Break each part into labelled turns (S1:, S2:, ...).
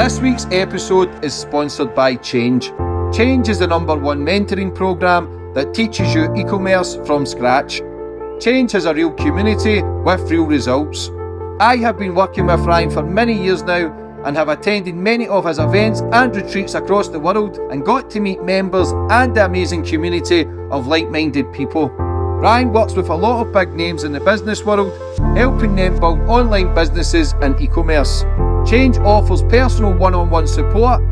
S1: This week's episode is sponsored by Change. Change is the number one mentoring program that teaches you e commerce from scratch. Change has a real community with real results. I have been working with Ryan for many years now and have attended many of his events and retreats across the world and got to meet members and the amazing community of like minded people. Ryan works with a lot of big names in the business world, helping them build online businesses and e commerce. Change offers personal one on one support,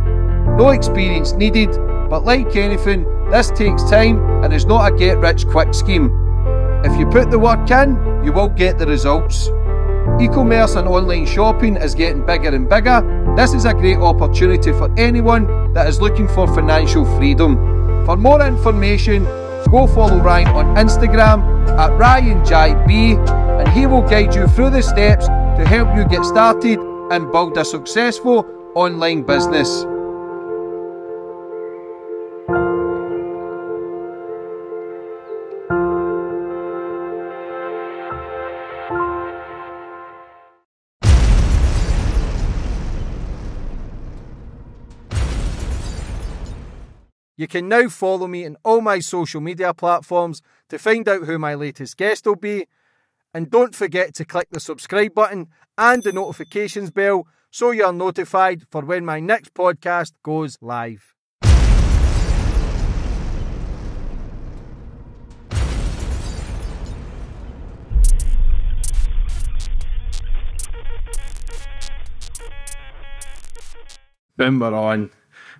S1: no experience needed, but like anything, this takes time and is not a get rich quick scheme. If you put the work in, you will get the results. E commerce and online shopping is getting bigger and bigger. This is a great opportunity for anyone that is looking for financial freedom. For more information, go follow Ryan on Instagram at RyanJB and he will guide you through the steps to help you get started and build a successful online business. You can now follow me on all my social media platforms to find out who my latest guest will be. And don't forget to click the subscribe button and the notifications bell so you're notified for when my next podcast goes live. Boom, we're on.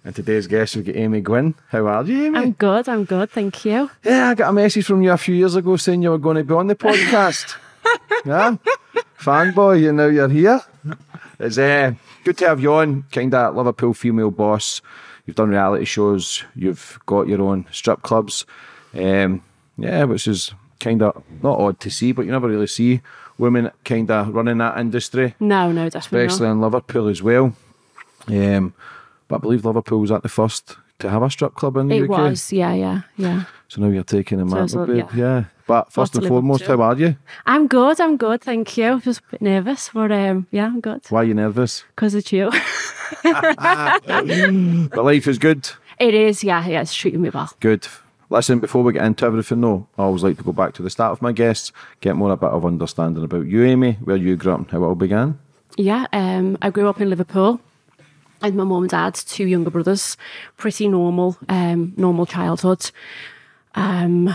S1: And today's guest, we've got Amy Gwynn. How are you, Amy?
S2: I'm good, I'm good, thank you.
S1: Yeah, I got a message from you a few years ago saying you were going to be on the podcast. Yeah, fanboy, you know you're here. It's uh, good to have you on. Kind of Liverpool female boss. You've done reality shows. You've got your own strip clubs. Um, yeah, which is kind of not odd to see, but you never really see women kind of running that industry.
S2: No, no, definitely
S1: especially
S2: not.
S1: in Liverpool as well. Um, but I believe Liverpool was at the first to have a strip club in the
S2: It
S1: UK.
S2: It was, yeah, yeah, yeah.
S1: So now you're taking a
S2: So a-
S1: babe. Yeah. But first and foremost, how are you?
S2: I'm good, I'm good, thank you. Just a bit nervous, but um, yeah, I'm good.
S1: Why are you nervous?
S2: Because it's you.
S1: but life is good.
S2: it is, yeah, yeah, it's treating me well.
S1: Good. Listen, before we get into everything, though, I always like to go back to the start of my guests, get more a bit of understanding about you, Amy, where you grew up and how it all began.
S2: Yeah, um, I grew up in Liverpool. And my mum and dad, two younger brothers, pretty normal, um, normal childhood. Um,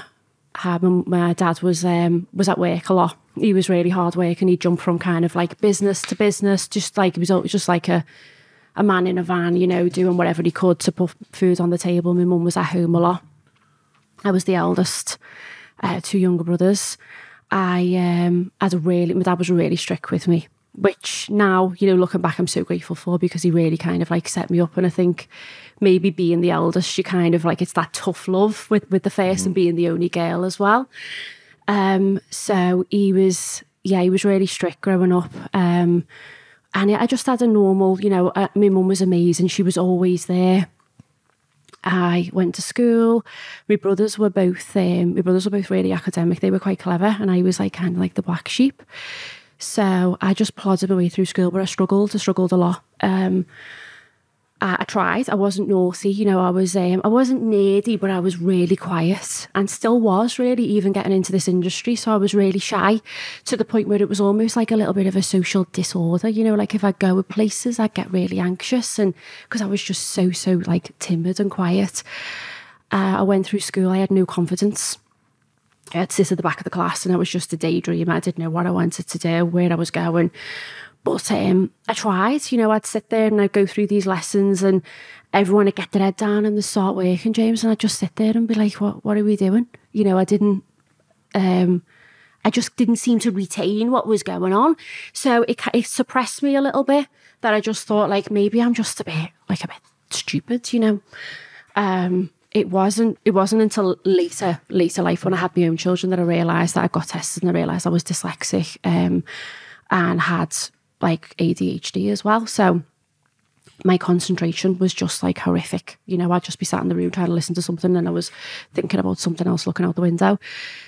S2: had my, dad was um, was at work a lot. He was really hard work, and he'd jump from kind of like business to business, just like he was always just like a a man in a van, you know, doing whatever he could to put food on the table. My mum was at home a lot. I was the eldest, uh, two younger brothers. I um, had a really, my dad was really strict with me, which now, you know, looking back, I'm so grateful for because he really kind of like set me up. And I think maybe being the eldest, you kind of like, it's that tough love with, with the 1st and being the only girl as well. Um, so he was, yeah, he was really strict growing up. Um, and I just had a normal, you know, uh, my mum was amazing. She was always there. I went to school. My brothers were both um, my brothers were both really academic. They were quite clever, and I was like kind of like the black sheep. So I just plodded my way through school, but I struggled. I struggled a lot. Um, I, I tried. I wasn't naughty, you know. I was um, I wasn't nerdy, but I was really quiet, and still was really even getting into this industry. So I was really shy to the point where it was almost like a little bit of a social disorder. You know, like if I go with places, I'd get really anxious, and because I was just so so like timid and quiet. Uh, I went through school. I had no confidence. I had to sit at the back of the class and I was just a daydream. I didn't know what I wanted to do, where I was going. But um, I tried, you know, I'd sit there and I'd go through these lessons and everyone would get their head down and they'd start working, James, and I'd just sit there and be like, what, what are we doing? You know, I didn't, um, I just didn't seem to retain what was going on. So it, it suppressed me a little bit that I just thought like, maybe I'm just a bit, like a bit stupid, you know. Um, it wasn't it wasn't until later later life when I had my own children that I realised that I got tested and I realised I was dyslexic um, and had like ADHD as well. So my concentration was just like horrific. You know, I'd just be sat in the room trying to listen to something and I was thinking about something else looking out the window.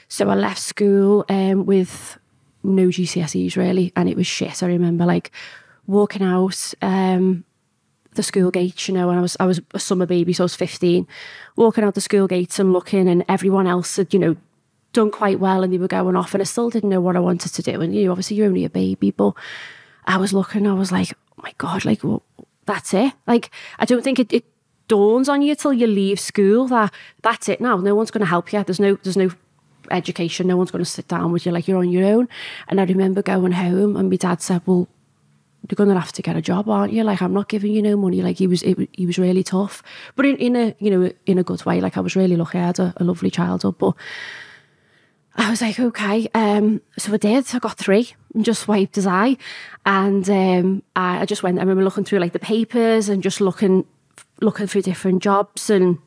S2: So I left school um, with no GCSEs really and it was shit. I remember like walking out um, the school gates, you know, and I was I was a summer baby, so I was 15, walking out the school gates and looking, and everyone else had, you know, done quite well and they were going off, and I still didn't know what I wanted to do. And you know, obviously you're only a baby, but I was looking, I was like, oh my God, like well, that's it. Like I don't think it, it dawns on you till you leave school that that's it now. No one's gonna help you. There's no there's no education, no one's gonna sit down with you, like you're on your own. And I remember going home and my dad said, Well, you're going to have to get a job, aren't you? Like, I'm not giving you no money. Like, he was, it, he was really tough, but in, in a, you know, in a good way. Like, I was really lucky. I had a, a lovely childhood, but I was like, okay. Um, so I did. I got three and just wiped his eye. And um, I, I just went, I remember looking through like the papers and just looking, looking through different jobs. And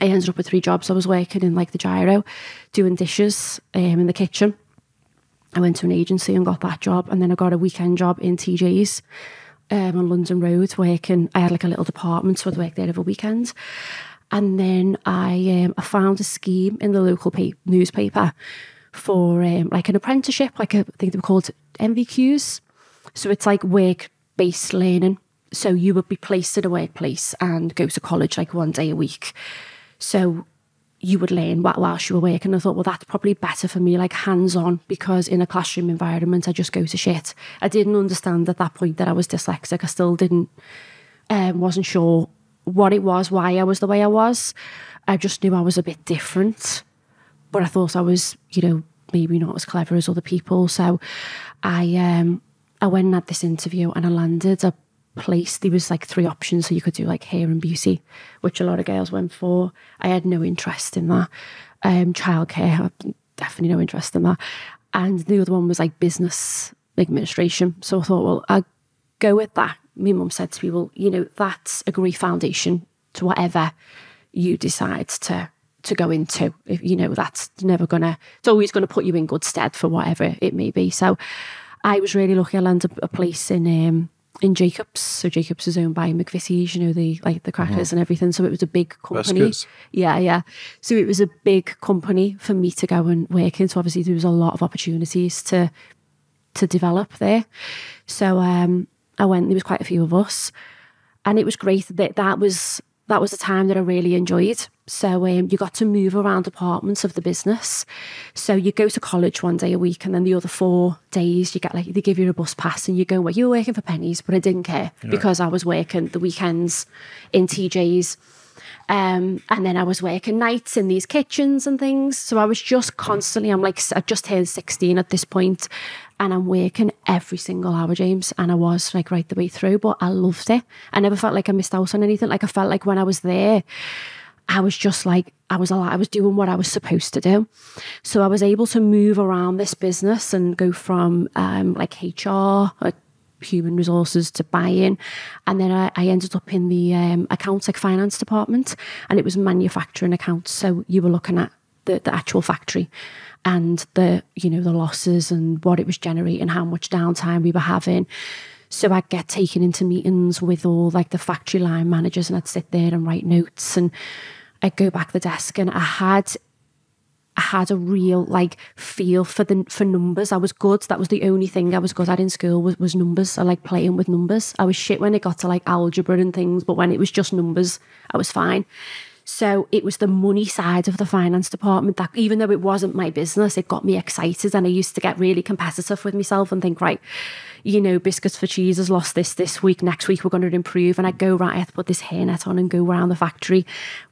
S2: I ended up with three jobs. I was working in like the gyro, doing dishes um, in the kitchen. I went to an agency and got that job. And then I got a weekend job in TJ's um, on London Road working. I had like a little department, so I'd work there over weekends. And then I, um, I found a scheme in the local pa- newspaper for um, like an apprenticeship, like a, I think they were called NVQs. So it's like work based learning. So you would be placed in a workplace and go to college like one day a week. So you would learn whilst you were working. And I thought, well, that's probably better for me, like hands on, because in a classroom environment, I just go to shit. I didn't understand at that point that I was dyslexic. I still didn't, um, wasn't sure what it was, why I was the way I was. I just knew I was a bit different, but I thought I was, you know, maybe not as clever as other people. So I, um, I went and had this interview and I landed a place. There was like three options, so you could do like hair and beauty, which a lot of girls went for. I had no interest in that. Um, childcare, definitely no interest in that. And the other one was like business administration. So I thought, well, I'll go with that. My mum said to me, well, you know, that's a great foundation to whatever you decide to to go into. If you know, that's never gonna. It's always gonna put you in good stead for whatever it may be. So I was really lucky. I landed a place in um, in Jacobs. So Jacobs is owned by McVitie's, you know, the like the crackers
S3: Mm-hmm.
S2: and everything. So it was a big company. Yeah, yeah. So it was a big company for me to go and work in. So obviously there was a lot of opportunities to to develop there. So um I went, there was quite a few of us. And it was great that that was that was a time that I really enjoyed. So um, you got to move around departments of the business. So you go to college one day a week, and then the other four days you get like they give you a bus pass, and you go. Well, you were working for pennies, but I didn't care because I was working the weekends in TJ's. Um, and then I was working nights in these kitchens and things. So I was just constantly, I'm like, I just turned 16 at this point and I'm working every single hour, James. And I was like right the way through, but I loved it. I never felt like I missed out on anything. Like I felt like when I was there, I was just like, I was I was doing what I was supposed to do. So I was able to move around this business and go from um, like HR, human resources to buying. And then I, I ended up in the um, accounts, like finance department, and it was manufacturing accounts. So you were looking at the, the actual factory and the, you know, the losses and what it was generating, how much downtime we were having. So I'd get taken into meetings with all like the factory line managers and I'd sit there and write notes and I'd go back to the desk and I had I had a real like feel for the for numbers. I was good. That was the only thing I was good at in school was, was numbers. I like playing with numbers. I was shit when it got to like algebra and things, but when it was just numbers, I was fine. So it was the money side of the finance department that, even though it wasn't my business, it got me excited. And I used to get really competitive with myself and think, right, you know, Biscuits for Cheese has lost this this week. Next week, we're going to improve. And I'd go, right, I have to put this hairnet on and go around the factory.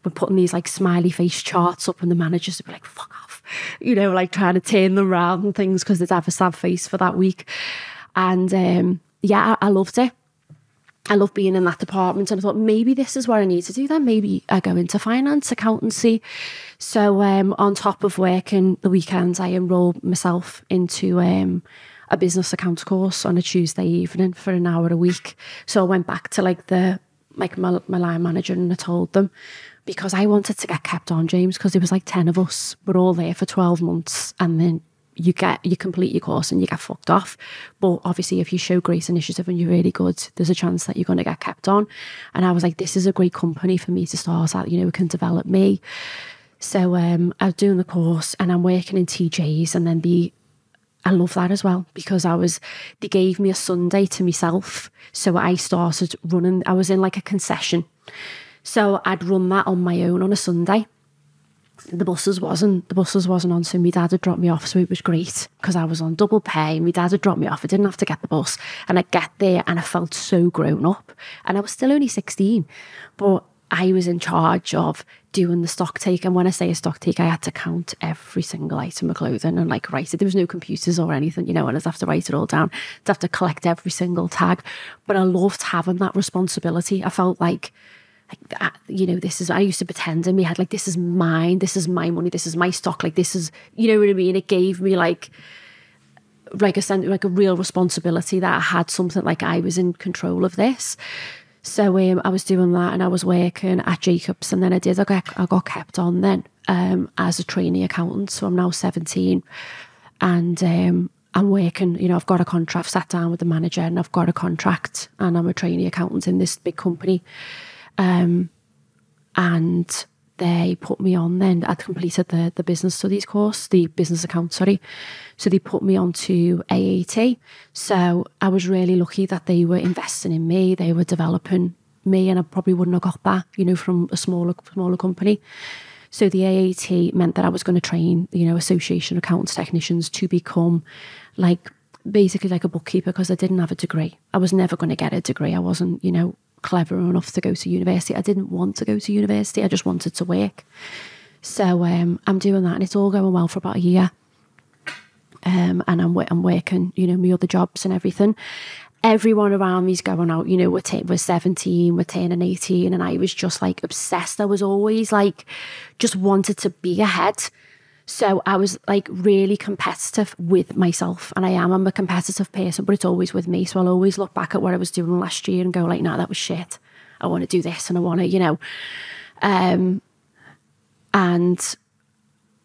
S2: We're putting these like smiley face charts up, and the managers would be like, fuck off, you know, like trying to turn them around and things because they'd have a sad face for that week. And um, yeah, I, I loved it. I love being in that department and I thought maybe this is what I need to do then. Maybe I go into finance, accountancy. So um, on top of working the weekends, I enrolled myself into um, a business accounts course on a Tuesday evening for an hour a week. So I went back to like the like my, my line manager and I told them because I wanted to get kept on, James, because there was like 10 of us. We're all there for 12 months and then you get you complete your course and you get fucked off. But obviously, if you show great initiative and you're really good, there's a chance that you're going to get kept on. And I was like, this is a great company for me to start at. You know, it can develop me. So um, I was doing the course and I'm working in TJs, and then the I love that as well because I was, they gave me a Sunday to myself. So I started running, I was in like a concession. So I'd run that on my own on a Sunday. The buses wasn't, the buses wasn't on. So my dad had dropped me off. So it was great because I was on double pay. My dad had dropped me off. I didn't have to get the bus. And I get there and I felt so grown up. And I was still only 16. But I was in charge of doing the stock take. And when I say a stock take, I had to count every single item of clothing and like write it. There was no computers or anything, you know, and I'd have to write it all down. I'd have to collect every single tag. But I loved having that responsibility. I felt like, like you know, this is, I used to pretend in my head, like, this is mine, this is my money, this is my stock, like, this is, you know what I mean? It gave me like, like a sense, like a real responsibility that I had something like I was in control of this. So um, I was doing that and I was working at Jacobs and then I did, I got, I got kept on then um, as a trainee accountant. So I'm now 17 and um, I'm working, you know, I've got a contract, I've sat down with the manager and I've got a contract and I'm a trainee accountant in this big company. Um, and they put me on then. I'd completed the, the business studies course, the business account, sorry. So they put me on to AAT. So I was really lucky that they were investing in me. They were developing me and I probably wouldn't have got that, you know, from a smaller smaller company. So the AAT meant that I was going to train, you know, association accountants technicians to become like basically like a bookkeeper because I didn't have a degree. I was never going to get a degree. I wasn't, you know, clever enough to go to university. I didn't want to go to university. I just wanted to work. So um, I'm doing that, and it's all going well for about a year. Um, and I'm I'm working, you know, my other jobs and everything. Everyone around me's going out. You know, we're t- we're 17, we're 10 and 18, and I was just like obsessed. I was always like, just wanted to be ahead. So I was like really competitive with myself. And I am, I'm a competitive person, but it's always with me. So I'll always look back at what I was doing last year and go like, no, that was shit. I want to do this and I want to, you know. Um, and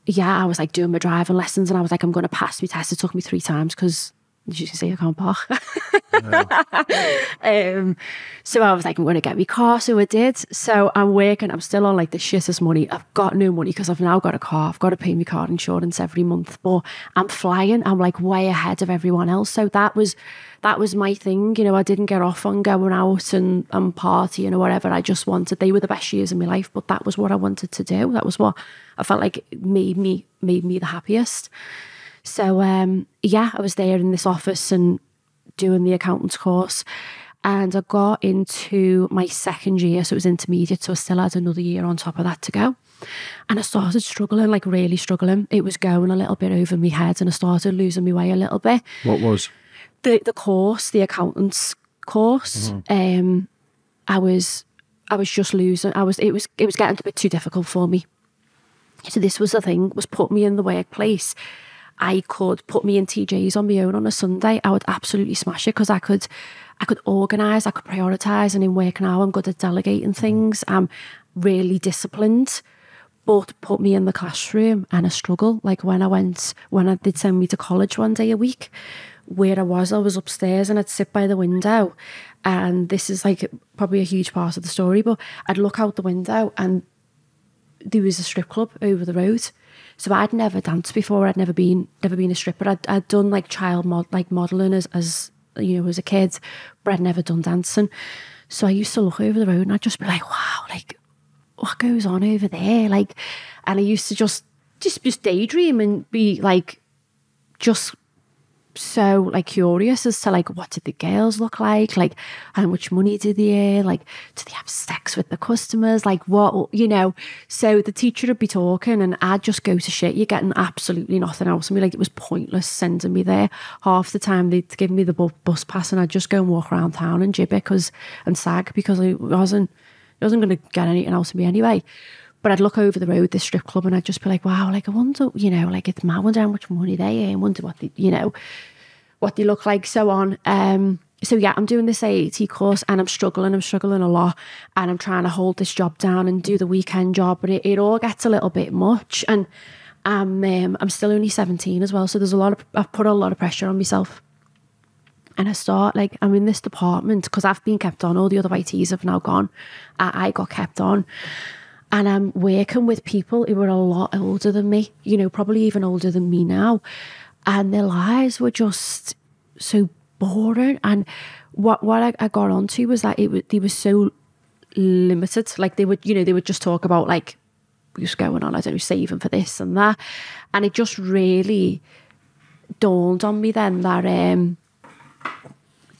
S2: yeah, I was like doing my driving lessons and I was like, I'm going to pass my test. It took me three times because you can see, I can't park. um, so I was like, I'm going to get my car. So I did. So I'm working. I'm still on like the shittest money. I've got no money because I've now got a car. I've got to pay my car insurance every month. But I'm flying. I'm like way ahead of everyone else. So that was that was my thing. You know, I didn't get off on going out and, and partying or whatever. I just wanted. They were the best years of my life. But that was what I wanted to do. That was what I felt like made me made me the happiest. So um, yeah, I was there in this office and doing the accountant's course. And I got into my second year, so it was intermediate, so I still had another year on top of that to go. And I started struggling, like really struggling. It was going a little bit over my head, and I started losing my way a little bit.
S1: What was?
S2: The the course, the accountant's course. Mm-hmm. Um, I was I was just losing. I was it was it was getting a bit too difficult for me. So this was the thing, was put me in the workplace I could put me in TJs on my own on a Sunday, I would absolutely smash it because I could I could organise, I could prioritise and in work now I'm good at delegating mm-hmm. things. I'm really disciplined. But put me in the classroom and I struggle. Like when I went when I did send me to college one day a week, where I was, I was upstairs and I'd sit by the window. And this is like probably a huge part of the story, but I'd look out the window and there was a strip club over the road so I'd never danced before. I'd never been never been a stripper. I'd, I'd done like child mod like modelling as as you know as a kid, but I'd never done dancing. So I used to look over the road and I'd just be like, wow, like what goes on over there? Like, and I used to just just just daydream and be like, just so like curious as to like what did the girls look like? Like how much money did they earn? Like do they have sex with the customers? Like what you know? So the teacher would be talking and I'd just go to shit. You're getting absolutely nothing else. I mean like it was pointless sending me there. Half the time they'd give me the bus pass and I'd just go and walk around town and gibber because and sag because I wasn't I wasn't going to get anything else of me anyway but I'd look over the road, this strip club, and I'd just be like, wow, like I wonder, you know, like it's mad, I wonder how much money they earn, wonder what they, you know, what they look like, so on. Um, so yeah, I'm doing this AAT course and I'm struggling, I'm struggling a lot and I'm trying to hold this job down and do the weekend job, but it, it all gets a little bit much. And I'm, um, I'm still only 17 as well. So there's a lot of, I've put a lot of pressure on myself. And I start like, I'm in this department because I've been kept on, all the other ITs have now gone. I, I got kept on and I'm working with people who are a lot older than me, you know, probably even older than me now. and their lives were just so boring. And what what I, I got onto was that it was they were so limited. Like they would, you know, they would just talk about like what's going on, I don't know, saving for this and that. And it just really dawned on me then that um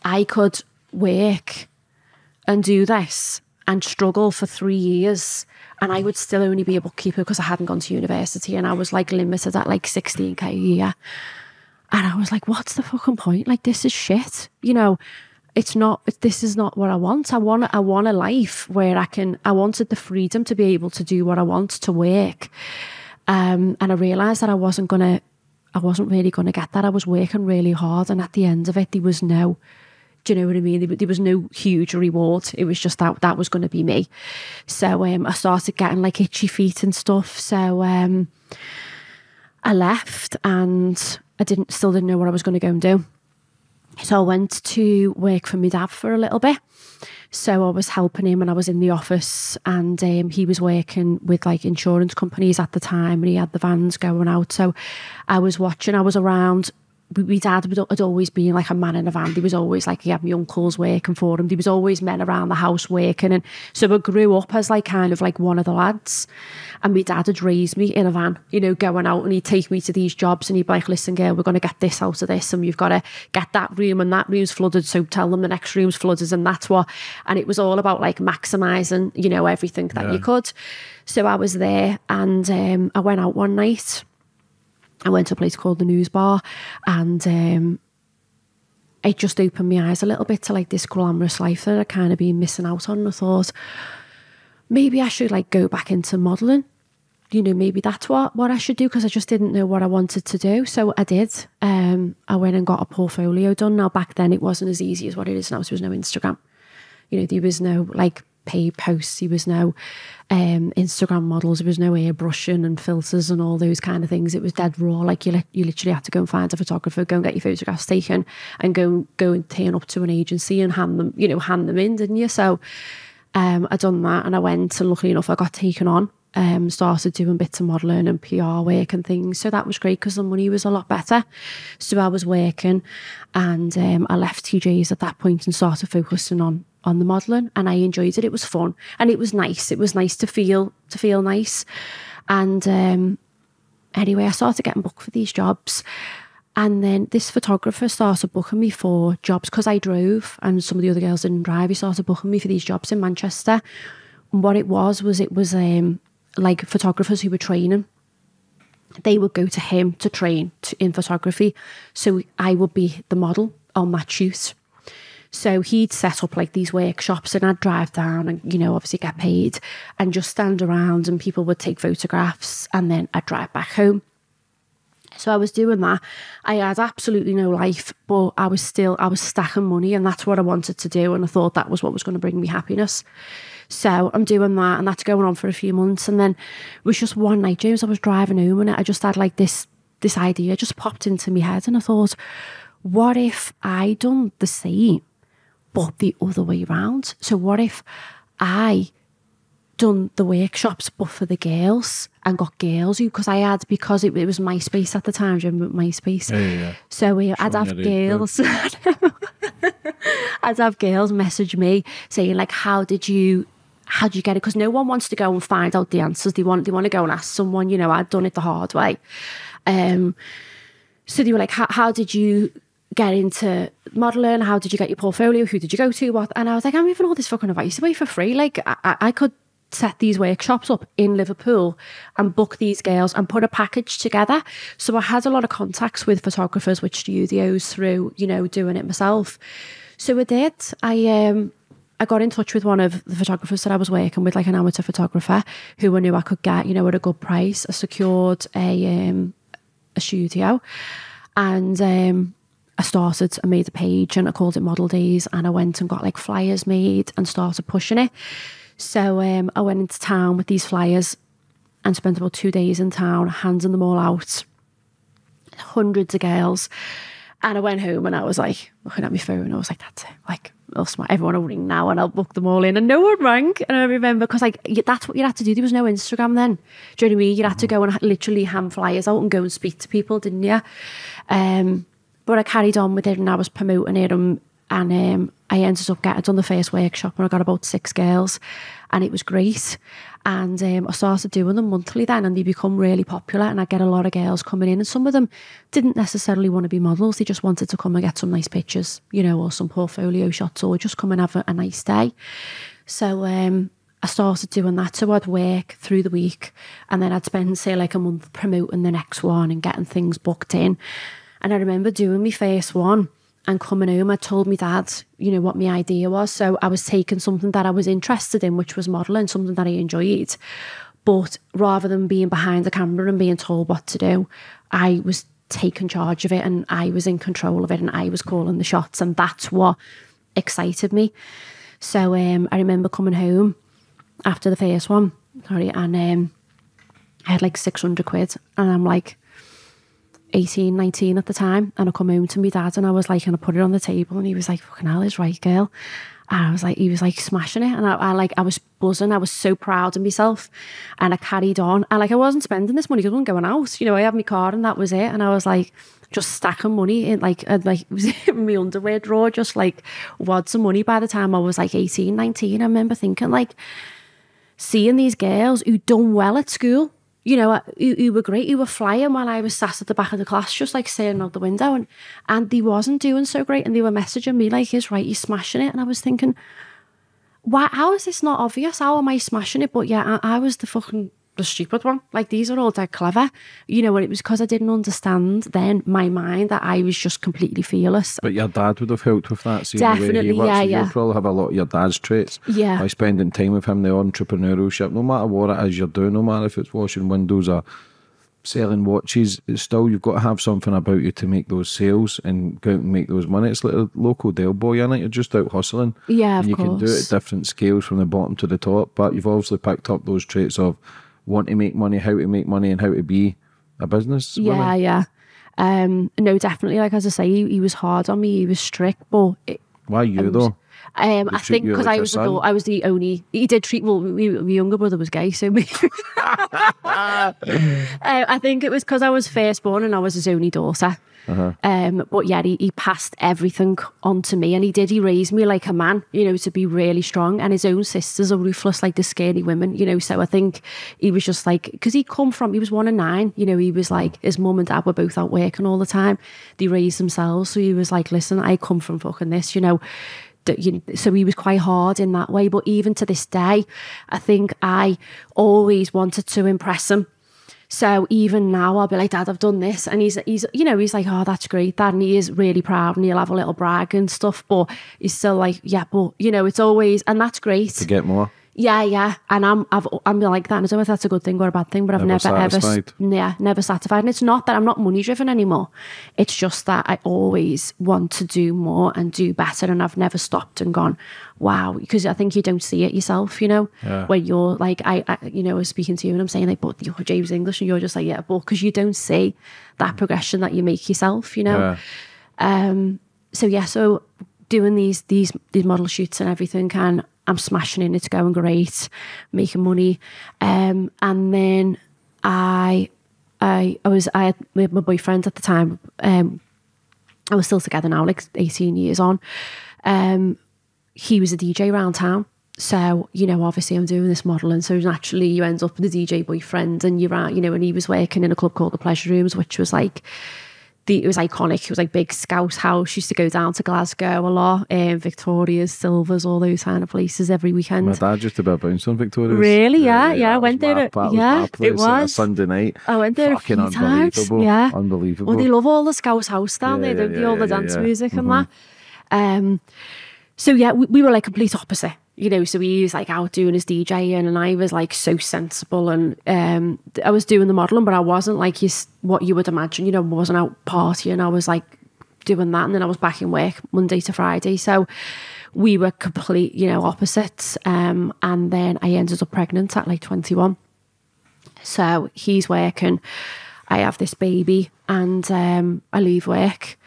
S2: I could work and do this and struggle for three years and I would still only be a bookkeeper because I hadn't gone to university and I was like limited at like 16k a year. And I was like, what's the fucking point? Like, this is shit. You know, it's not, this is not what I want. I want, I want a life where I can, I wanted the freedom to be able to do what I want to work. Um, and I realized that I wasn't going to, I wasn't really going to get that. I was working really hard. And at the end of it, there was no, do you know what I mean? There, was no huge reward. It was just that that was going to be me. So um, I started getting like itchy feet and stuff. So um, I left and I didn't still didn't know what I was going to go and do. So I went to work for my dad for a little bit. So I was helping him and I was in the office and um, he was working with like insurance companies at the time and he had the vans going out. So I was watching, I was around my dad had always been like a man in a van. He was always like he had my uncles working for him. There was always men around the house working, and so I grew up as like kind of like one of the lads. And my dad had raised me in a van, you know, going out, and he'd take me to these jobs, and he'd be like, "Listen, girl, we're going to get this out of this, and you've got to get that room, and that room's flooded, so tell them the next room's flooded, and that's what." And it was all about like maximizing, you know, everything that yeah. you could. So I was there, and um, I went out one night I went to a place called the News Bar and um, it just opened my eyes a little bit to like this glamorous life that I kind of been missing out on. I thought maybe I should like go back into modelling. You know, maybe that's what, what I should do because I just didn't know what I wanted to do. So I did. Um, I went and got a portfolio done. Now, back then, it wasn't as easy as what it is now. So there was no Instagram. You know, there was no like paid posts. There was no um, Instagram models. There was no airbrushing and filters and all those kind of things. It was dead raw. Like you, li- you literally had to go and find a photographer, go and get your photographs taken, and go go and turn up to an agency and hand them, you know, hand them in, didn't you? So um, I done that, and I went, and luckily enough, I got taken on. Um, started doing bits of modelling and PR work and things. So that was great because the money was a lot better. So I was working and um, I left TJ's at that point and started focusing on on the modelling and I enjoyed it. It was fun and it was nice. It was nice to feel to feel nice. And um, anyway, I started getting booked for these jobs. And then this photographer started booking me for jobs because I drove and some of the other girls didn't drive. He started booking me for these jobs in Manchester. And what it was was it was um, like photographers who were training. They would go to him to train to, in photography. So I would be the model on that shoot. So he'd set up like these workshops and I'd drive down and, you know, obviously get paid and just stand around and people would take photographs and then I'd drive back home. So I was doing that. I had absolutely no life, but I was still, I was stacking money and that's what I wanted to do. And I thought that was what was going to bring me happiness. So I'm doing that and that's going on for a few months. And then it was just one night, James, I was driving home and I just had like this, this idea just popped into my head and I thought, what if I done the same? But the other way around. So what if I done the workshops but for the girls and got girls who because I had because it, it was MySpace at the time, do you remember MySpace?
S3: Yeah, yeah, yeah.
S2: So uh, I'd have girls I'd have girls message me saying like how did you how did you get it? Because no one wants to go and find out the answers. They want they want to go and ask someone, you know, I'd done it the hard way. Um so they were like, how, how did you get into modeling? How did you get your portfolio? Who did you go to? What? And I was like, I'm giving all this fucking advice away for free. Like, I, I could set these workshops up in Liverpool and book these girls and put a package together. So I had a lot of contacts with photographers, with studios through, you know, doing it myself. So I did. I um I got in touch with one of the photographers that I was working with, like an amateur photographer, who I knew I could get, you know, at a good price. I secured a um a studio and um I started, I made a page and I called it Model Days and I went and got like flyers made and started pushing it. So um, I went into town with these flyers and spent about two days in town, handing them all out. Hundreds of girls. And I went home and I was like, looking at my phone, I was like, that's it. Like, everyone will ring now and I'll book them all in. And no one rang. And I remember because like that's what you had to do. There was no Instagram then. Do you know what I mean? You had to go and literally hand flyers out and go and speak to people, didn't you? Um, but I carried on with it and I was promoting it and and um, I ended up getting done the first workshop and I got about six girls and it was great. And um, I started doing them monthly then and they become really popular and I get a lot of girls coming in and some of them didn't necessarily want to be models. They just wanted to come and get some nice pictures, you know, or some portfolio shots or just come and have a, a nice day. So um, I started doing that. So I'd work through the week and then I'd spend, say, like a month promoting the next one and getting things booked in. And I remember doing my first one and coming home, I told my dad, you know, what my idea was. So I was taking something that I was interested in, which was modelling, something that I enjoyed. But rather than being behind the camera and being told what to do, I was taking charge of it and I was in control of it and I was calling the shots. And that's what excited me. So um, I remember coming home after the first one, sorry, and um, I had like 600 quid. And I'm like, 18, 19 at the time. And I come home to my dad and I was like, and I put it on the table and he was like, fucking hell, is right, girl. And I was like, he was like smashing it. And I, I, like, I was buzzing. I was so proud of myself. And I carried on. And like, I wasn't spending this money because I wasn't going out. You know, I had my car and that was it. And I was like, just stacking money in like, I'd like, it was in my underwear drawer, just like wads of money by the time I was like 18, 19. I remember thinking like, seeing these girls who'd done well at school you know, who, who were great, who were flying while I was sat at the back of the class, just like staring out the window. And, and they wasn't doing so great. And they were messaging me like, he's right, you're smashing it. And I was thinking, why, how is this not obvious? How am I smashing it? But yeah, I, I was the fucking the stupid one. Like these are all dead clever, you know. And it was because I didn't understand then my mind that I was just completely fearless.
S3: But your dad would have helped with that.
S2: Seeing Definitely, way he works.
S3: yeah,
S2: so
S3: yeah. You'll probably have a lot of your dad's traits.
S2: Yeah.
S3: By spending time with him, the entrepreneurship, no matter what it is you're doing, no matter if it's washing windows or selling watches, it's still you've got to have something about you to make those sales and go out and make those money. It's like a local Del Boy, in it. You're just out hustling.
S2: Yeah,
S3: and you
S2: course.
S3: can do it at different scales from the bottom to the top. But you've obviously picked up those traits of want to make money, how to make money, and how to be a business.
S2: Yeah,
S3: woman.
S2: yeah. Um, no, definitely. Like as I say, he, he was hard on me. He was strict, but it,
S3: why you
S2: was,
S3: though?
S2: Um, I think because like I was the I was the only. He did treat well. My, my younger brother was gay, so me. uh, I think it was because I was firstborn and I was his only daughter. Uh-huh. Um, but yeah, he, he passed everything on to me, and he did. He raised me like a man, you know, to be really strong. And his own sisters are ruthless, like the skinny women, you know. So I think he was just like, because he come from, he was one of nine, you know. He was like his mum and dad were both out working all the time. They raised themselves, so he was like, listen, I come from fucking this, you know so he was quite hard in that way. But even to this day, I think I always wanted to impress him. So even now, I'll be like, Dad, I've done this, and he's he's you know he's like, oh, that's great, Dad, and he is really proud, and he'll have a little brag and stuff. But he's still like, yeah, but you know, it's always, and that's great
S3: to get more.
S2: Yeah, yeah, and I'm I've I'm like that. And I don't know if that's a good thing or a bad thing, but I've never, never ever yeah never satisfied. And it's not that I'm not money driven anymore. It's just that I always want to do more and do better, and I've never stopped and gone, wow, because I think you don't see it yourself. You know,
S3: yeah.
S2: when you're like I, I you know I was speaking to you and I'm saying like, but you're James English, and you're just like yeah, but because you don't see that progression that you make yourself. You know,
S3: yeah.
S2: um. So yeah, so doing these these these model shoots and everything can I'm smashing in, it's going great, making money. Um, and then I, I, I was, I had my boyfriend at the time. Um, I was still together now, like 18 years on. Um, he was a DJ around town. So, you know, obviously I'm doing this modelling. So naturally you end up with a DJ boyfriend and you're out, you know, and he was working in a club called the Pleasure Rooms, which was like the, it was iconic. It was like big Scouse house. Used to go down to Glasgow a lot, um, Victoria's, Silvers, all those kind of places every weekend.
S3: My dad just about bounced on Victoria's.
S2: Really? Yeah, yeah. yeah. I went there.
S3: At,
S2: yeah,
S3: it was Sunday night.
S2: I went there
S3: Fucking
S2: a few times.
S3: Yeah, unbelievable.
S2: Well, they love all the Scouse house down yeah, there, they? All the dance music mm-hmm. and that. Um, so yeah, we, we were like complete opposite you know, so he was like out doing his DJing and I was like so sensible and um, I was doing the modelling, but I wasn't like his, what you would imagine, you know, I wasn't out partying. I was like doing that and then I was back in work Monday to Friday. So we were complete, you know, opposites. Um, and then I ended up pregnant at like 21. So he's working, I have this baby and um, I leave work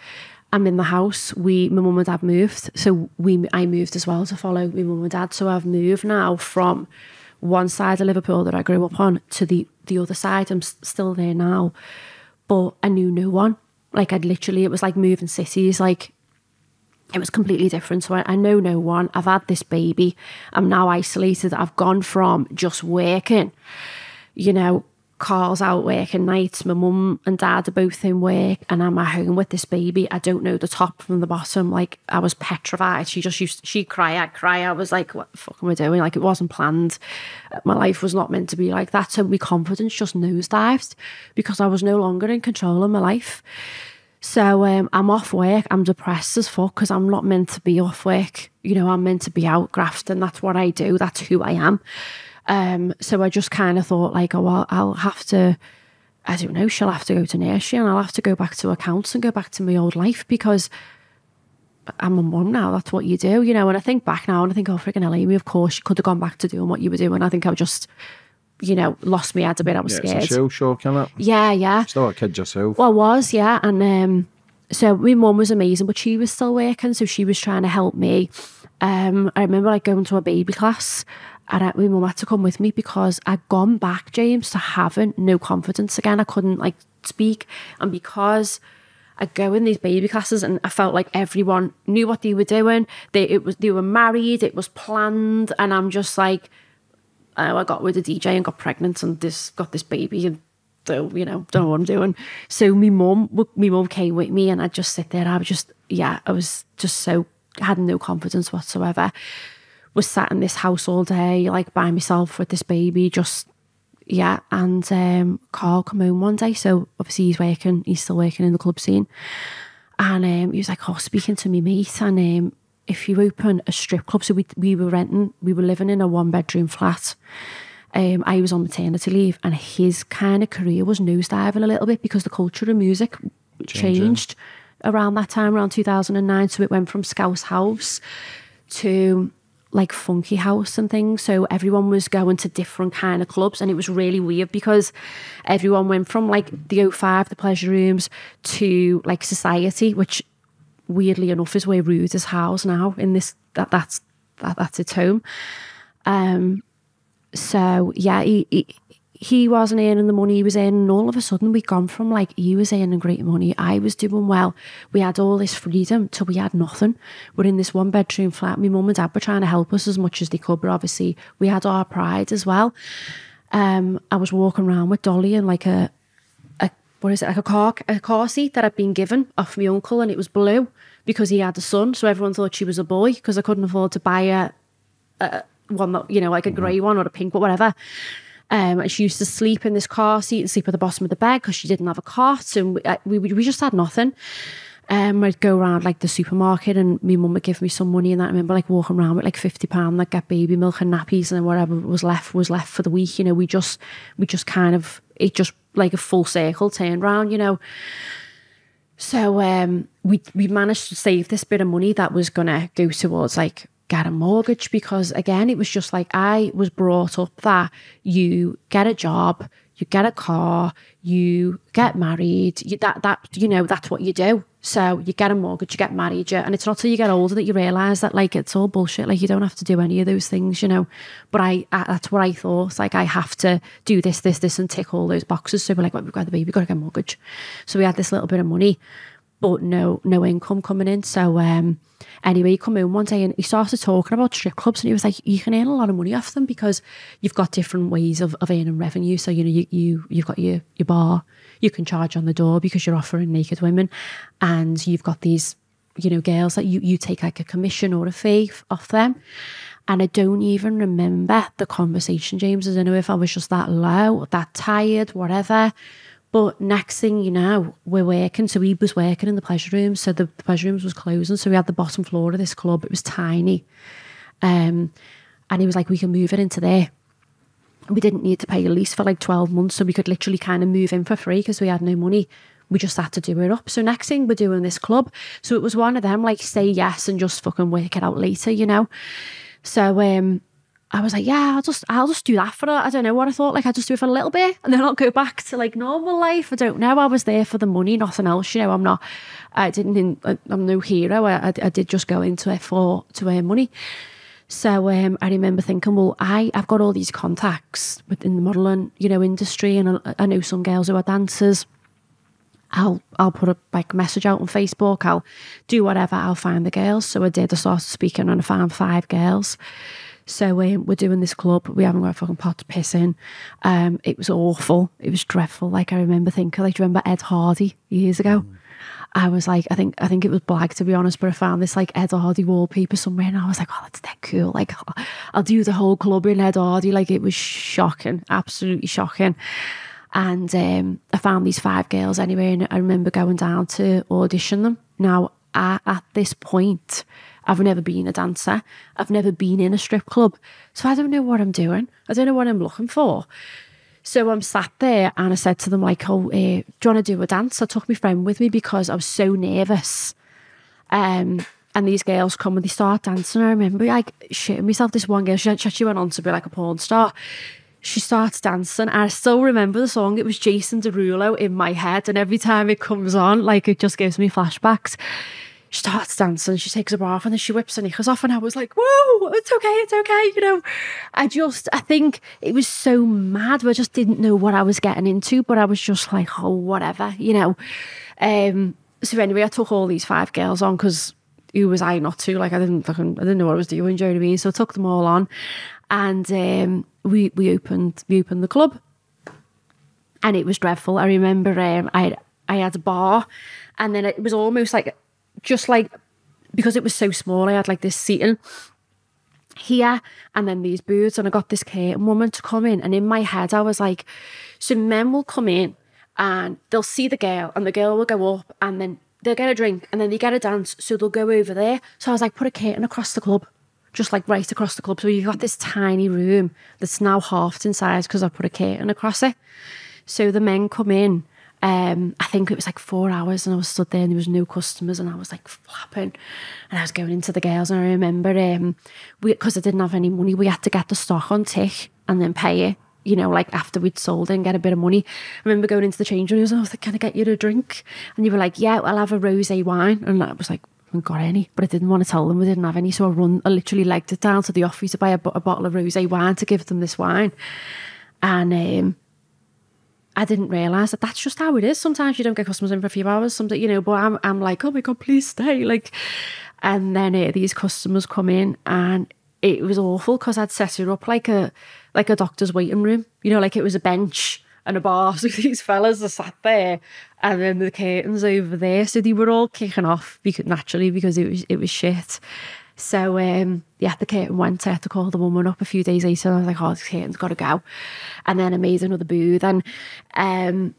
S2: I'm in the house. We, my mum and dad moved, so we, I moved as well to follow my mum and dad. So I've moved now from one side of Liverpool that I grew up on to the the other side. I'm still there now, but I knew no one. Like I'd literally, it was like moving cities. Like it was completely different. So I, I know no one. I've had this baby. I'm now isolated. I've gone from just working, you know, Carl's out working nights. My mum and dad are both in work, and I'm at home with this baby. I don't know the top from the bottom. Like I was petrified. She just used she'd cry, I'd cry. I was like, "What the fuck am I doing?" Like it wasn't planned. My life was not meant to be like that. So my confidence just nosedived because I was no longer in control of my life. So um, I'm off work. I'm depressed as fuck because I'm not meant to be off work. You know, I'm meant to be out grafting. That's what I do. That's who I am. Um, so I just kind of thought, like, oh, well, I'll have to. I don't know. She'll have to go to nursery, and I'll have to go back to accounts and go back to my old life because I'm a mum now. That's what you do, you know. And I think back now, and I think, oh, freaking hell, Amy, of course, you could have gone back to doing what you were doing. I think I just, you know, lost my head a bit. I was
S3: Yeah,
S2: scared.
S3: it's a shell shock, innit?
S2: Yeah, yeah.
S3: Still a kid yourself.
S2: Well, I was, yeah. And um, so my mum was amazing, but she was still working. So she was trying to help me. Um, I remember like going to a baby class and I, my mum had to come with me because I'd gone back, James, to having no confidence again. I couldn't like speak. And because I'd go in these baby classes and I felt like everyone knew what they were doing. They it was they were married, it was planned, and I'm just like, oh, I got with a DJ and got pregnant and this got this baby and so you know don't know what I'm doing. So my mum, my mum came with me and I'd just sit there. I was just yeah, I was just so had no confidence whatsoever. Was sat in this house all day like by myself with this baby, just yeah. And um, Carl come home one day, so obviously he's working, he's still working in the club scene, and um, he was like, oh, speaking to me mate, and um, if you open a strip club, so we we were renting, we were living in a one bedroom flat. Um, I was on maternity leave, and his kind of career was nosediving a little bit because the culture of music changed around that time, around 2009. So it went from Scouse House to like funky house and things. So everyone was going to different kind of clubs, and it was really weird because everyone went from like the 05, the pleasure rooms, to like society, which weirdly enough is where Rude is housed now. In this, that that's that, that's its home. Um, so yeah, he, he he wasn't earning the money he was earning, and all of a sudden we'd gone from like he was earning great money, I was doing well. We had all this freedom till we had nothing. We're in this one bedroom flat. My mum and dad were trying to help us as much as they could, but obviously we had our pride as well. Um, I was walking around with Dolly in like a a what is it like a car a car seat that I'd been given off my uncle, and it was blue because he had a son, so everyone thought she was a boy because I couldn't afford to buy a, a one that you know like a grey one or a pink or whatever. Um, and she used to sleep in this car seat and sleep at the bottom of the bed because she didn't have a cot, and we, we we just had nothing. Um, I'd go around like the supermarket, and my mum would give me some money, and that I remember like walking around with like fifty pound, like get baby milk and nappies, and whatever was left was left for the week. You know, we just we just kind of it just like a full circle turned round. You know, so um, we we managed to save this bit of money that was gonna go towards like get a mortgage because again it was just like I was brought up that you get a job, you get a car, you get married, you, that that you know that's what you do. So you get a mortgage, you get married, and it's not till you get older that you realise that like it's all bullshit. Like you don't have to do any of those things, you know. But I, I that's what I thought. Like I have to do this, this, this, and tick all those boxes. So we're like, well, we've got the baby, we've got to get a mortgage. So we had this little bit of money but no no income coming in. So um anyway, he come in one day and he started talking about strip clubs and he was like, You can earn a lot of money off them because you've got different ways of, of earning revenue. So, you know, you, you you've got your your bar, you can charge on the door because you're offering naked women and you've got these, you know, girls that you you take like a commission or a fee off them. And I don't even remember the conversation, James. I don't know if I was just that low, that tired, whatever. But next thing you know, we're working. So he was working in the pleasure rooms. So the, the pleasure rooms was closing. So we had the bottom floor of this club. It was tiny. Um, and he was like, we can move it into there. We didn't need to pay a lease for like 12 months. So we could literally kind of move in for free because we had no money. We just had to do it up. So next thing we're doing this club. So it was one of them like say yes and just fucking work it out later, you know? So um I was like, yeah, I'll just I'll just do that for I don't know what I thought. Like I'll just do it for a little bit and then I'll go back to like normal life. I don't know. I was there for the money, nothing else. You know, I'm not. I didn't. I'm no hero. I, I, did just go into it for to earn money. So um, I remember thinking, well, I I've got all these contacts within the modelling, you know, industry, and I, I know some girls who are dancers. I'll I'll put a like message out on Facebook. I'll do whatever. I'll find the girls. So I did. I started speaking, and I found five girls. So um, we're doing this club. We haven't got a fucking pot to piss in. Um, it was awful. It was dreadful. Like I remember thinking, like, do you remember Ed Hardy years ago? Mm. I was like, I think I think it was black to be honest, but I found this like Ed Hardy wallpaper somewhere, and I was like, oh, that's that cool. Like, I'll do the whole club in Ed Hardy. Like, it was shocking, absolutely shocking. And um, I found these five girls anyway, and I remember going down to audition them. Now, I, at this point, I've never been a dancer. I've never been in a strip club. So I don't know what I'm doing. I don't know what I'm looking for. So I'm sat there and I said to them, like, oh, uh, do you want to do a dance? I took my friend with me because I was so nervous. Um, and these girls come and they start dancing. I remember like shitting myself. This one girl, she actually went on to be like a porn star. She starts dancing. I still remember the song. It was Jason Derulo in my head. And every time it comes on, like it just gives me flashbacks starts dancing, she takes a bra off, and then she whips her knickers off. And I was like, whoa, it's okay, it's okay. You know, I just, I think it was so mad. I just didn't know what I was getting into, but I was just like, oh, whatever, you know. Um, so anyway, I took all these five girls on because who was I not to? Like, I didn't fucking, I didn't know what I was doing, do you know what I mean? So I took them all on and um, we, we opened, we opened the club and it was dreadful. I remember um, I, I had a bar and then it was almost like just like because it was so small, I had like this seating here and then these booths, and I got this curtain woman to come in. And in my head, I was like, so men will come in and they'll see the girl, and the girl will go up, and then they'll get a drink, and then they get a dance, so they'll go over there. So I was like, put a curtain across the club. Just like right across the club. So you've got this tiny room that's now halved in size because I put a curtain across it. So the men come in um, I think it was like four hours and I was stood there and there was no customers and I was like flapping and I was going into the girls and I remember um, we because I didn't have any money we had to get the stock on tick and then pay it you know like after we'd sold it and get a bit of money I remember going into the change room and I was like can I get you a drink and you were like yeah I'll have a rosé wine and I was like I haven't got any, but I didn't want to tell them we didn't have any. So I run, I literally legged it down to the office to buy a, a bottle of rosé wine to give them this wine. And um, I didn't realise that that's just how it is. Sometimes you don't get customers in for a few hours, something, you know, but I'm, I'm like, oh my God, please stay. Like, and then uh, these customers come in and it was awful because I'd set it up like a, like a doctor's waiting room, you know, like it was a bench and a bar. So these fellas are sat there and then the curtains over there. So they were all kicking off because naturally because it was, it was shit. So um, yeah, the curtain went. I had to call the woman up a few days later. I was like, oh, the curtain's got to go. And then I made another booth. And um,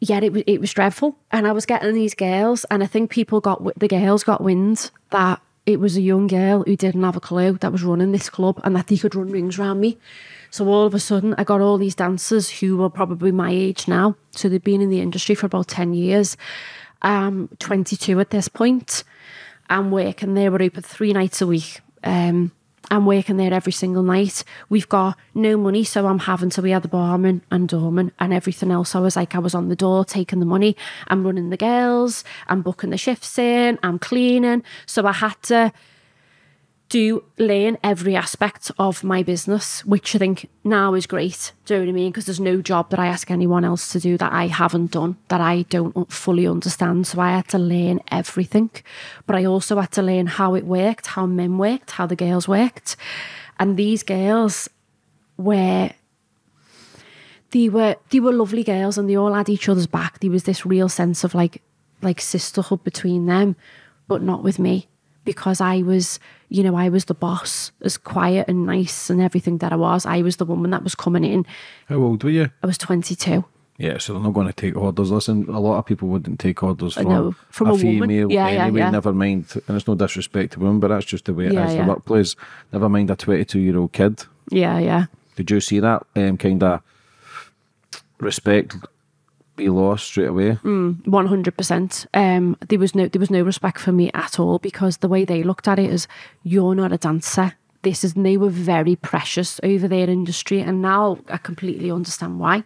S2: yeah, it was, it was dreadful. And I was getting these girls, and I think people got, the girls got wind that it was a young girl who didn't have a clue that was running this club and that they could run rings around me. So all of a sudden, I got all these dancers who were probably my age now. So they'd been in the industry for about 10 years. Um, 22 at this point. I'm working there. We're open three nights a week. Um, I'm working there every single night. We've got no money, so I'm having to be at the barman and doorman and everything else. I was like, I was on the door taking the money. I'm running the girls. I'm booking the shifts in. I'm cleaning. So I had to do learn every aspect of my business, which I think now is great. Do you know what I mean? Because there's no job that I ask anyone else to do that I haven't done, that I don't fully understand. So I had to learn everything. But I also had to learn how it worked, how men worked, how the girls worked. And these girls were they were they were lovely girls and they all had each other's back. There was this real sense of like like sisterhood between them, but not with me because I was, you know, I was the boss, as quiet and nice and everything that I was. I was the woman that was coming in.
S3: How old were you?
S2: I was 22.
S3: Yeah, so they're not going to take orders. Listen, a lot of people wouldn't take orders from,
S2: know, from a,
S3: a, female
S2: Yeah,
S3: anyway,
S2: yeah, yeah.
S3: never mind. And it's no disrespect to women, but that's just the way it is.
S2: Yeah,
S3: The
S2: yeah.
S3: workplace, never mind a 22 year old kid.
S2: Yeah, yeah.
S3: Did you see that um, kind of respect be lost straight away?
S2: One hundred percent. Um, there was no there was no respect for me at all because the way they looked at it is you're not a dancer. this is, and they were very precious over their industry. And now I completely understand why.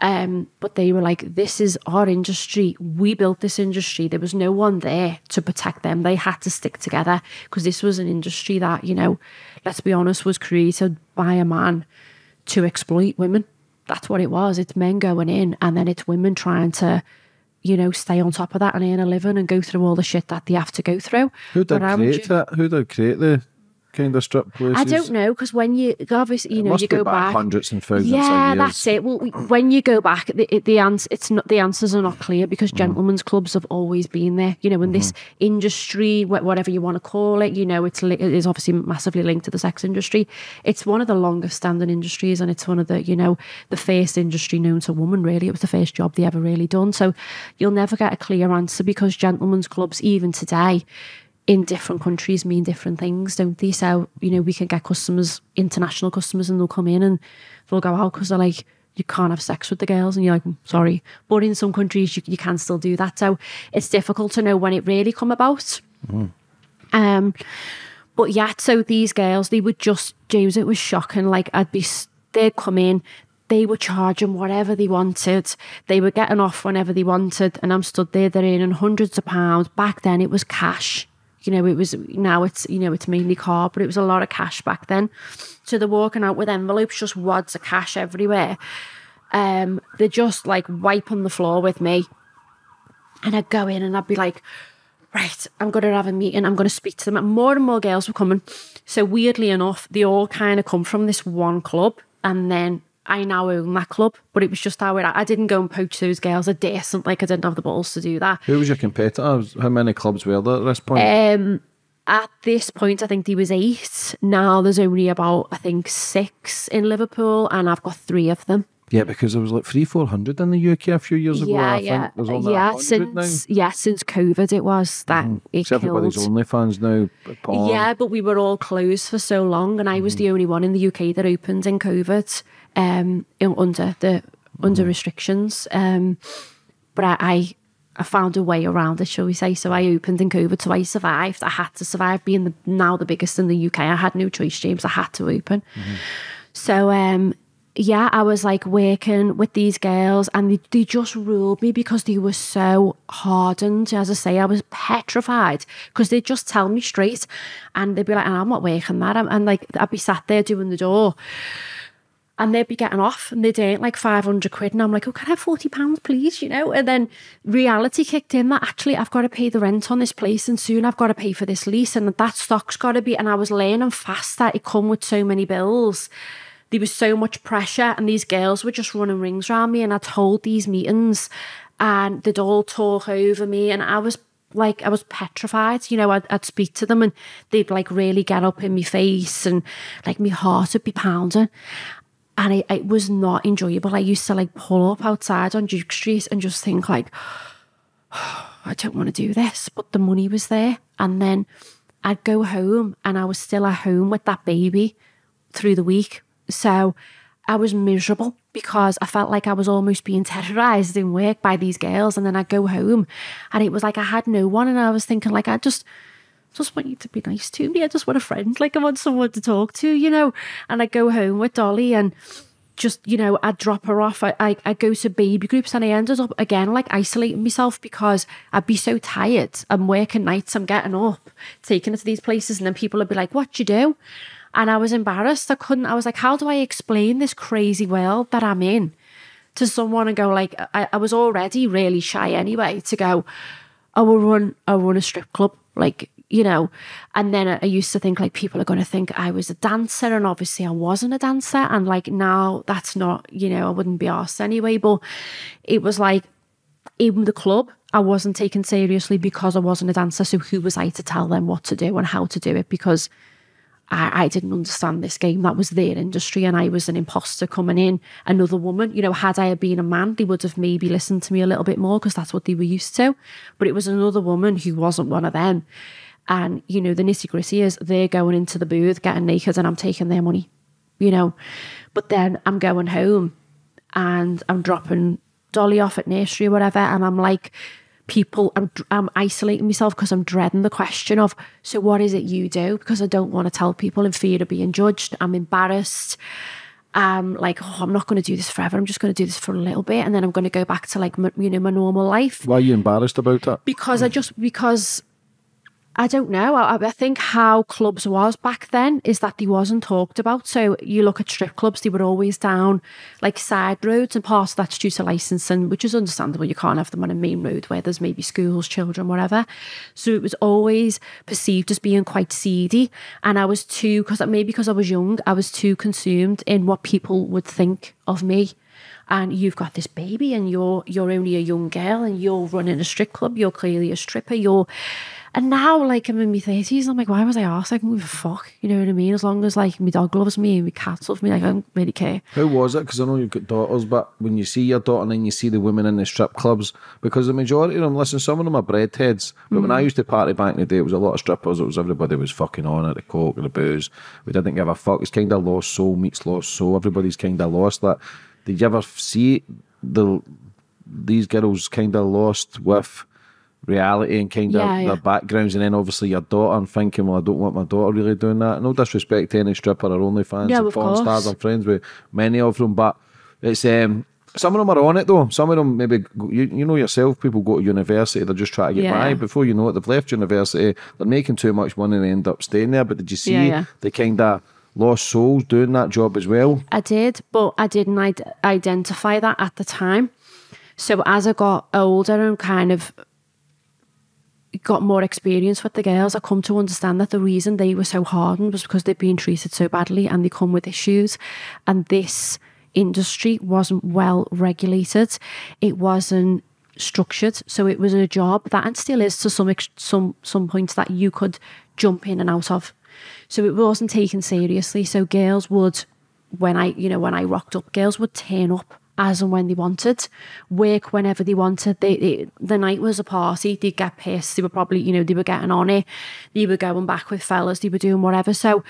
S2: Um, but they were like, this is our industry. We built this industry. There was no one there to protect them. They had to stick together because this was an industry that, you know, let's be honest, was created by a man to exploit women. That's what it was. It's men going in and then it's women trying to, you know, stay on top of that and earn a living and go through all the shit that they have to go through.
S3: Who did create
S2: ju-
S3: that? Who did create the kind of strip places?
S2: I don't know because when you obviously you
S3: It
S2: know you go
S3: back,
S2: back,
S3: hundreds and thousands
S2: yeah,
S3: of years.
S2: that's it. Well, when you go back, the the answer it's not the answers are not clear because
S3: Mm.
S2: gentlemen's clubs have always been there. You know, in this
S3: Mm-hmm.
S2: industry, whatever you want to call it, you know, it's it is obviously massively linked to the sex industry. It's one of the longest standing industries, and it's one of the you know the first industry known to women. Really, it was the first job they ever really done. So you'll never get a clear answer because gentlemen's clubs, even today in different countries mean different things, don't they? So, you know, we can get customers, international customers, and they'll come in and they'll go out because they're like, you can't have sex with the girls. And you're like, "Mm, sorry. But in some countries, you, you can still do that. So it's difficult to know when it really come about. Um, but yeah, so these girls, they would just, James, it was shocking. Like, I'd be, they'd come in, they were charging whatever they wanted. They were getting off whenever they wanted. And I'm stood there, they're earning hundreds of pounds. Back then, it was cash. You know, it was, now it's, you know, it's mainly car, but it was a lot of cash back then. So they're walking out with envelopes, just wads of cash everywhere. Um, they're just like wiping the floor with me. And I'd go in and I'd be like, right, I'm going to have a meeting. I'm going to speak to them. And more and more girls were coming. So weirdly enough, they all kind of come from this one club. And then I now own that club. But it was just how it, I didn't go and poach those girls. I decent, like I didn't have the balls to do that.
S3: Who was your competitor? How many clubs were there at this point?
S2: Um, at this point, I think there was eight. Now there's only about, I think, six in Liverpool. And I've got three of them.
S3: yeah, because there was like three, four hundred in the UK a few years ago.
S2: yeah,
S3: I
S2: yeah, yeah.
S3: 100 now.
S2: Since yeah, since COVID, it was that it
S3: So everybody's
S2: killed.
S3: OnlyFans now. Porn.
S2: Yeah, but we were all closed for so long, and I was the only one in the UK that opened in COVID, um, in- under the under restrictions. Um, but I, I I found a way around it, shall we say? So I opened in COVID, so I survived. I had to survive, being the now the biggest in the UK. I had no choice, James. I had to open. So um yeah, I was like working with these girls and they, they just ruled me because they were so hardened. As I say, I was petrified because they'd just tell me straight and they'd be like, I'm not working that. And like, I'd be sat there doing the door and they'd be getting off and they'd earn like 500 quid. And I'm like, oh, can I have 40 pounds, please? You know? And then reality kicked in that actually I've got to pay the rent on this place and soon I've got to pay for this lease and that stock's got to be. And I was learning fast that it come with so many bills. There was so much pressure and these girls were just running rings around me. And I told these meetings and they'd all talk over me. And I was like, I was petrified. You know, I'd, I'd speak to them and they'd like really get up in my face and like my heart would be pounding and it, it was not enjoyable. I used to like pull up outside on Duke Street and just think like, I don't want to do this, but the money was there. And then I'd go home and I was still at home with that baby through the week. So I was miserable because I felt like I was almost being terrorized in work by these girls. And then I'd go home and it was like I had no one. And I was thinking like, I just, just want you to be nice to me. I just want a friend. Like I want someone to talk to, you know. And I go home with Dolly and just, you know, I'd drop her off. I, I I'd go to baby groups and I ended up again like isolating myself because I'd be so tired. I'm working nights, I'm getting up, taking it to these places, and then people would be like, What you do? And I was embarrassed. I couldn't, I was like, How do I explain this crazy world that I'm in? to someone and go like I, I was already really shy anyway to go oh, I will run I run a strip club like you know and then I, used to think like people are going to think I was a dancer and obviously I wasn't a dancer and like now that's not you know I wouldn't be asked anyway but it was like even the club I wasn't taken seriously because I wasn't a dancer so who was I to tell them what to do and how to do it because I, I didn't understand this game. That was their industry, and I was an imposter coming in. Another woman, you know, had I been a man, they would have maybe listened to me a little bit more because that's what they were used to. But it was another woman who wasn't one of them. And, you know, the nitty gritty is they're going into the booth, getting naked, and I'm taking their money, you know. But then I'm going home and I'm dropping Dolly off at nursery or whatever, and I'm like, people, I'm, I'm isolating myself because I'm dreading the question of, so what is it you do? Because I don't want to tell people in fear of being judged. I'm embarrassed. Um, like, oh, I'm not going to do this forever. I'm just going to do this for a little bit, and then I'm going to go back to like, my, you know, my normal life.
S3: Why are you embarrassed about that?
S2: Because I just because I don't know. I, I think how clubs was back then is that they wasn't talked about. So you look at strip clubs, they were always down like side roads, and part of that's due to licensing, which is understandable. You can't have them on a main road where there's maybe schools, children, whatever. So it was always perceived as being quite seedy, and I was too because maybe because I was young, I was too consumed in what people would think of me and you've got this baby and you're you're only a young girl and you're running a strip club you're clearly a stripper you're and now, like, I'm in my 30s, I'm like, why was I asked? I can give a fuck, you know what I mean? As long as, like, my dog loves me and my cat loves me, like, I don't really care.
S3: How was it? Because I know you've got daughters, but when you see your daughter and then you see the women in the strip clubs, because the majority of them, listen, some of them are breadheads. But mm. when I used to party back in the day, it was a lot of strippers. It was everybody was fucking on at the coke and the booze. We didn't give a fuck. It's kind of lost soul meets lost soul. Everybody's kind of lost that. Did you ever see the these girls kind of lost with reality and kind of
S2: Yeah,
S3: their backgrounds, and then obviously your daughter and thinking, well, I don't want my daughter really doing that. No disrespect to any stripper or OnlyFans
S2: Yeah,
S3: and
S2: of
S3: porn
S2: course.
S3: stars. I'm friends with many of them, but it's um. Some of them are on it though. Some of them maybe you, you know yourself. People go to university, they're just trying to get
S2: Yeah.
S3: by. Before you know it, they've left university. They're making too much money and they end up staying there. But did you see
S2: Yeah, yeah.
S3: the kind of lost souls doing that job as well?
S2: I did, but I didn't Id- identify that at the time. So as I got older and kind of got more experience with the girls, I come to understand that the reason they were so hardened was because they'd been treated so badly and they come with issues. And this industry wasn't well regulated. It wasn't structured. So it was a job that and still is to some some some points that you could jump in and out of. So it wasn't taken seriously. So girls would when I, you know, when I rocked up, girls would turn up as and when they wanted, work whenever they wanted. They, they the night was a party. They'd get pissed. They were probably, you know, they were getting on it. They were going back with fellas. They were doing whatever. So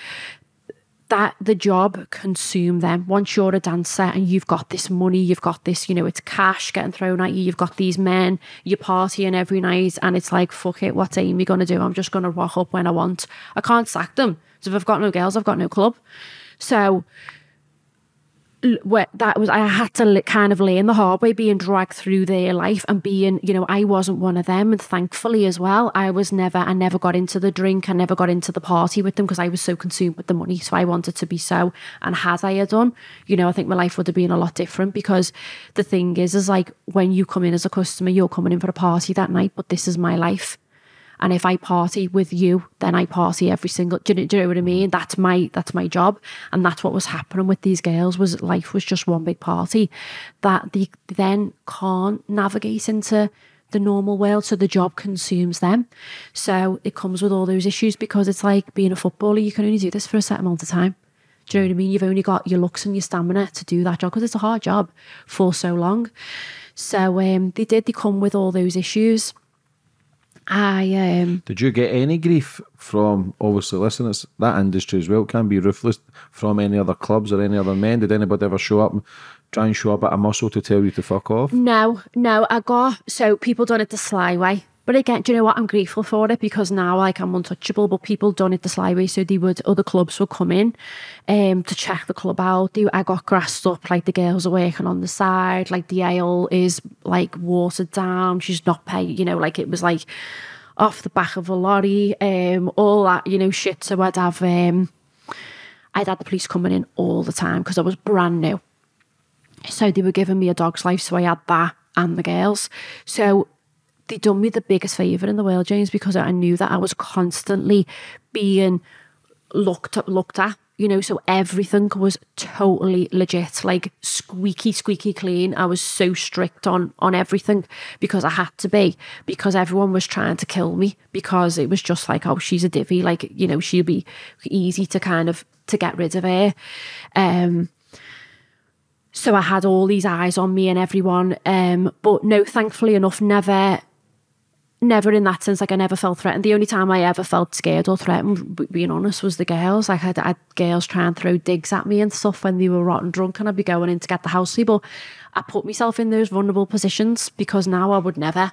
S2: that the job consumed them. Once you're a dancer and you've got this money, you've got this, you know, it's cash getting thrown at you. You've got these men. You're partying every night, and it's like, fuck it. What's Amy gonna do? I'm just gonna rock up when I want. I can't sack them. So if I've got no girls, I've got no club. So where that was I had to kind of lay in the hard way being dragged through their life and being you know I wasn't one of them. And thankfully as well I was never I never got into the drink I never got into the party with them because I was so consumed with the money. So I wanted to be so and had I had done you know I think my life would have been a lot different because the thing is is like when you come in as a customer you're coming in for a party that night but this is my life and if I party with you, then I party every single. Do you, know- do you know what I mean? That's my that's my job, and that's what was happening with these girls. Was life was just one big party that they then can't navigate into the normal world. So the job consumes them. So it comes with all those issues because it's like being a footballer. You can only do this for a set amount of time. Do you know what I mean? You've only got your looks and your stamina to do that job because it's a hard job for so long. So um, they did. They come with all those issues. I um
S3: Did you get any grief from obviously listen, it's that industry as well it can be ruthless from any other clubs or any other men? Did anybody ever show up and try and show a bit of muscle to tell you to fuck off?
S2: no, no, I got so people done it the sly way. But again, do you know what? I'm grateful for it because now like I'm untouchable, but people done it the sly way. So they would other clubs would come in um to check the club out. They, I got grassed up, like the girls are working on the side, like the ale is like watered down, she's not paying, you know, like it was like off the back of a lorry, um, all that, you know, shit. So I'd have um I'd had the police coming in all the time because I was brand new. So they were giving me a dog's life, so I had that and the girls. So they done me the biggest favour in the world, James, because I knew that I was constantly being looked at, looked at. You know, so everything was totally legit, like squeaky, squeaky clean. I was so strict on on everything because I had to be, because everyone was trying to kill me, because it was just like, oh, she's a divvy, like you know, she'll be easy to kind of to get rid of her. Um, so I had all these eyes on me and everyone. Um, but no, thankfully enough, never, never in that sense. Like I never felt threatened. The only time I ever felt scared or threatened, being honest, was the girls. Like I had, I had girls try and throw digs at me and stuff when they were rotten drunk, and I'd be going in to get the house. But I put myself in those vulnerable positions because now I would never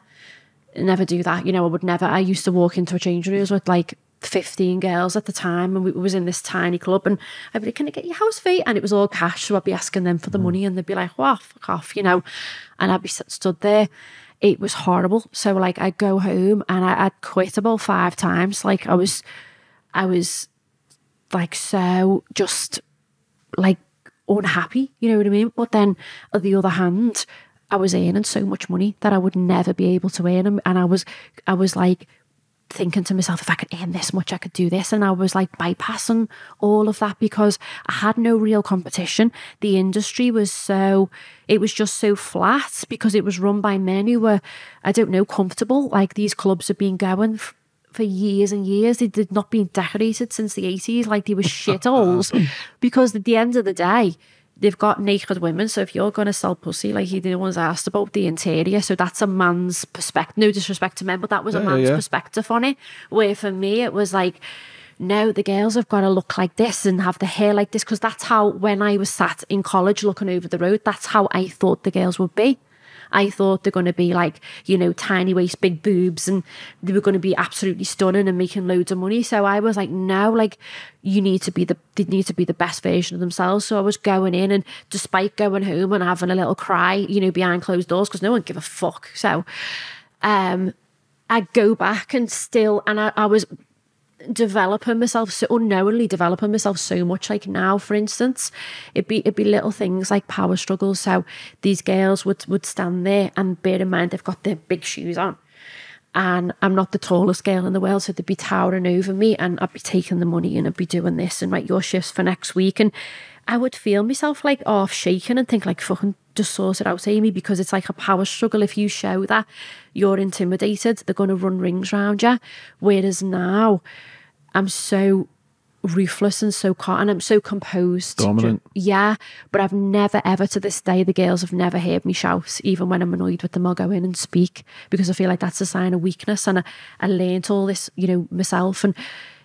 S2: never do that. You know, I would never. I used to walk into a change rooms with like 15 girls at the time and we was in this tiny club and I'd be like, can I get your house fee? And it was all cash. So I'd be asking them for the mm. money and they'd be like, well, fuck off, you know. And I'd be stood there. It was horrible. So like I'd go home and I, I'd quit about five times. Like I was, I was like so just like unhappy, you know what I mean? But then on the other hand, I was earning so much money that I would never be able to earn. And I was, I was like thinking to myself, if I could earn this much, I could do this. And I was like bypassing all of that because I had no real competition. The industry was so, it was just so flat because it was run by men who were, I don't know, comfortable. Like these clubs have been going for years and years. They did not been decorated since the 80s. Like they were shitholes because at the end of the day, they've got naked women. So if you're going to sell pussy, like he no one's asked about the interior. So that's a man's perspective. No disrespect to men, but that was a man's
S3: yeah.
S2: perspective on it. Where for me, it was like, no, the girls have got to look like this and have the hair like this. Because that's how, when I was sat in college looking over the road, that's how I thought the girls would be. I thought they're going to be like, you know, tiny waist, big boobs, and they were going to be absolutely stunning and making loads of money. So I was like, no, like, you need to be the, they need to be the best version of themselves. So I was going in, and despite going home and having a little cry, you know, behind closed doors, because no one give a fuck. So, um, I go back and still, and I, I was developing myself so unknowingly developing myself so much like now for instance it'd be it'd be little things like power struggles. So these girls would would stand there and bear in mind they've got their big shoes on and I'm not the tallest girl in the world so they'd be towering over me and I'd be taking the money and I'd be doing this and like your shifts for next week. And I would feel myself like off shaking and think like fucking just sort it out Amy because it's like a power struggle. If you show that you're intimidated they're going to run rings round you whereas now I'm so ruthless and so calm and I'm so composed.
S3: Dominant.
S2: Yeah, but I've never ever to this day the girls have never heard me shout even when I'm annoyed with them I'll go in and speak because I feel like that's a sign of weakness and I, I learned all this you know myself and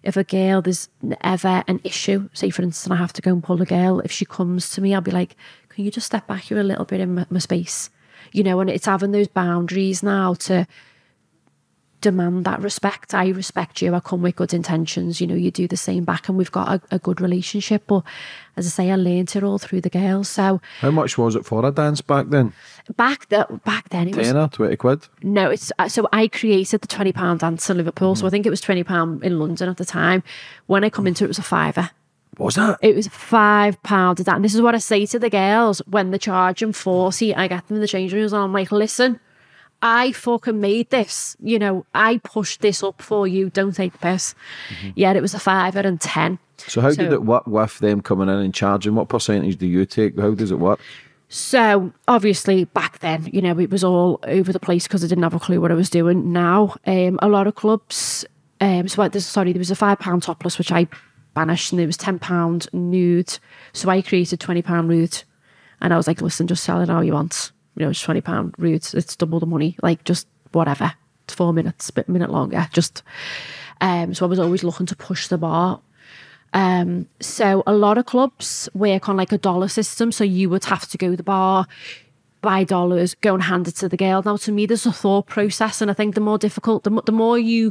S2: if a girl there's ever an issue say for instance I have to go and pull a girl if she comes to me I'll be like can you just step back here a little bit in my, my space you know and it's having those boundaries now to demand that respect. I respect you. I come with good intentions. You know, you do the same back, and we've got a, a good relationship. But as I say, I learned it all through the girls. So
S3: How much was it for a dance back then?
S2: back that back then, it was
S3: Tenner, 20 quid?
S2: no. It's uh, so I created the twenty pound dance in Liverpool.
S3: Mm-hmm.
S2: So I think it was twenty pound in London at the time. When I come into it, it was a fiver.
S3: What was that?
S2: It was five pounds a dance. And this is what I say to the girls when they're charging forty. I get them in the change rooms, and I'm like, listen. I fucking made this. You know, I pushed this up for you. Don't take the piss. Yeah, it was a fiver and ten.
S3: So how did it work with them coming in and charging? What percentage do you take? How does it work?
S2: So obviously back then, you know, it was all over the place because I didn't have a clue what I was doing. Now, um, a lot of clubs, um, so like, there's, sorry, there was a five pound topless which I banished, and there was ten pound nude. So I created twenty pound nude, and I was like, listen, just sell it how you want. You know, it's twenty pound nude. It's double the money. Like just whatever. It's four minutes, bit minute longer. Just. Um, so I was always looking to push the bar um, so a lot of clubs work on like a dollar system. So you would have to go to the bar, buy dollars, go and hand it to the girl. Now to me, there's a thought process, and I think the more difficult, the, the more you,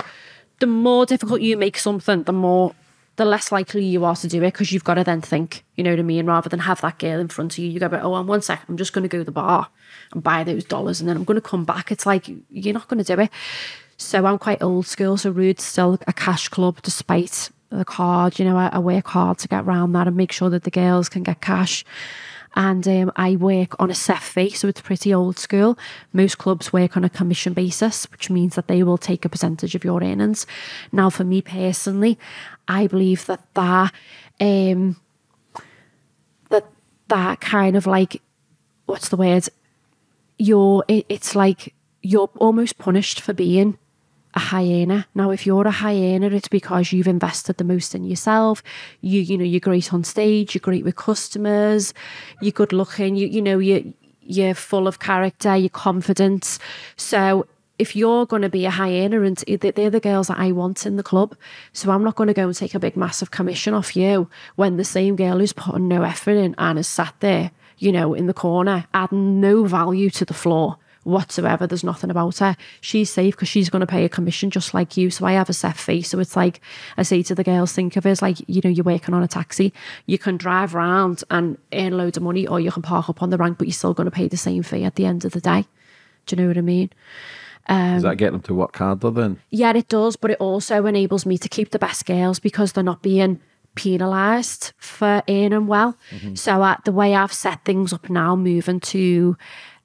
S2: the more difficult you make something, the more, the less likely you are to do it because you've got to then think. You know what I mean? Rather than have that girl in front of you, you go, oh, on one sec, I'm just going to go to the bar and buy those dollars, and then I'm going to come back. It's like you're not going to do it. So I'm quite old school. So Rude's still a cash club, despite the card. You know, I, I work hard to get around that and make sure that the girls can get cash. And um, I work on a set fee, so it's pretty old school. Most clubs work on a commission basis, which means that they will take a percentage of your earnings. Now, for me personally, I believe that that um, that that kind of like what's the word? You're it, it's like you're almost punished for being a hyena. Now, if you're a hyena, it's because you've invested the most in yourself. You, you know, you're great on stage. You're great with customers. You're good looking. You, you know, you you're full of character. You're confident. So. If you're going to be a hyena, and they- they're the girls that I want in the club, so I'm not going to go and take a big, massive commission off you when the same girl who's putting no effort in and is sat there, you know, in the corner, adding no value to the floor, whatsoever. There's nothing about her. She's safe because she's going to pay a commission just like you. So I have a set fee. So it's like I say to the girls, think of it as like, you know, you're working on a taxi. You can drive around and earn loads of money or you can park up on the rank, but you're still going to pay the same fee at the end of the day. Do you know what I mean?
S3: Does that get them to work harder then?
S2: Yeah, it does, but it also enables me to keep the best girls because they're not being penalised for earning well. So uh, the way I've set things up now, moving to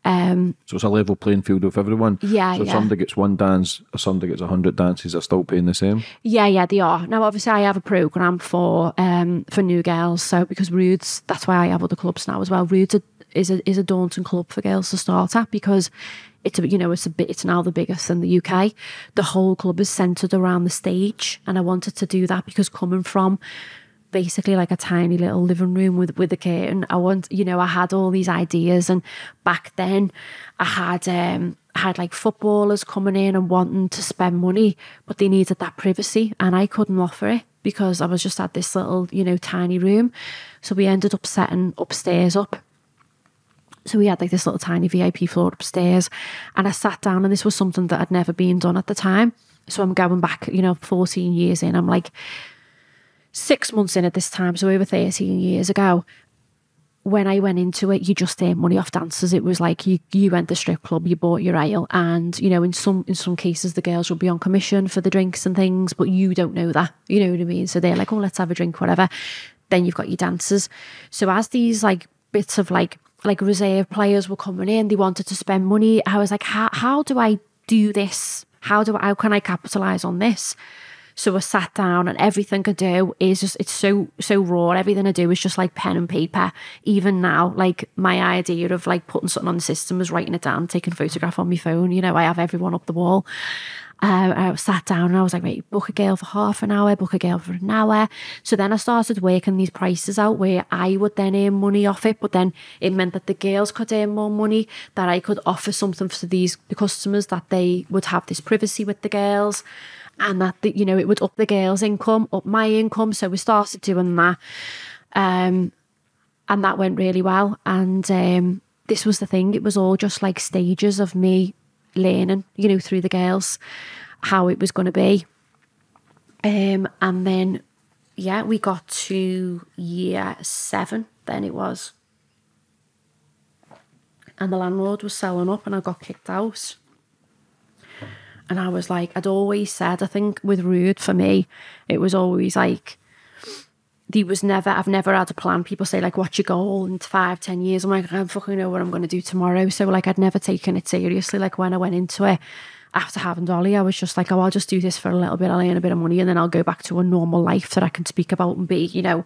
S2: um,
S3: So it's a level playing field with everyone.
S2: Yeah,
S3: So if
S2: yeah.
S3: somebody gets one dance or somebody gets a hundred dances, they're still paying the same.
S2: Yeah, yeah, they are. Now, obviously, I have a program for um for new girls. So because Rude's, that's why I have other clubs now as well. Rude's a, is a is a daunting club for girls to start at because it's a you know it's a bit it's now the biggest in the UK. The whole club is centered around the stage, and I wanted to do that because coming from basically like a tiny little living room with with a curtain. I want, you know, I had all these ideas, and back then I had um had like footballers coming in and wanting to spend money, but they needed that privacy, and I couldn't offer it because I was just at this little, you know, tiny room. So we ended up setting upstairs up. So we had like this little tiny VIP floor upstairs, and I sat down, and this was something that had never been done at the time. So I'm going back, you know, 14 years in. I'm like, six months in at this time, so over 13 years ago, when I went into it, you just earned money off dancers. It was like you you went to strip club, you bought your ale, and you know in some in some cases the girls would be on commission for the drinks and things, but you don't know that. You know what I mean? So they're like, oh, let's have a drink, whatever. Then you've got your dancers. So as these like bits of like like reserve players were coming in, they wanted to spend money. I was like, how how do I do this? How do I, how can I capitalize on this? So I sat down and everything I do is just it's so so raw. Everything I do is just like pen and paper. Even now, like my idea of like putting something on the system was writing it down, taking a photograph on my phone. You know, I have everyone up the wall. Uh, I sat down and I was like, right, book a girl for half an hour, book a girl for an hour. So then I started working these prices out where I would then earn money off it, but then it meant that the girls could earn more money, that I could offer something to these the customers that they would have this privacy with the girls and that the, you know it would up the girls' income, up my income. So we started doing that, um, and that went really well. And um, this was the thing; it was all just like stages of me learning, you know, through the girls how it was going to be. Um, and then, yeah, we got to year seven. Then it was, and the landlord was selling up, and I got kicked out. And I was like, I'd always said, I think with Rude for me, it was always like, there was never, I've never had a plan. People say, like, what's your goal in five, ten years? I'm like, I don't fucking know what I'm going to do tomorrow. So, like, I'd never taken it seriously. Like, when I went into it after having Dolly, I was just like, oh, I'll just do this for a little bit. I'll earn a bit of money and then I'll go back to a normal life that I can speak about and be, you know,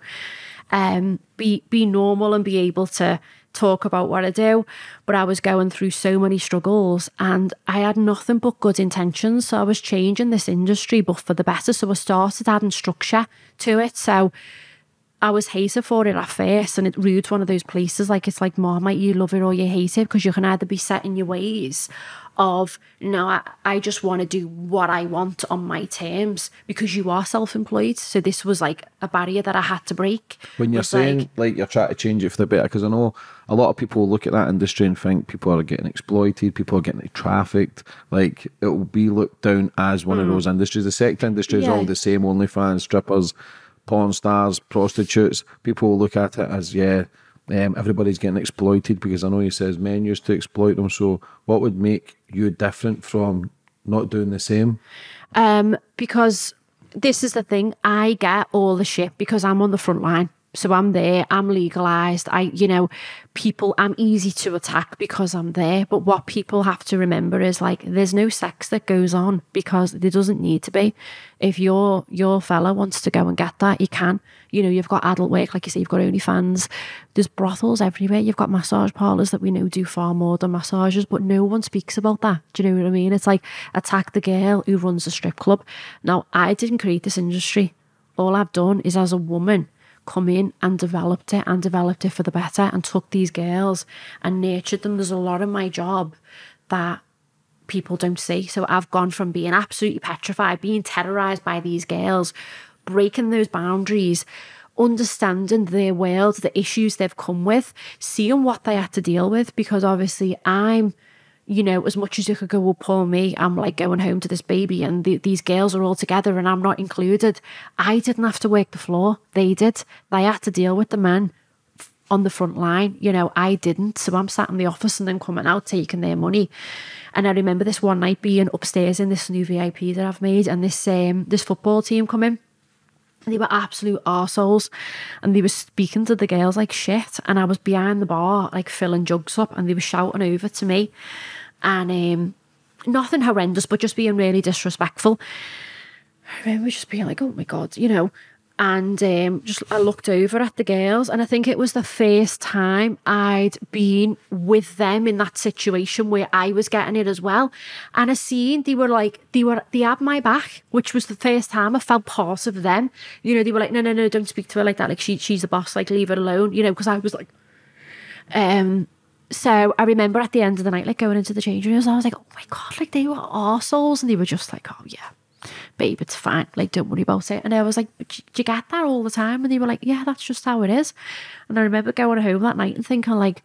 S2: um, be be normal and be able to talk about what I do. But I was going through so many struggles and I had nothing but good intentions. So I was changing this industry, but for the better. So I started adding structure to it. So I was hated for it at first, and it rude one of those places. Like it's like Marmite, you love it or you hate it because you can either be set in your ways of no, I, I just want to do what I want on my terms because you are self-employed. So this was like a barrier that I had to break.
S3: When you're saying
S2: like,
S3: like, you're trying to change it for the better, because I know a lot of people look at that industry and think people are getting exploited, people are getting trafficked. Like it will be looked down as one of those industries. The sex industry is all
S2: Mm.
S3: The same: only OnlyFans, strippers, porn stars, prostitutes. People look at it as yeah. Um, everybody's getting exploited because I know he says men used to exploit them. So, what would make you different from not doing the same?
S2: um, because this is the thing. I get all the shit because I'm on the front line. So I'm there, I'm legalized. I, you know, people, I'm easy to attack because I'm there. But what people have to remember is like, there's no sex that goes on because there doesn't need to be. If your your fella wants to go and get that, you can. You know, you've got adult work, like you say, you've got OnlyFans. There's brothels everywhere. You've got massage parlors that we know do far more than massages, but no one speaks about that. Do you know what I mean? It's like attack the girl who runs the strip club. Now, I didn't create this industry. All I've done is as a woman come in and developed it and developed it for the better and took these girls and nurtured them. There's a lot of my job that people don't see. So I've gone from being absolutely petrified, being terrorized by these girls, breaking those boundaries, understanding their world, the issues they've come with, seeing what they had to deal with, because obviously I'm you know, as much as you could go, well, poor me, I'm like going home to this baby and the, these girls are all together and I'm not included. I didn't have to work the floor. They did. They had to deal with the men on the front line. You know, I didn't. So I'm sat in the office and then coming out taking their money. And I remember this one night being upstairs in this new VIP that I've made and this um this football team coming they were absolute arseholes. And they were speaking to the girls like shit. And I was behind the bar, like filling jugs up, and they were shouting over to me. And um nothing horrendous, but just being really disrespectful. I remember just being like, oh my God, you know. And um, just I looked over at the girls, and I think it was the first time I'd been with them in that situation where I was getting it as well. And I seen they were like, they were, they had my back, which was the first time I felt part of them. You know, they were like, no, no, no, don't speak to her like that. Like she, she's the boss. Like leave her alone. You know, because I was like, um, so I remember at the end of the night, like going into the change rooms, I was like, oh my God, like they were arseholes. And they were just like, oh yeah, babe, it's fine. Like, don't worry about it. And I was like, do you get that all the time? And they were like, yeah, that's just how it is. And I remember going home that night and thinking like,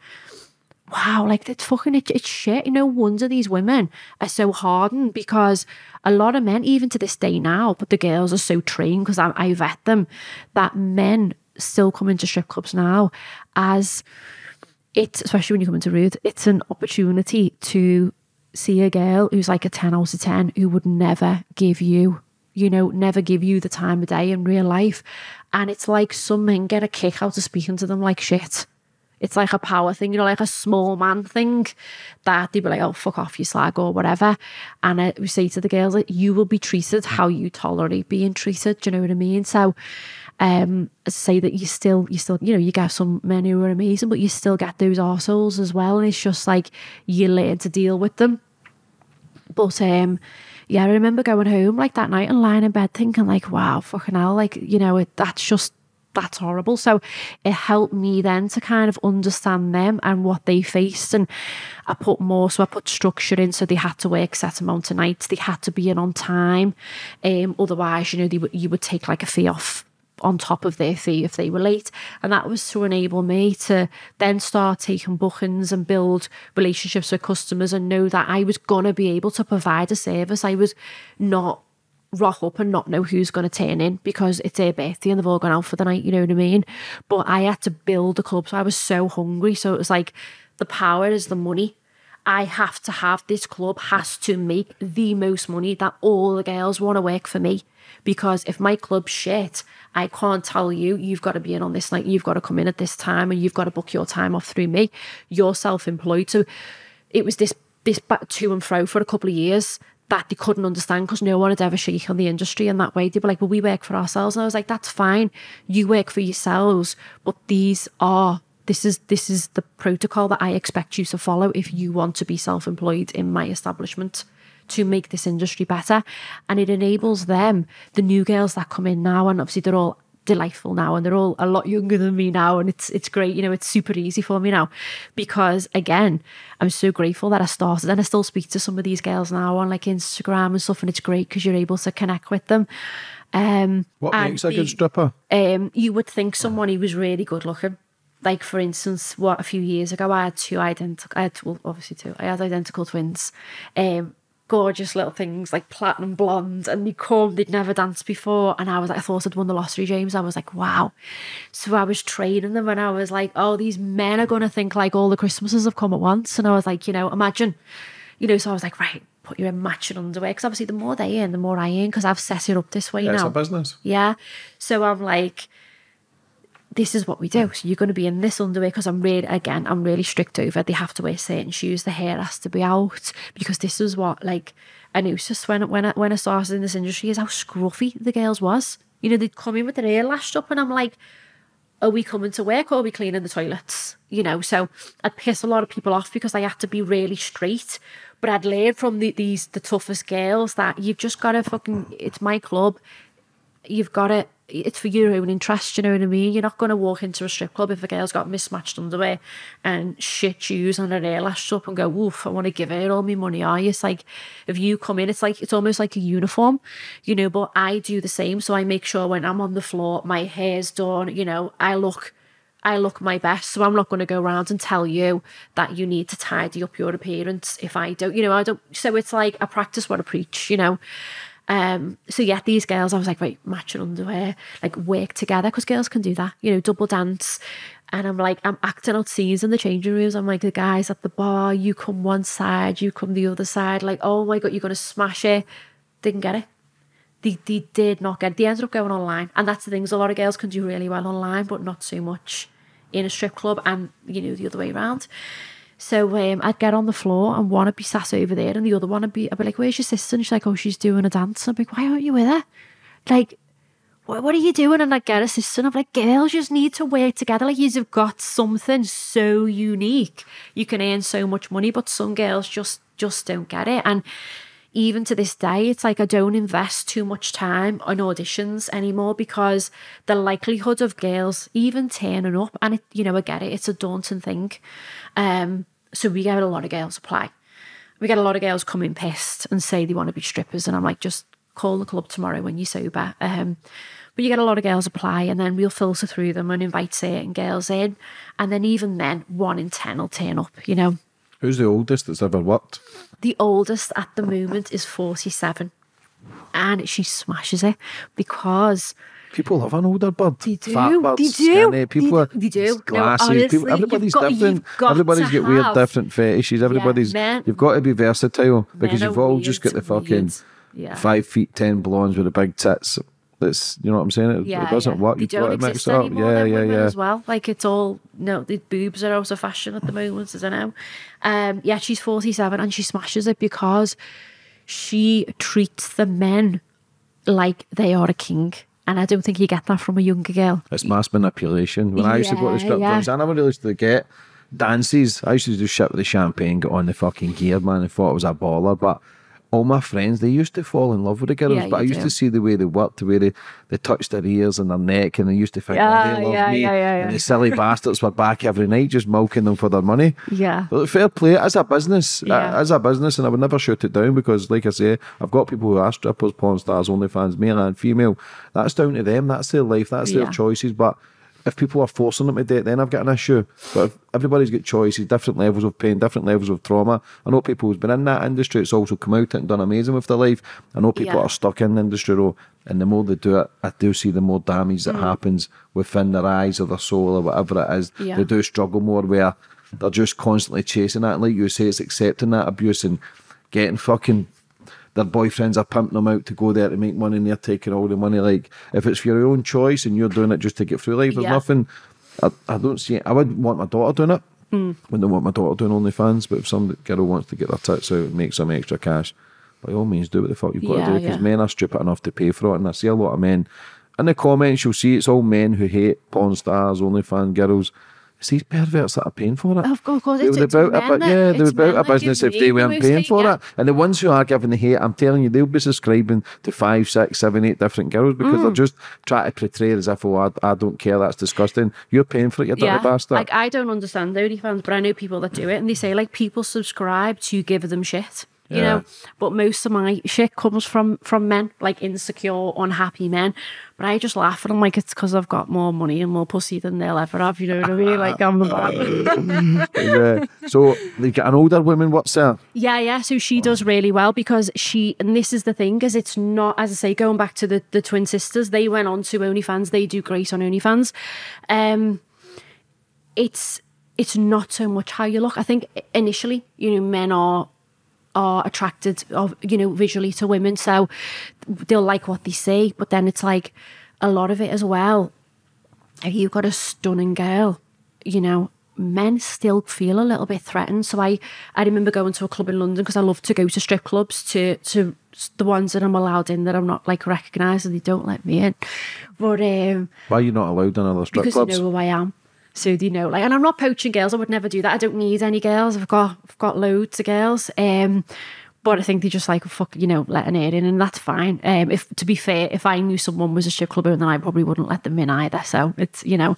S2: wow, like it's fucking, it, it's shit. You know, wonder these women are so hardened because a lot of men, even to this day now, but the girls are so trained because I, I vet them, that men still come into strip clubs now as it's especially when you come into Rude, it's an opportunity to see a girl who's like a 10 out of 10 who would never give you, you know, never give you the time of day in real life. And it's like some men get a kick out of speaking to them like shit. It's like a power thing, you know, like a small man thing that they'd be like, oh, fuck off, you slag or whatever. And I, we say to the girls, like, you will be treated how you tolerate being treated. Do you know what I mean? So, um say that you still you still you know you get some men who are amazing but you still get those arseholes as well and it's just like you learn to deal with them but um yeah I remember going home like that night and lying in bed thinking like wow fucking hell like you know it, that's just that's horrible. So it helped me then to kind of understand them and what they faced. And I put more, so I put structure in. So they had to work set amount of nights. They had to be in on time. Um, otherwise, you know, they you would take like a fee off on top of their fee if they were late. And that was to enable me to then start taking bookings and build relationships with customers and know that I was going to be able to provide a service. I was not rock up and not know who's going to turn in because it's their birthday and they've all gone out for the night, you know what I mean? But I had to build a club. So I was so hungry. So it was like the power is the money. I have to have this club has to make the most money that all the girls want to work for me. Because if my club's shit, I can't tell you, you've got to be in on this night, you've got to come in at this time, and you've got to book your time off through me. You're self employed. So it was this this back to and fro for a couple of years that they couldn't understand because no one had ever shake on the industry in that way. They were like, well, we work for ourselves. And I was like, that's fine. You work for yourselves, but these are this is this is the protocol that I expect you to follow if you want to be self-employed in my establishment to make this industry better. And it enables them, the new girls that come in now, and obviously they're all delightful now and they're all a lot younger than me now and it's it's great you know it's super easy for me now because again I'm so grateful that I started and I still speak to some of these girls now on like Instagram and stuff and it's great because you're able to connect with them um
S3: What makes a good stripper?
S2: um, you would think someone who was really good looking. Like for instance, what a few years ago I had two identical. I had well, obviously two. I had identical twins, um, gorgeous little things like platinum blonde, and they come. They'd never danced before, and I was like, I thought I'd won the lottery, James. I was like, wow. So I was training them, and I was like, oh, these men are gonna think like all the Christmases have come at once, and I was like, you know, imagine, you know. So I was like, right. Put you in matching underwear because obviously the more they earn, the more I earn because I've set it up this way
S3: Yeah, it's a business.
S2: Yeah. So I'm like, this is what we do. Hmm. So you're going to be in this underwear because I'm really, again, I'm really strict over. They have to wear certain shoes. The hair has to be out because this is what, like, I noticed when when I, when I started in this industry is how scruffy the girls was. You know, they'd come in with their hair lashed up, and I'm like, are we coming to work or are we cleaning the toilets? You know, so I'd piss a lot of people off because I had to be really straight. But I'd learned from the, these the toughest girls that you've just got to fucking. It's my club. You've got to. It's for your own interest. You know what I mean? You're not going to walk into a strip club if a girl's got mismatched underwear and shit shoes and her lashed up and go, "Woof, I want to give her all my money." Are you? It's like if you come in, it's like it's almost like a uniform, you know. But I do the same, so I make sure when I'm on the floor, my hair's done. You know, I look I look my best, so I'm not going to go around and tell you that you need to tidy up your appearance if I don't, you know, I don't. So it's like I practice what I preach, you know. Um, so yeah, these girls, I was like, right, matching underwear, like work together because girls can do that, you know, double dance. And I'm like, I'm acting out scenes in the changing rooms. I'm like, the guys at the bar, you come one side, you come the other side. Like, oh my god, you're gonna smash it. Didn't get it. They, they did not get it. They ended up going online, and that's the thing. A lot of girls can do really well online, but not so much in a strip club, and you know the other way around. So um, I'd get on the floor and one would be sat over there and the other one would be, I'd be like, where's your sister? And she's like, oh, she's doing a dance. I'd be like, why aren't you with her? Like, what, what are you doing? And I'd get a sister and I'm like, girls just need to work together. Like, you've got something so unique. You can earn so much money, but some girls just, just don't get it. And even to this day, it's like I don't invest too much time on auditions anymore because the likelihood of girls even turning up, and it, you know, I get it, it's a daunting thing. Um, so we get a lot of girls apply. We get a lot of girls come in pissed and say they want to be strippers, and I'm like, just call the club tomorrow when you're sober. Um, but you get a lot of girls apply, and then we'll filter through them and invite certain girls in, and then even then, one in ten will turn up. You know,
S3: Who's the oldest that's ever worked?
S2: the oldest at the moment is 47 and she smashes it because
S3: People love an older bird.
S2: They do,
S3: Fat birds,
S2: they do,
S3: skinny. People
S2: they
S3: are
S2: do, do. No,
S3: glasses.
S2: honestly,
S3: people, everybody's
S2: got-
S3: different.
S2: got
S3: Everybody's got weird, different fetishes. Everybody's.
S2: men-
S3: you've got to be versatile because you've all just got the fucking.
S2: Yeah.
S3: five feet ten blondes with the big tits. That's you know what I'm saying. It,
S2: yeah,
S3: it doesn't
S2: yeah.
S3: work. You've got
S2: don't
S3: to mix up.
S2: anymore.
S3: Yeah, yeah,
S2: women
S3: yeah.
S2: As well, like it's all no, the boobs are also fashion at the moment. As I know. Um, yeah, she's forty-seven and she smashes it because she treats the men like they are a king, and I don't think you get that from a younger girl.
S3: It's mass manipulation. When I used to go to
S2: Yeah,
S3: strip
S2: yeah.
S3: clubs, I never really used to get dances. I used to do shit with the champagne, get on the fucking gear, man, and thought it was a baller. But all my friends, they used to fall in love with the girls,
S2: Yeah,
S3: but I used
S2: do.
S3: to see the way they worked, the way they, they touched their ears and their neck, and they used to think,
S2: Yeah,
S3: oh, they ah, love
S2: yeah,
S3: me.
S2: yeah, yeah,
S3: And the silly bastards were back every night just milking them for their money.
S2: Yeah.
S3: But fair play, as a business, as a business, and I would never shoot it down because, like I say, I've got people who are strippers, porn stars, OnlyFans, male and female. That's down to them. That's their life. That's their choices. But if people are forcing them to do it, then I've got an issue. But if everybody's got choices, different levels of pain, different levels of trauma. I know people who's been in that industry, it's also come out and done amazing with their life. I know people
S2: Yeah.
S3: are stuck in the industry though, and the more they do it, I do see the more damage
S2: Mm.
S3: that happens within their eyes or their soul or whatever it is.
S2: Yeah.
S3: They do struggle more where they're just constantly chasing that. And like you say, it's accepting that abuse and getting fucking their boyfriends are pimping them out to go there to make money and they're taking all the money. Like if it's for your own choice and you're doing it just to get through life, there's
S2: Yeah.
S3: nothing I, I don't see it. I wouldn't want my daughter doing it.
S2: Mm.
S3: Wouldn't want my daughter doing OnlyFans, but if some girl wants to get their tits out and make some extra cash, by all means do what the fuck you've got to
S2: Yeah,
S3: do because
S2: yeah.
S3: men are stupid enough to pay for it. And I see a lot of men in the comments you'll see it's all men who hate porn stars, OnlyFans girls. It's these perverts that are paying for it.
S2: Of course,
S3: They
S2: it's-
S3: would
S2: it's
S3: about a, yeah, they would about
S2: men
S3: a business if they weren't paying for
S2: yeah.
S3: it. And the ones who are giving the hate, I'm telling you, they'll be subscribing to five, six, seven, eight different girls because
S2: Mm.
S3: they're just trying to portray it as if, oh, I, I don't care, that's disgusting. You're paying for it, you dirty bastard.
S2: Like I don't understand OnlyFans, but I know people that do it, and they say like people subscribe to give them shit. You
S3: Yeah.
S2: know, but most of my shit comes from from men, like insecure, unhappy men. But I just laugh at them like it's because I've got more money and more pussy than they'll ever have. You know what I mean? Like I'm the bad.
S3: yeah. So they get an older woman, what's that?
S2: Yeah, yeah. So she does really well because she, and this is the thing, is it's not, as I say, going back to the, the twin sisters, they went on to OnlyFans, they do great on OnlyFans. Um, it's it's not so much how you look. I think initially, you know, men are are attracted of you know visually to women, so they'll like what they see. But then it's like a lot of it as well. If you've got a stunning girl, you know, men still feel a little bit threatened. So I, I remember going to a club in London because I love to go to strip clubs to to the ones that I'm allowed in that I'm not like recognised and they don't let me in. But um,
S3: Why are you not allowed in other strip clubs?
S2: because
S3: clubs?
S2: they know who I am. So you know, like, and I'm not poaching girls. I would never do that. I don't need any girls. I've got, I've got loads of girls. Um, but I think they just like fuck, you know, letting it in, and that's fine. Um, if to be fair, if I knew someone was a strip club owner, then I probably wouldn't let them in either. So it's, you know,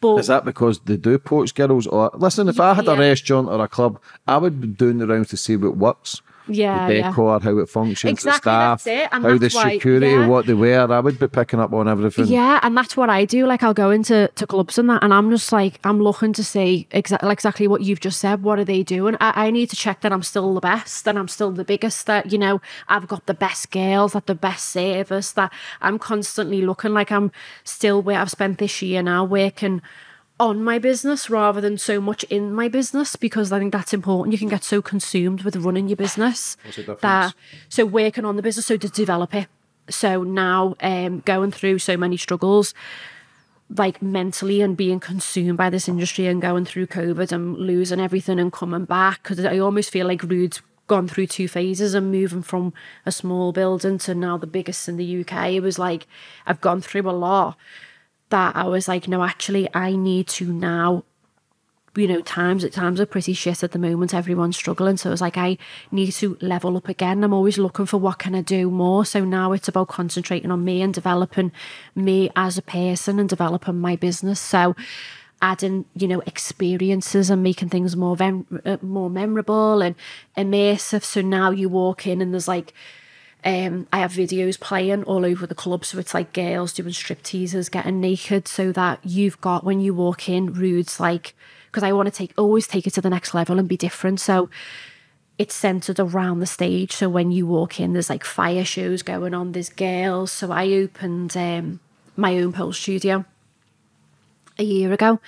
S2: but
S3: Is that because they do poach girls? Or listen, if I had a restaurant or a club, I would be doing the rounds to see what works.
S2: Yeah,
S3: the
S2: yeah.
S3: decor, how it functions,
S2: Exactly,
S3: the staff,
S2: that's it, and
S3: how the
S2: that's why-
S3: security,
S2: yeah.
S3: what they wear. I would be picking up on everything.
S2: Yeah, and that's what I do. Like I'll go into to clubs and that, and I'm just like I'm looking to see exactly exactly what you've just said. What are they doing? I, I need to check that I'm still the best, that I'm still the biggest. That you know I've got the best girls, that the best service. That I'm constantly looking like I'm still where I've spent this year now working on my business rather than so much in my business because I think that's important. You can get so consumed with running your business that so working on the business, so to develop it. So now um, going through so many struggles, like mentally and being consumed by this industry and going through COVID and losing everything and coming back because I almost feel like Rude's gone through two phases and moving from a small building to now the biggest in the UK. It was like I've gone through a lot that I was like, no, actually, I need to now you know, times at times are pretty shit at the moment. Everyone's struggling. So it's like I need to level up again. I'm always looking for what can I do more. So now it's about concentrating on me and developing me as a person and developing my business. So adding, you know, experiences and making things more uh, more memorable and immersive. So now you walk in and there's like um, I have videos playing all over the club, so it's like girls doing strip teasers, getting naked, so that you've got when you walk in, Rude's like because I want to take always take it to the next level and be different. So it's centered around the stage. So when you walk in, there's like fire shows going on. There's girls. So I opened um, my own pole studio a year ago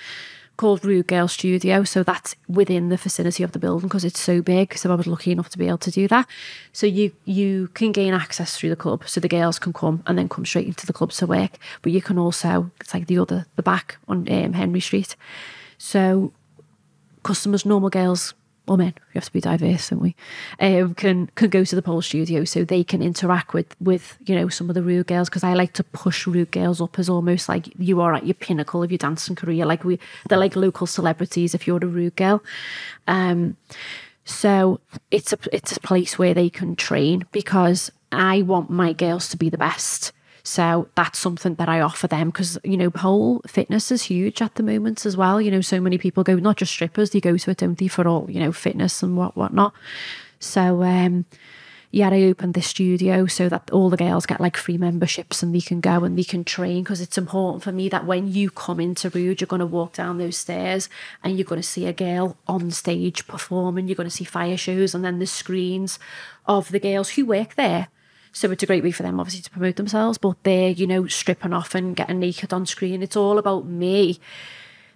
S2: called Girl Studio. So that's within the vicinity of the building because it's so big. So I was lucky enough to be able to do that. So you you can gain access through the club. So the girls can come and then come straight into the club to work. But you can also it's like the other the back on um, Henry Street. So customers, normal girls or men, we have to be diverse, don't we? Um, can can go to the pole studio so they can interact with with you know some of the rude girls because I like to push rude girls up as almost like you are at your pinnacle of your dancing career. Like we, they're like local celebrities if you're a rude girl. Um, so it's a it's a place where they can train because I want my girls to be the best. So that's something that I offer them because, you know, pole fitness is huge at the moment as well. You know, so many people go, not just strippers, they go to it, don't they, for all, you know, fitness and what whatnot. So um yeah, I opened this studio so that all the girls get like free memberships and they can go and they can train because it's important for me that when you come into Rude, you're going to walk down those stairs and you're going to see a girl on stage performing. You're going to see fire shows and then the screens of the girls who work there. So it's a great way for them, obviously, to promote themselves, but they're, you know, stripping off and getting naked on screen. It's all about me.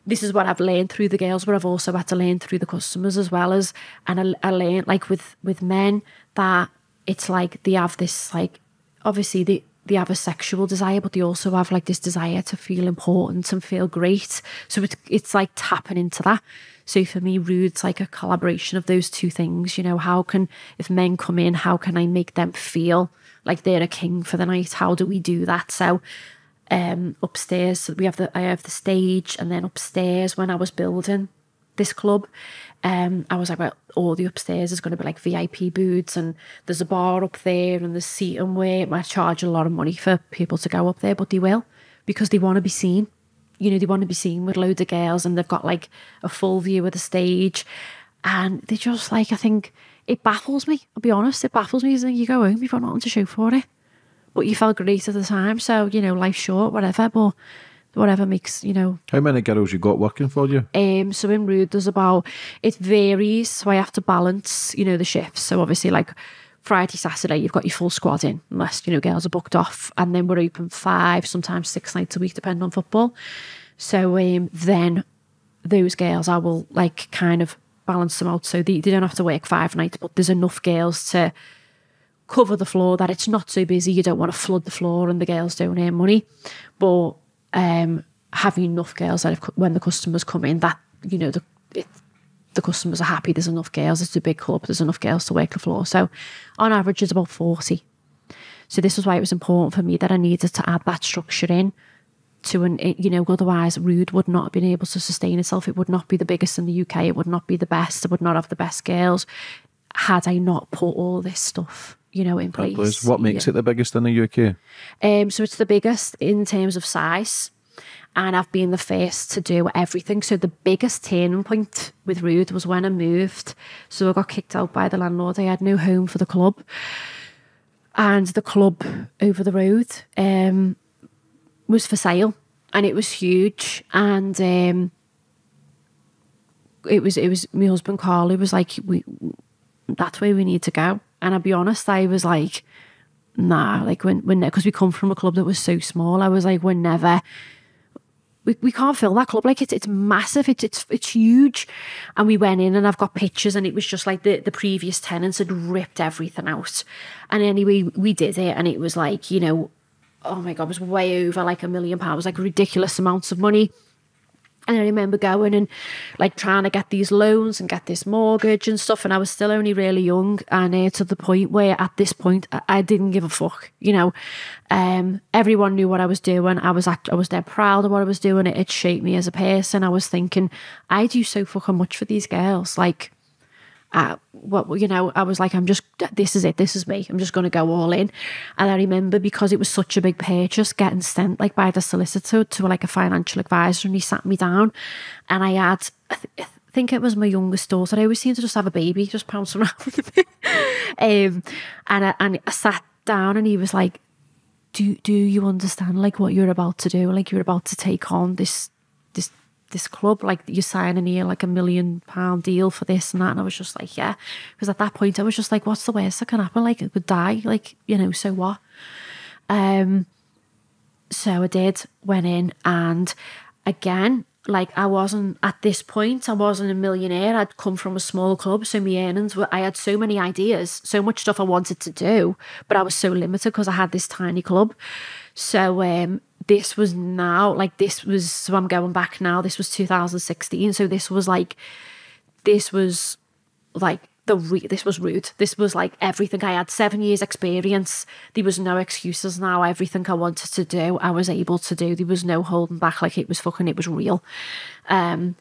S2: This is what I've learned through the girls, but I've also had to learn through the customers as well as, and I, I learned like with with men that it's like they have this like, obviously they they have a sexual desire, but they also have like this desire to feel important and feel great. So it's it's like tapping into that. So for me, Rude's like a collaboration of those two things. You know, how can if men come in, how can I make them feel like they're a king for the night? How do we do that? So um upstairs we have the I have the stage and then upstairs when I was building this club, um, I was like, well, all the upstairs is going to be like VIP booths, and there's a bar up there, and there's seating where I charge a lot of money for people to go up there, but they will because they want to be seen. You know, they want to be seen with loads of girls, and they've got like a full view of the stage, and they just like I think it baffles me. I'll be honest, it baffles me. You go home, you've got nothing to show for it, but you felt great at the time. So you know, life's short, whatever, but whatever makes you know
S3: How many girls you got working for you?
S2: um, so in Rude, there's about it varies. So I have to balance, you know, the shifts. So obviously, like Friday, Saturday, you've got your full squad in, unless you know girls are booked off, and then we're open five, sometimes six nights a week, depending on football. So um, then those girls, I will like kind of balance them out. So they, they don't have to work five nights, but there's enough girls to cover the floor that it's not so busy. You don't want to flood the floor and the girls don't earn money, but um, having enough girls that if, when the customers come in, that you know the the customers are happy. There's enough girls. It's a big club. There's enough girls to work the floor. So on average, it's about forty. So this was why it was important for me that I needed to add that structure in to an you know otherwise Rude would not have been able to sustain itself. It would not be the biggest in the UK. It would not be the best. It would not have the best girls had I not put all this stuff you know in place.
S3: What makes
S2: Yeah.
S3: it the biggest in the UK?
S2: Um, so it's the biggest in terms of size, and I've been the first to do everything. So the biggest turning point with Rude was when I moved. So I got kicked out by the landlord. I had no home for the club. And the club over the road um, was for sale and it was huge. And um, it was it was my husband Carl who was like, we that's where we need to go. And I'll be honest, I was like, nah, like when when because we come from a club that was so small, I was like, we're never we, we can't fill that club. Like it's it's massive. It's it's it's huge. And we went in and I've got pictures and it was just like the, the previous tenants had ripped everything out. And anyway, we did it and it was like, you know, oh my god, it was way over like a million pounds, like ridiculous amounts of money. And I remember going and like trying to get these loans and get this mortgage and stuff. And I was still only really young and uh, to the point where at this point I, I didn't give a fuck. You know, um, everyone knew what I was doing. I was act- I was dead proud of what I was doing. It, it shaped me as a person. I was thinking, I do so fucking much for these girls. Like, uh, what you know, I was like, I'm just this is it, this is me. I'm just going to go all in. And I remember because it was such a big purchase, getting sent like by the solicitor to like a financial advisor, and he sat me down, and I had. I, th- think it was my youngest daughter. I always seem to just have a baby, just pounce around. um, and I, and I sat down, and he was like, "Do do you understand like what you're about to do? Like you're about to take on this this club, like you're signing here like a million pound deal for this and that. And I was just like, yeah. Because at that point I was just like, what's the worst that can happen? Like it would die. Like, you know, so what? Um so I did, went in and again, like I wasn't at this point, I wasn't a millionaire. I'd come from a small club, so my earnings were I had so many ideas, so much stuff I wanted to do, but I was so limited because I had this tiny club. So um this was now like this was so I'm going back now. This was 2016. So this was like this was like the re- this was rude. This was like everything. I had seven years experience. There was no excuses now. Everything I wanted to do, I was able to do. There was no holding back. Like it was fucking. It was real. Um,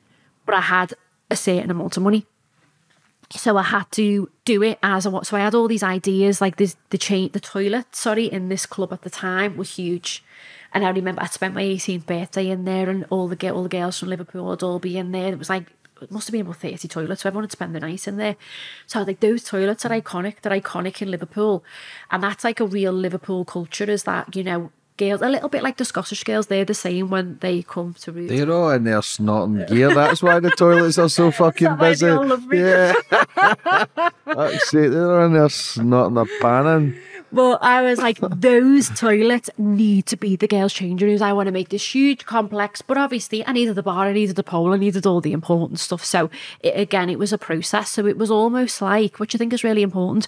S2: but I had a certain amount of money. So I had to do it as I want. So I had all these ideas, like this, the chain, the toilet, sorry, in this club at the time was huge. And I remember I spent my 18th birthday in there, and all the all the girls from Liverpool would all be in there. It was like it must have been about 30 toilets, so everyone would spend the night in there. So like those toilets are iconic. They're iconic in Liverpool, and that's like a real Liverpool culture. Is that you know girls a little bit like the Scottish girls? They're the same when they come to Rude.
S3: They're all in their snorting gear. That's why the toilets are so fucking busy.
S2: all love me?
S3: Yeah. That's it. They're in there snorting their panning.
S2: But I was like, those toilets need to be the girls' changing rooms. I want to make this huge complex, but obviously I needed the bar, I needed the pole, I needed all the important stuff. So it, again, it was a process. So it was almost like, which I think is really important.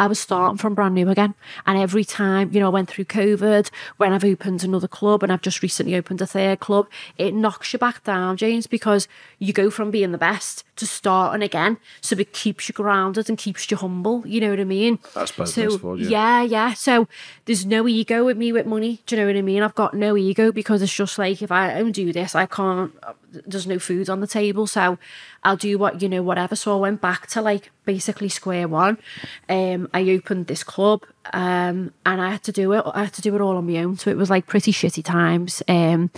S2: I was starting from brand new again. And every time, you know, I went through COVID, when I've opened another club and I've just recently opened a third club, it knocks you back down, James, because you go from being the best to starting again. So it keeps you grounded and keeps you humble. You know what I mean?
S3: That's business
S2: so,
S3: for you.
S2: Yeah, yeah. So there's no ego with me with money. Do you know what I mean? I've got no ego because it's just like if I don't do this, I can't. There's no food on the table, so I'll do what you know, whatever. So I went back to like basically square one. Um, I opened this club, um, and I had to do it. I had to do it all on my own. So it was like pretty shitty times. Um,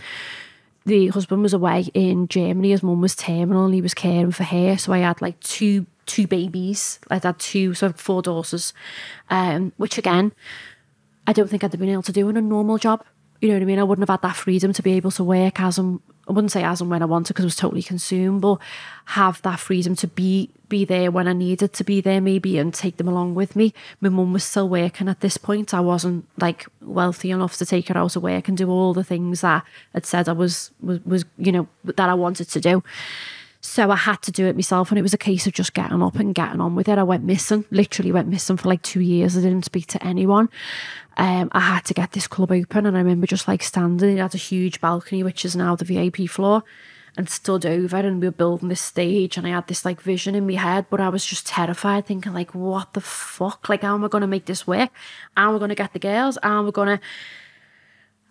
S2: the husband was away in Germany. His mum was terminal, and he was caring for her. So I had like two two babies. I had two, so four daughters, um, which again, I don't think I'd have been able to do in a normal job. You know what I mean? I wouldn't have had that freedom to be able to work as and I wouldn't say as and when I wanted because I was totally consumed, but have that freedom to be be there when I needed to be there, maybe, and take them along with me. My mum was still working at this point. I wasn't like wealthy enough to take her out of work and do all the things that I'd said I was was, was you know that I wanted to do. So I had to do it myself, and it was a case of just getting up and getting on with it. I went missing, literally went missing for like two years. I didn't speak to anyone. Um, I had to get this club open, and I remember just like standing. It had a huge balcony, which is now the VIP floor, and stood over, and we were building this stage, and I had this like vision in my head, but I was just terrified, thinking like, what the fuck? Like, how am I going to make this work? How am I going to get the girls? How am I going to?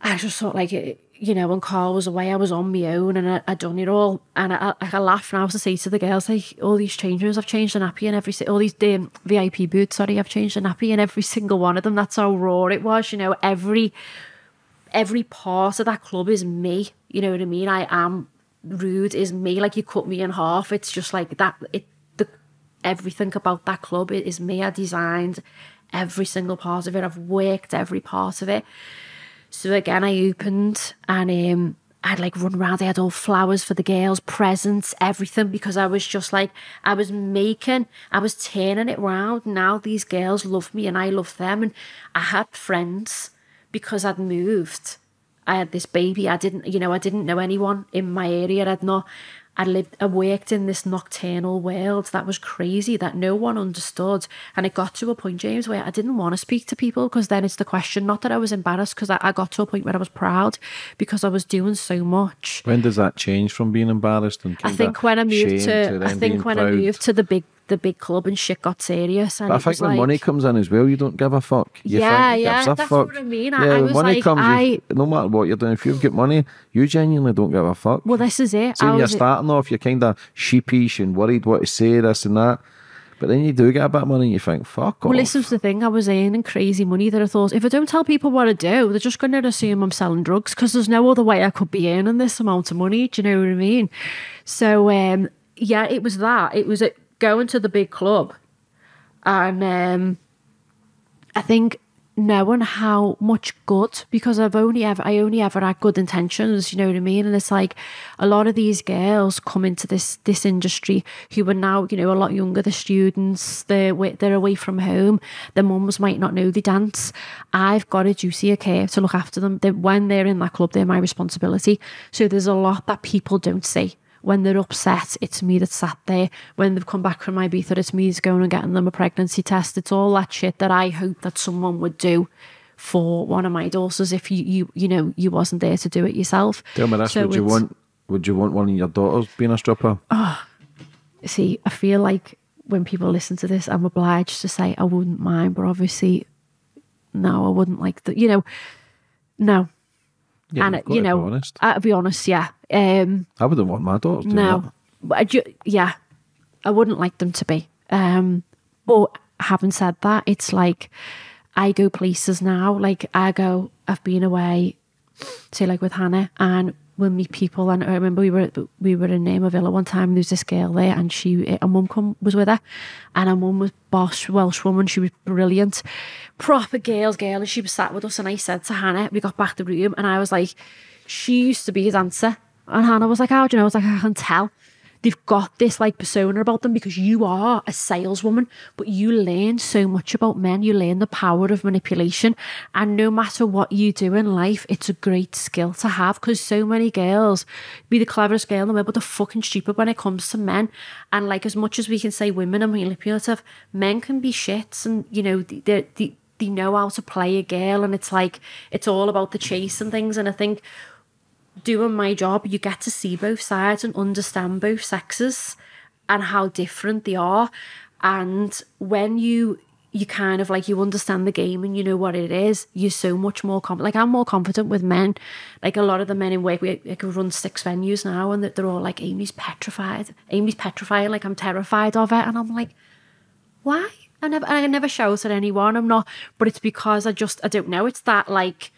S2: I just thought like you know, when Carl was away, I was on my own and I, I'd done it all. And I, I, I laugh now to say to the girls, like, all these change rooms, I've changed the nappy in every, all these um, VIP boots, sorry, I've changed the nappy in every single one of them. That's how raw it was, you know, every, every part of that club is me. You know what I mean? I am rude is me. Like you cut me in half. It's just like that. It the everything about that club is me. I designed every single part of it. I've worked every part of it. So again, I opened and um, I'd like run around. I had all flowers for the girls, presents, everything, because I was just like, I was making, I was turning it round. Now these girls love me and I love them. And I had friends because I'd moved. I had this baby. I didn't, you know, I didn't know anyone in my area. I'd not, I lived, I worked in this nocturnal world that was crazy that no one understood. And it got to a point, James, where I didn't want to speak to people because then it's the question. Not that I was embarrassed, because I, I got to a point where I was proud because I was doing so much.
S3: When does that change from being embarrassed and
S2: I think when I moved
S3: shame
S2: to, I think when I moved to the big, the big club and shit got serious. And
S3: But I think when
S2: like,
S3: money comes in as well, you don't give a fuck. You
S2: Yeah,
S3: think,
S2: yeah, that's
S3: fuck?
S2: what I mean. I-
S3: Yeah,
S2: I was
S3: money
S2: like,
S3: comes, you- no matter what you're doing, if you've got money, you genuinely don't give a fuck.
S2: well, this is it.
S3: See, when you're starting off, you're kind of sheepish and worried what to say, this and that. But then you do get a bit of money and you think, fuck
S2: Well,
S3: off.
S2: this was the thing. I was earning crazy money that I thought if I don't tell people what I do, they're just going to assume I'm selling drugs because there's no other way I could be earning this amount of money. Do you know what I mean? So, um, yeah, it was that. It was uh, going to the big club, and um, I think knowing how much good because I've only ever I only ever had good intentions, you know what I mean? And it's like a lot of these girls come into this this industry who are now, you know, a lot younger, the students, they're they're away from home, their mums might not know the dance. I've got a juicier care to look after them. They, when they're in that club, they're my responsibility. So there's a lot that people don't see when they're upset, it's me that sat there. When they've come back from my Ibiza, it's me that's going and getting them a pregnancy test. It's all that shit that I hope that someone would do for one of my daughters if you you you know you wasn't there to do it yourself.
S3: Tell me this,
S2: So
S3: would you want would you want one of your daughters being a stripper?
S2: Oh, See, I feel like when people listen to this, I'm obliged to say I wouldn't mind, but obviously, no, I wouldn't like that. You know, no.
S3: yeah,
S2: and it- you know,
S3: honest.
S2: I'll be honest, yeah. Um,
S3: I wouldn't want my daughters doing
S2: No,
S3: that.
S2: I ju- yeah, I wouldn't like them to be. Um, but having said that, it's like I go places now. Like I go, I've been away, say like with Hannah, and we'll meet people. And I remember we were we were in Name Villa one time. And there was this girl there, and she, her mum come was with her, and her mum was boss Welsh woman. She was brilliant, proper girls girl, and she was sat with us. And I said to Hannah, we got back to the room, and I was like, she used to be a dancer. And Hannah was like, How do you know? I was like, I can tell. They've got this like persona about them because you are a saleswoman, but you learn so much about men. You learn the power of manipulation. And no matter what you do in life, it's a great skill to have because so many girls be the cleverest girl in the world, but they're fucking stupid when it comes to men. And like, as much as we can say women are manipulative, men can be shits and, you know, they, they, they know how to play a girl. And it's like, it's all about the chase and things. And I think doing my job, you get to see both sides and understand both sexes and how different they are. And when you you kind of like you understand the game and you know what it is, you're so much more confident. Like I'm more confident with men. Like a lot of the men in work, we, could run six venues now, and they're all like, "Amy's petrified. Amy's petrified. Like I'm terrified of it." And I'm like, "Why?" I never, I never shout at anyone. I'm not, but it's because I just, I don't know. It's that like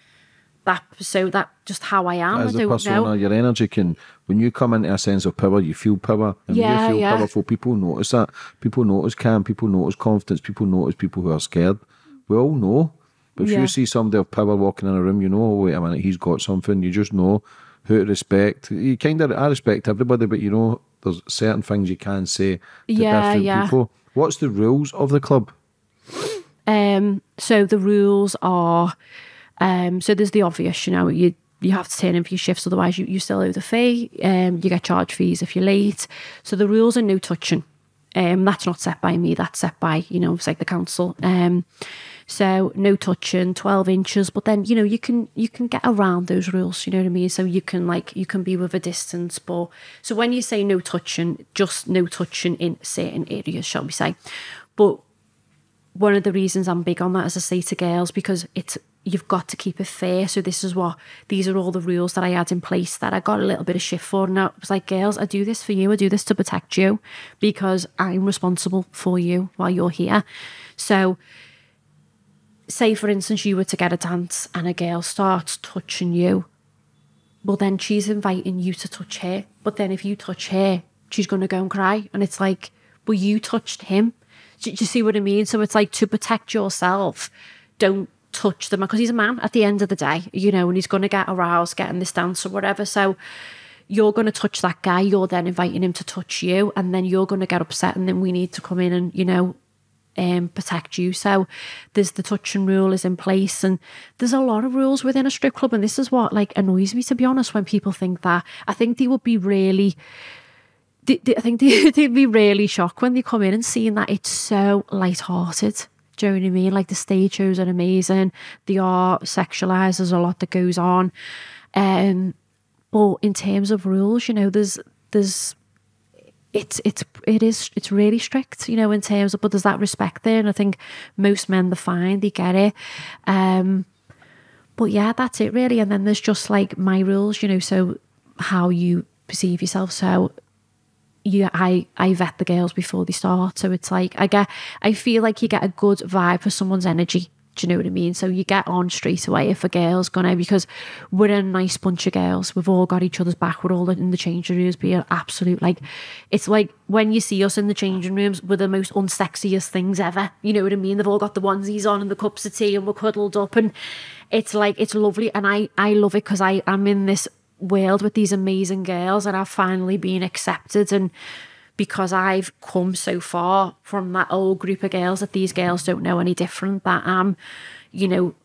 S2: that so that just how I am.
S3: As
S2: I
S3: a
S2: don't
S3: persona,
S2: know.
S3: your energy can, when you come into a sense of power, you feel power. And
S2: Yeah,
S3: you feel
S2: yeah.
S3: powerful, people notice that. People notice calm, people notice confidence, people notice people who are scared. We all know. But if
S2: Yeah.
S3: you see somebody of power walking in a room, you know, oh, wait a minute, he's got something. You just know who to respect. You kind of, I respect everybody, but you know, there's certain things you can say to
S2: Yeah,
S3: different
S2: yeah.
S3: people. What's the rules of the club?
S2: Um, so the rules are, um, so there's the obvious, you know, you you have to turn in for your shifts, otherwise you, you still owe the fee. Um, you get charged fees if you're late. So the rules are no touching. Um, that's not set by me. That's set by you know, like the council. Um, so no touching, twelve inches. But then you know you can you can get around those rules. You know what I mean? So you can like you can be with a distance. But so when you say no touching, just no touching in certain areas, shall we say? But one of the reasons I'm big on that, as I say to girls, because it's you've got to keep it fair. So this is what these are all the rules that I had in place that I got a little bit of shift for. And I was like, girls, I do this for you. I do this to protect you because I'm responsible for you while you're here. So say for instance you were to get a dance and a girl starts touching you well then she's inviting you to touch her but then if you touch her she's going to go and cry and it's like well you touched him do you see what i mean so it's like to protect yourself don't touch them because he's a man at the end of the day you know and he's going to get aroused getting this dance or whatever so you're going to touch that guy you're then inviting him to touch you and then you're going to get upset and then we need to come in and you know um, protect you. So there's the touching rule is in place, and there's a lot of rules within a strip club, and this is what like annoys me to be honest. When people think that, I think they would be really. They, they, I think they, they'd be really shocked when they come in and seeing that it's so light-hearted. Do you know what I mean? Like the stage shows are amazing. They are sexualized. There's a lot that goes on. Um, but in terms of rules, you know, there's there's it's it's it is it's really strict, you know, in terms of but there's that respect there, and I think most men they find they get it. Um, but yeah, that's it really. And then there's just like my rules, you know, so how you perceive yourself. So you I I vet the girls before they start. So it's like I get I feel like you get a good vibe for someone's energy do you know what I mean? So you get on straight away if a girl's gonna because we're a nice bunch of girls. We've all got each other's back. We're all in the changing rooms being absolute like it's like when you see us in the changing rooms, we're the most unsexiest things ever. You know what I mean? They've all got the onesies on and the cups of tea and we're cuddled up and it's like it's lovely and I I love it because I am in this world with these amazing girls and I've finally been accepted and because I've come so far from that old group of girls that these girls don't know any different, that I'm, you know,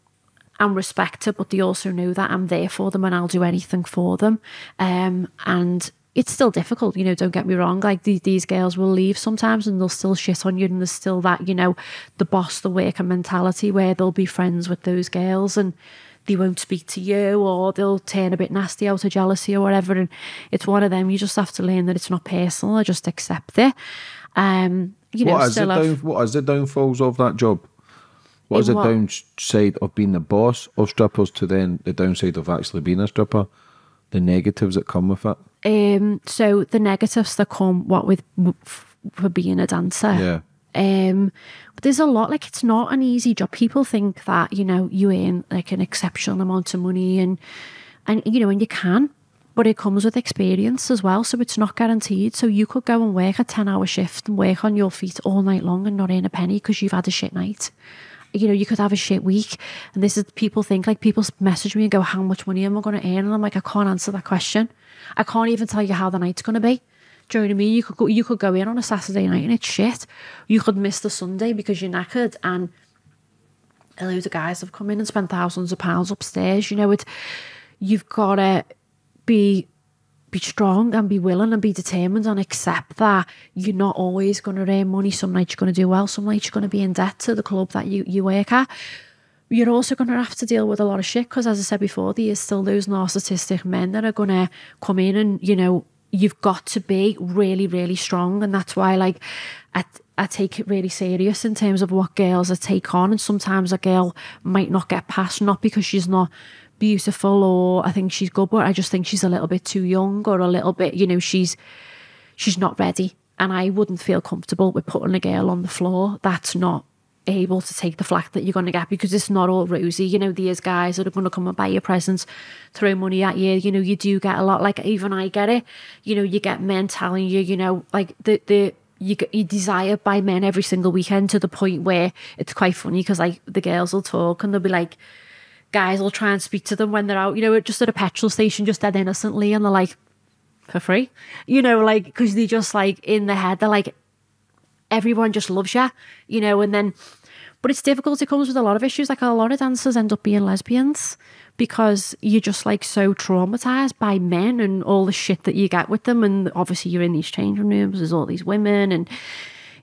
S2: I'm respected, but they also know that I'm there for them and I'll do anything for them. Um, and it's still difficult, you know, don't get me wrong. Like these, these girls will leave sometimes and they'll still shit on you, and there's still that, you know, the boss, the worker mentality where they'll be friends with those girls and they won't speak to you or they'll turn a bit nasty out of jealousy or whatever. And it's one of them. You just have to learn that it's not personal. I just accept it. Um, you know,
S3: what is, the down, what is the downfalls of that job? What is the what? downside of being the boss of strippers to then the downside of actually being a stripper? The negatives that come with it.
S2: Um, so the negatives that come what with for being a dancer.
S3: Yeah.
S2: Um, but there's a lot, like, it's not an easy job. People think that, you know, you earn like an exceptional amount of money and, and, you know, and you can, but it comes with experience as well. So it's not guaranteed. So you could go and work a 10 hour shift and work on your feet all night long and not earn a penny because you've had a shit night. You know, you could have a shit week. And this is people think like people message me and go, How much money am I going to earn? And I'm like, I can't answer that question. I can't even tell you how the night's going to be. Do you know what I mean? You could go, you could go in on a Saturday night and it's shit. You could miss the Sunday because you're knackered and a load of guys have come in and spent thousands of pounds upstairs. You know, it you've gotta be be strong and be willing and be determined and accept that you're not always going to earn money. Some nights you're going to do well, some nights you're going to be in debt to the club that you, you work at. You're also going to have to deal with a lot of shit because, as I said before, there is still those narcissistic men that are going to come in and, you know, you've got to be really, really strong. And that's why, like, I, I take it really serious in terms of what girls I take on. And sometimes a girl might not get past, not because she's not beautiful or I think she's good, but I just think she's a little bit too young or a little bit, you know, she's she's not ready. And I wouldn't feel comfortable with putting a girl on the floor that's not able to take the flack that you're going to get because it's not all rosy. You know, there's guys that are going to come and buy your presents, throw money at you. You know, you do get a lot. Like even I get it. You know, you get men telling you, you know, like the the you get you desire by men every single weekend to the point where it's quite funny because like the girls will talk and they'll be like, guys will try and speak to them when they're out, you know, just at a petrol station, just dead innocently, and they're like, for free, you know, like because they just like in their head they're like everyone just loves you, you know, and then but it's difficult. It comes with a lot of issues. Like a lot of dancers end up being lesbians because you're just like so traumatized by men and all the shit that you get with them. And obviously, you're in these changing rooms. There's all these women, and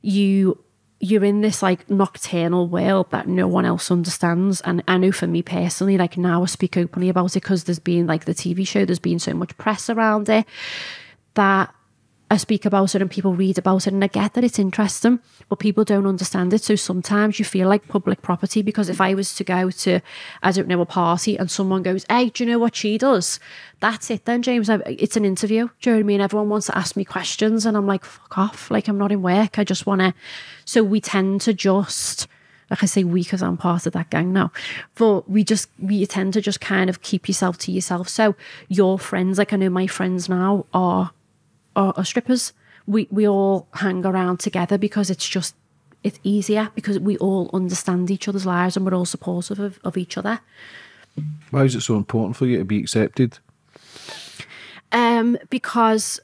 S2: you you're in this like nocturnal world that no one else understands. And I know for me personally, like now I speak openly about it because there's been like the TV show, there's been so much press around it that I speak about it and people read about it and I get that it's interesting, but people don't understand it. So sometimes you feel like public property because if I was to go to, I don't know, a party and someone goes, hey, do you know what she does? That's it then, James. It's an interview. Do you know what I mean? Everyone wants to ask me questions and I'm like, fuck off. Like I'm not in work. I just want to. So we tend to just like I say we because I'm part of that gang now. But we just we tend to just kind of keep yourself to yourself. So your friends, like I know my friends now are are, are strippers. We we all hang around together because it's just it's easier because we all understand each other's lives and we're all supportive of, of each other.
S3: Why is it so important for you to be accepted?
S2: Um, because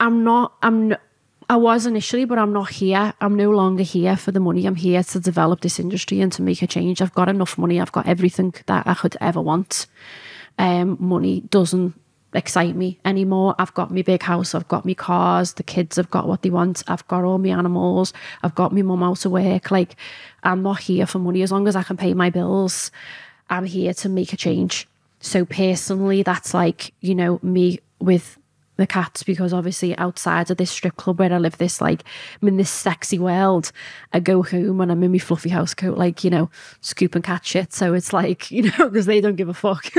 S2: I'm not. I'm. I was initially, but I'm not here. I'm no longer here for the money. I'm here to develop this industry and to make a change. I've got enough money. I've got everything that I could ever want. Um, money doesn't excite me anymore. I've got my big house. I've got my cars. The kids have got what they want. I've got all my animals. I've got my mum out to work. Like, I'm not here for money. As long as I can pay my bills, I'm here to make a change. So personally, that's like, you know, me with the cats because obviously outside of this strip club where I live this like I'm in this sexy world I go home and I'm in my fluffy house coat like you know scooping cat shit. So it's like you know because they don't give a fuck.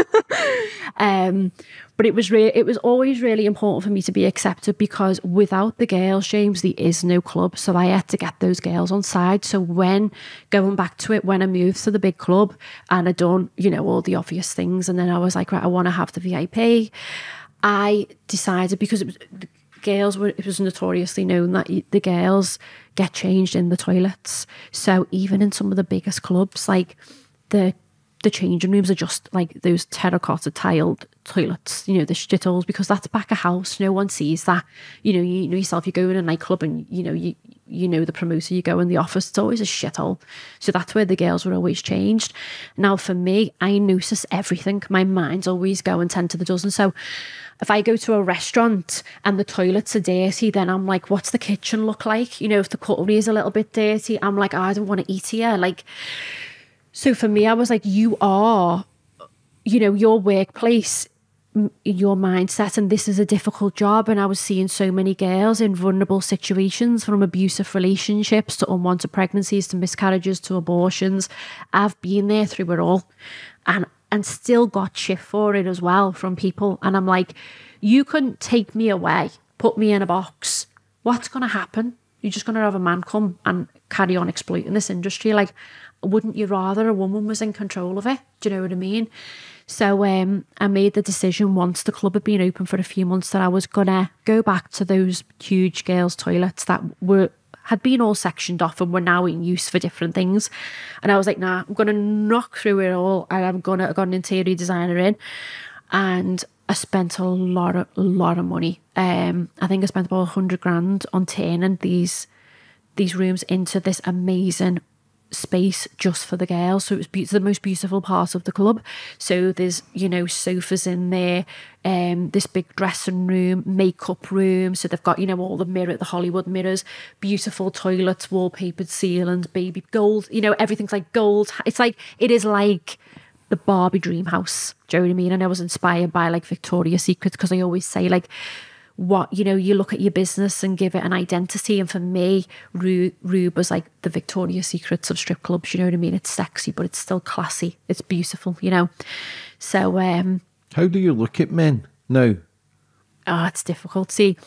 S2: Um but it was re- it was always really important for me to be accepted because without the girls James there is no club. So I had to get those girls on side. So when going back to it when I moved to the big club and I done you know all the obvious things and then I was like right I want to have the VIP I decided because it was, the girls were it was notoriously known that the girls get changed in the toilets. So even in some of the biggest clubs, like the the changing rooms are just like those terracotta tiled toilets, you know, the shitholes, because that's back of house. No one sees that. You know, you know yourself, you go in a nightclub and you know, you you know the promoter, you go in the office, it's always a shithole. So that's where the girls were always changed. Now for me, I notice everything. My mind's always going 10 to the dozen. So if I go to a restaurant and the toilets are dirty, then I'm like, what's the kitchen look like? You know, if the cutlery is a little bit dirty, I'm like, oh, I don't want to eat here. Like, so for me, I was like, you are, you know, your workplace, your mindset, and this is a difficult job. And I was seeing so many girls in vulnerable situations from abusive relationships to unwanted pregnancies to miscarriages to abortions. I've been there through it all and and still got shit for it as well from people. And I'm like, you couldn't take me away, put me in a box. What's gonna happen? You're just gonna have a man come and carry on exploiting this industry. Like, wouldn't you rather a woman was in control of it? Do you know what I mean? So um, I made the decision once the club had been open for a few months that I was gonna go back to those huge girls' toilets that were had been all sectioned off and were now in use for different things. And I was like, nah, I'm gonna knock through it all and I'm gonna I got an interior designer in and I spent a lot of a lot of money. Um, I think I spent about hundred grand on turning these these rooms into this amazing space just for the girls. So it was be- the most beautiful part of the club. So there's you know sofas in there, um, this big dressing room, makeup room. So they've got you know all the mirror, the Hollywood mirrors, beautiful toilets, wallpapered ceilings, baby gold. You know everything's like gold. It's like it is like the Barbie dream house. Do you know what I mean? And I was inspired by like Victoria's Secret because I always say like what you know you look at your business and give it an identity and for me Rude, Rude was like the Victoria's Secrets of strip clubs you know what I mean it's sexy but it's still classy it's beautiful you know so um
S3: How do you look at men now?
S2: oh, it's difficult. See,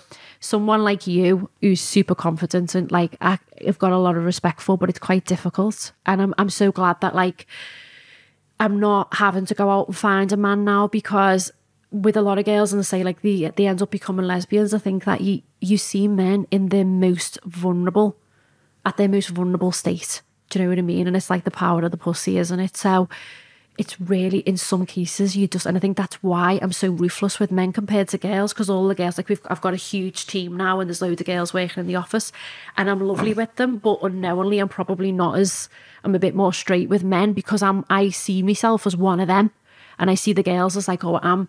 S2: someone like you who's super confident and like I, I've got a lot of respect for, but it's quite difficult. And I'm I'm so glad that like I'm not having to go out and find a man now because with a lot of girls and say like they they end up becoming lesbians. I think that you you see men in their most vulnerable, at their most vulnerable state. Do you know what I mean? And it's like the power of the pussy, isn't it? So it's really in some cases you just and I think that's why I'm so ruthless with men compared to girls because all the girls like we've I've got a huge team now and there's loads of girls working in the office and I'm lovely with them but unknowingly I'm probably not as I'm a bit more straight with men because I'm I see myself as one of them and I see the girls as like oh I'm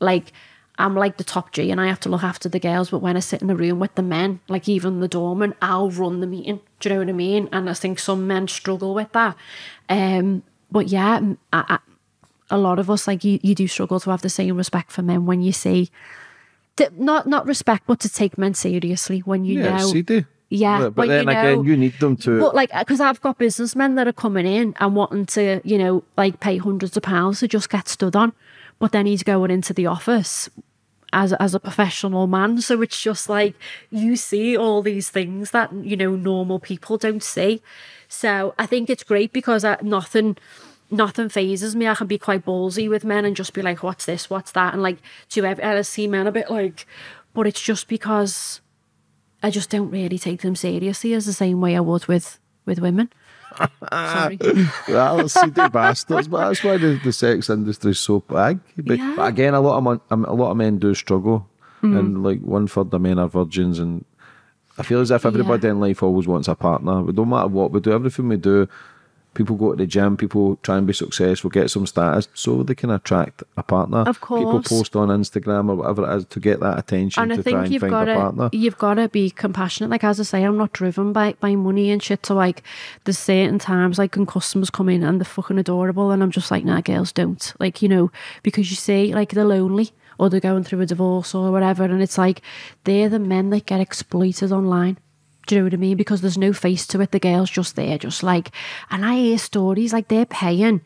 S2: like I'm like the top G and I have to look after the girls but when I sit in a room with the men like even the doorman I'll run the meeting do you know what I mean and I think some men struggle with that um but yeah, I- I- a lot of us like you, you do struggle to have the same respect for men when you see, to, not not respect, but to take men seriously when you
S3: Yes,
S2: know.
S3: you do.
S2: Yeah,
S3: But, but then
S2: you know,
S3: again, you need them to.
S2: but like, because I've got businessmen that are coming in and wanting to, you know, like pay hundreds of pounds to just get stood on, but then he's going into the office as as a professional man. So it's just like you see all these things that you know normal people don't see. So I think it's great because I, nothing nothing phases me. I can be quite ballsy with men and just be like, "What's this? What's that?" And like to ever see men a bit like, but it's just because I just don't really take them seriously as the same way I would with with women. Sorry.
S3: well, seedy bastards, but that's why the, the sex industry is so big. But,
S2: Yeah.
S3: but again, a lot of mon, a lot of men do struggle,
S2: Mm.
S3: and like one third of men are virgins, and I feel as if everybody in life always wants a partner. But no matter what we do, everything we do, people go to the gym, people try and be successful, get some status, so they can attract a partner.
S2: Of course.
S3: people post on Instagram or whatever it is to get that attention
S2: and I think you've got to you've got to be compassionate. Like as I say, I'm not driven by by money and shit. So like, there's certain times like when customers come in and they're fucking adorable, and I'm just like, nah, girls don't. Like you know, because you see, like they're lonely or they're going through a divorce or whatever, and it's like they're the men that get exploited online. Do you know what I mean? Because there's no face to it. The girl's just there, just like, and I hear stories like they're paying.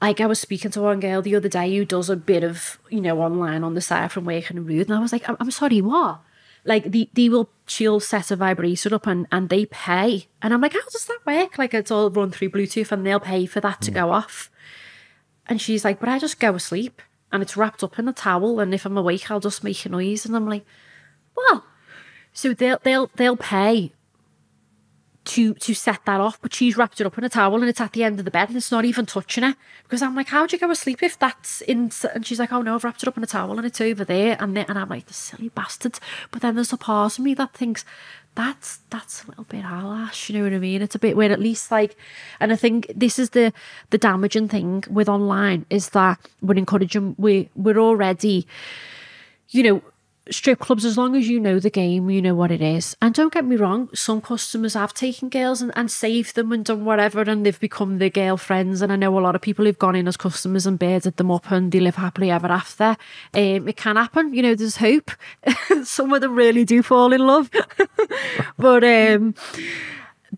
S2: Like I was speaking to one girl the other day who does a bit of, you know, online on the side from working in Rude, and I was like, I'm, I'm sorry, what? Like the they will she'll set a vibrator up and and they pay, and I'm like, how does that work? Like it's all run through Bluetooth, and they'll pay for that to go off. And she's like, but I just go asleep, and it's wrapped up in a towel, and if I'm awake, I'll just make a noise, and I'm like, well, so they'll they'll they'll pay to to set that off, but she's wrapped it up in a towel and it's at the end of the bed and it's not even touching her. Because I'm like, how'd you go asleep if that's in? And she's like, oh no, I've wrapped it up in a towel and it's over there. And then, and I'm like, the silly bastards. But then there's a part of me that thinks that's that's a little bit harsh. You know what I mean? It's a bit weird. At least like, and I think this is the the damaging thing with online is that we're encouraging we we're already you know, strip clubs, as long as you know the game, you know what it is. And don't get me wrong, some customers have taken girls and, and saved them and done whatever, and they've become their girlfriends. And I know a lot of people who've gone in as customers and bearded them up and they live happily ever after. Um, it can happen, you know, there's hope. some of them really do fall in love. but um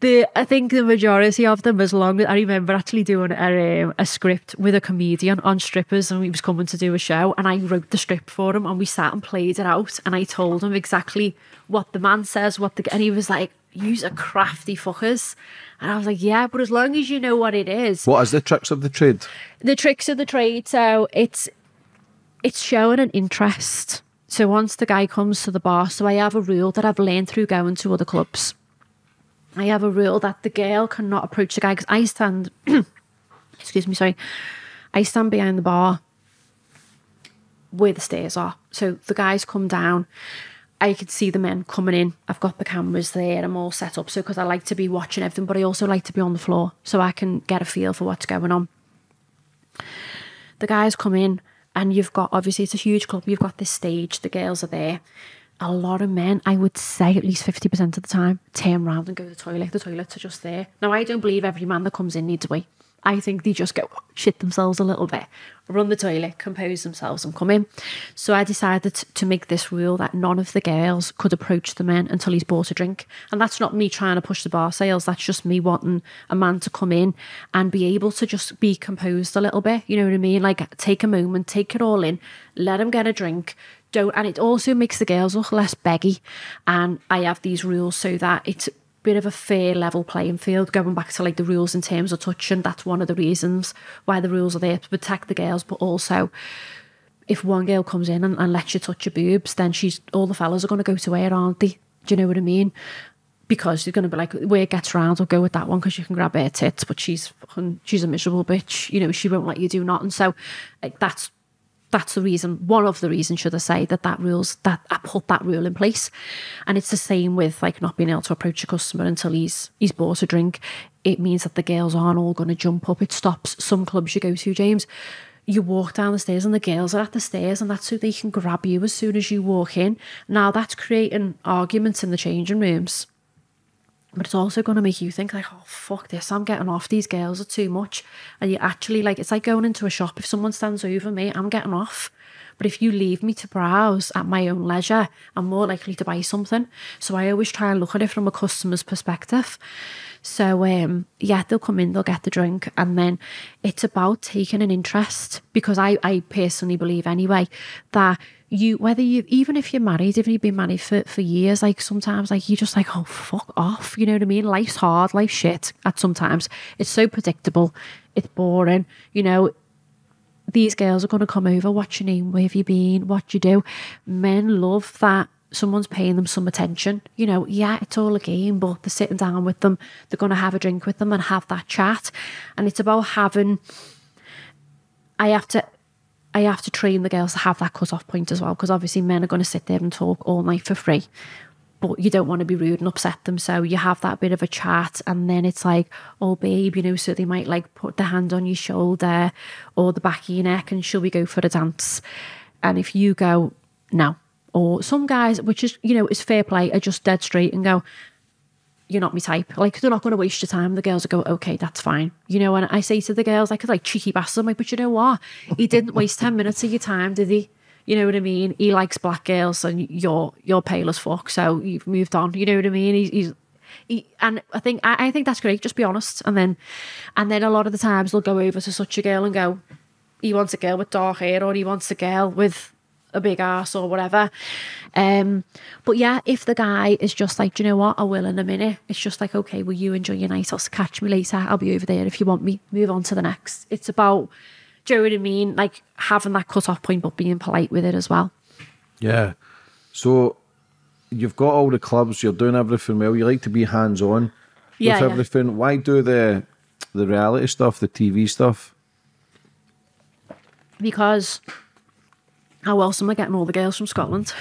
S2: the I think the majority of them, as long as I remember actually doing a, um, a script with a comedian on strippers, and he was coming to do a show, and I wrote the script for him, and we sat and played it out, and I told him exactly what the man says, what the and he was like, "Use a crafty fuckers," and I was like, "Yeah, but as long as you know what it is,
S3: What is the tricks of the trade?
S2: the tricks of the trade. So it's it's showing an interest. So once the guy comes to the bar, so I have a rule that I've learned through going to other clubs. I have a rule that the girl cannot approach the guy because I stand. excuse me, sorry. I stand behind the bar where the stairs are. So the guys come down. I can see the men coming in. I've got the cameras there. I'm all set up. So because I like to be watching everything, but I also like to be on the floor so I can get a feel for what's going on the guys come in and you've got obviously it's a huge club you've got this stage the girls are there a lot of men i would say at least 50% of the time turn around and go to the toilet. The toilets are just there. Now i don't believe every man that comes in needs a wee. I think they just go shit themselves a little bit run the toilet compose themselves and come in. So i decided to make this rule that none of the girls could approach the men until he's bought a drink. And that's not me trying to push the bar sales. That's just me wanting a man to come in and be able to just be composed a little bit. You know what i mean? Like take a moment take it all in let him get a drink don't and it also makes the girls look less beggy. And i have these rules so that it's a bit of a fair level playing field going back to like the rules in terms of touching that's one of the reasons why the rules are there to protect the girls. But also if one girl comes in and, and lets you touch your boobs then she's all the fellas are going to go to her aren't they? Do you know what i mean? Because you're going to be like where it gets round i'll oh, go with that one because you can grab her tits but she's she's a miserable bitch. You know she won't let you do nothing. So like, that's that's the reason one of the reasons should i say that that rules that i put that rule in place. And it's the same with like not being able to approach a customer until he's he's bought a drink. It means that the girls aren't all going to jump up. It stops some clubs you go to james. You walk down the stairs and the girls are at the stairs and that's so they can grab you as soon as you walk in. Now that's creating arguments in the changing rooms but it's also going to make you think like oh fuck this i'm getting off these girls are too much. And you actually like it's like going into a shop if someone stands over me i'm getting off. But if you leave me to browse at my own leisure i'm more likely to buy something. So i always try and look at it from a customer's perspective. So um yeah they'll come in they'll get the drink and then it's about taking an interest because i i personally believe anyway that you whether you even if you're married, even if you've been married for, for years, like sometimes like you're just like, oh fuck off. You know what I mean? Life's hard, life's shit at sometimes. It's so predictable, it's boring, you know. These girls are gonna come over, what's your name, where have you been, what you do. Men love that someone's paying them some attention. You know, yeah, it's all a game, but they're sitting down with them, they're gonna have a drink with them and have that chat. And it's about having I have to I have to train the girls to have that cut off point as well, because obviously men are going to sit there and talk all night for free. But you don't want to be rude and upset them. So you have that bit of a chat, and then it's like, oh, babe, you know, so they might like put their hand on your shoulder or the back of your neck, and shall we go for a dance? And if you go, no, or some guys, which is, you know, is fair play, are just dead straight and go, you're not my type. Like they're not going to waste your time. The girls will go, okay, that's fine. You know, and I say to the girls, I could like cheeky bastard, I'm like, but you know what? He didn't waste 10 minutes of your time, did he? You know what I mean? He likes black girls and you're you're pale as fuck. So you've moved on. You know what I mean? He's, he's he, and I think I, I think that's great. Just be honest. And then and then a lot of the times they'll go over to such a girl and go, he wants a girl with dark hair or he wants a girl with a big ass or whatever. Um, but yeah, if the guy is just like, do you know what, I will in a minute. It's just like, okay, will you enjoy your night? I'll catch me later. I'll be over there if you want me. Move on to the next. It's about, do you know what I mean? Like having that cut off point, but being polite with it as well.
S3: Yeah. So you've got all the clubs. You're doing everything well. You like to be hands on
S2: Yeah,
S3: with
S2: yeah.
S3: everything. Why do the the reality stuff, the TV stuff?
S2: Because how else am I getting all the girls from Scotland?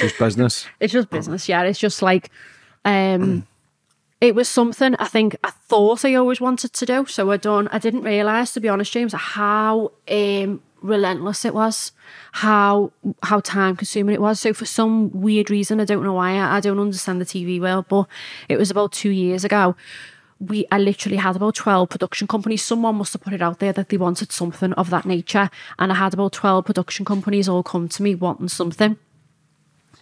S3: Just business.
S2: it's just business yeah it's just like um it was something i think i thought i always wanted to do so i done i didn't realize to be honest james how um relentless it was how how time consuming it was so for some weird reason i don't know why I, I don't understand the tv world but it was about two years ago we I literally had about 12 production companies. Someone must have put it out there that they wanted something of that nature. And I had about 12 production companies all come to me wanting something.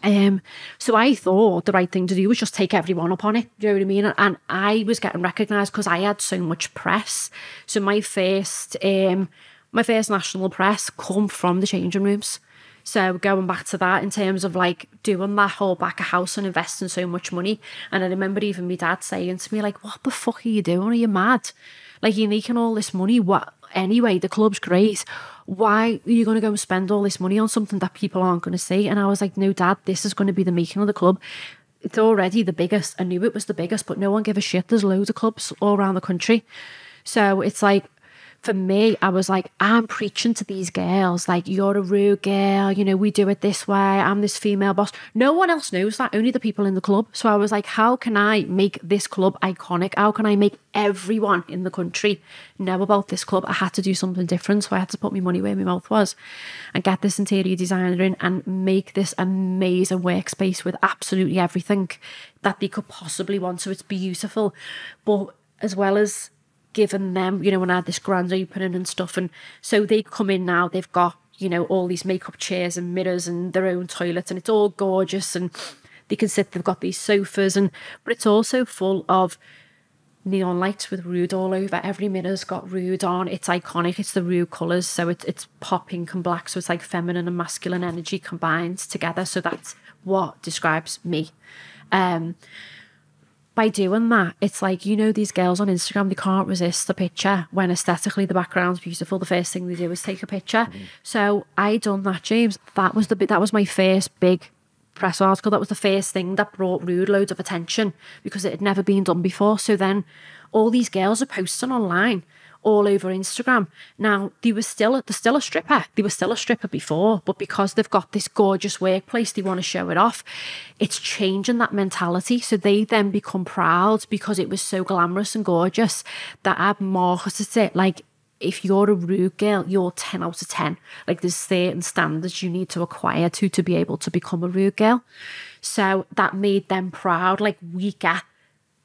S2: Um, so I thought the right thing to do was just take everyone up on it. Do you know what I mean? And I was getting recognised because I had so much press. So my first, um, my first national press come from the changing rooms. So going back to that in terms of like doing that whole back of house and investing so much money. And I remember even my dad saying to me like, "What the fuck are you doing? Are you mad? Like you're making all this money. What? Anyway, the club's great. Why are you going to go and spend all this money on something that people aren't going to see?" And I was like, "No, Dad, this is going to be the making of the club." It's already the biggest. I knew it was the biggest, but no one gave a shit. There's loads of clubs all around the country. So it's like for me, I was like, I'm preaching to these girls, like, you're a rude girl, you know, we do it this way, I'm this female boss. No one else knows that, only the people in the club. So I was like, how can I make this club iconic? How can I make everyone in the country know about this club? I had to do something different. So I had to put my money where my mouth was and get this interior designer in and make this amazing workspace with absolutely everything that they could possibly want. So it's beautiful. But as well as given them, you know, when I had this grand opening and stuff. And so they come in now, they've got, you know, all these makeup chairs and mirrors and their own toilet, and it's all gorgeous. And they can sit, they've got these sofas, and but it's also full of neon lights with Rude all over. Every mirror's got Rude on. It's iconic. It's the Rude colours. So it, it's pop pink and black. So it's like feminine and masculine energy combined together. So that's what describes me. Um, by doing that, it's like, you know, these girls on Instagram, they can't resist the picture when aesthetically the background's beautiful. The first thing they do is take a picture. Mm-hmm. So I done that, James. That was the that was my first big press article. That was the first thing that brought Rude loads of attention because it had never been done before. So then all these girls are posting online all over Instagram. Now they were still they're still a stripper. They were still a stripper before, but because they've got this gorgeous workplace, they want to show it off. It's changing that mentality. So they then become proud because it was so glamorous and gorgeous that I've marketed it like if you're a rude girl, you're 10 out of 10. Like there's certain standards you need to acquire to to be able to become a rude girl. So that made them proud. Like we get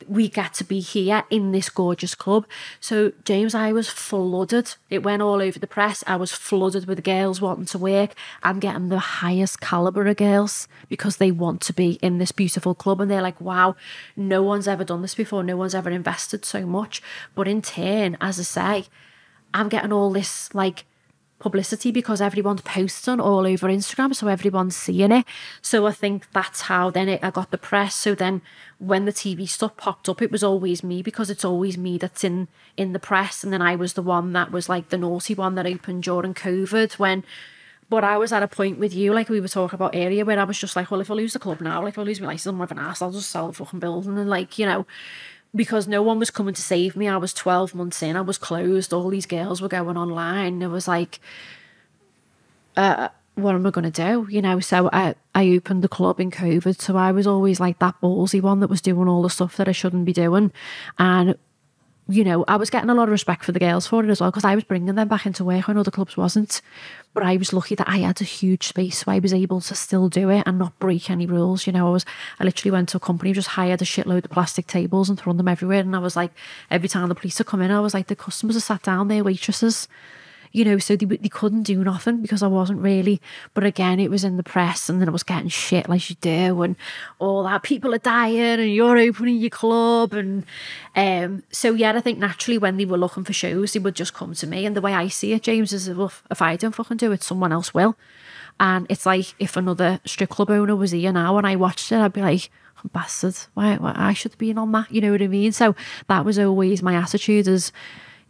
S2: we get to be here in this gorgeous club. So James, I was flooded. It went all over the press. I was flooded with girls wanting to work. I'm getting the highest caliber of girls because they want to be in this beautiful club and they're like, wow, no one's ever done this before. No one's ever invested so much. But in turn, as I say, I'm getting all this like publicity because everyone's posting all over Instagram, so everyone's seeing it. So I think that's how then it, I got the press. So then when the TV stuff popped up, it was always me because it's always me that's in in the press, and then I was the one that was like the naughty one that opened during COVID when. But I was at a point with you, like we were talking about earlier, where I was just like, well, if I lose the club now, like if I lose my license, I'm with an ass, I'll just sell the fucking building and like, you know, because no one was coming to save me. I was 12 months in, I was closed, all these girls were going online. It was like, uh, what am I going to do? You know, so I, I opened the club in COVID. So I was always like that ballsy one that was doing all the stuff that I shouldn't be doing. And, you know, I was getting a lot of respect for the girls for it as well because I was bringing them back into work when other clubs wasn't. But I was lucky that I had a huge space, so I was able to still do it and not break any rules. You know, I was I literally went to a company, just hired a shitload of plastic tables and thrown them everywhere. And I was like, every time the police would come in, I was like, the customers are sat down there, waitresses you know, so they, they couldn't do nothing because I wasn't really. But again, it was in the press and then I was getting shit like you do and all that. People are dying and you're opening your club. And um, so, yeah, I think naturally when they were looking for shows, they would just come to me. And the way I see it, James, is well, if I don't fucking do it, someone else will. And it's like if another strip club owner was here now and I watched it, I'd be like, bastard, why, why I should be in on that, you know what I mean? So that was always my attitude is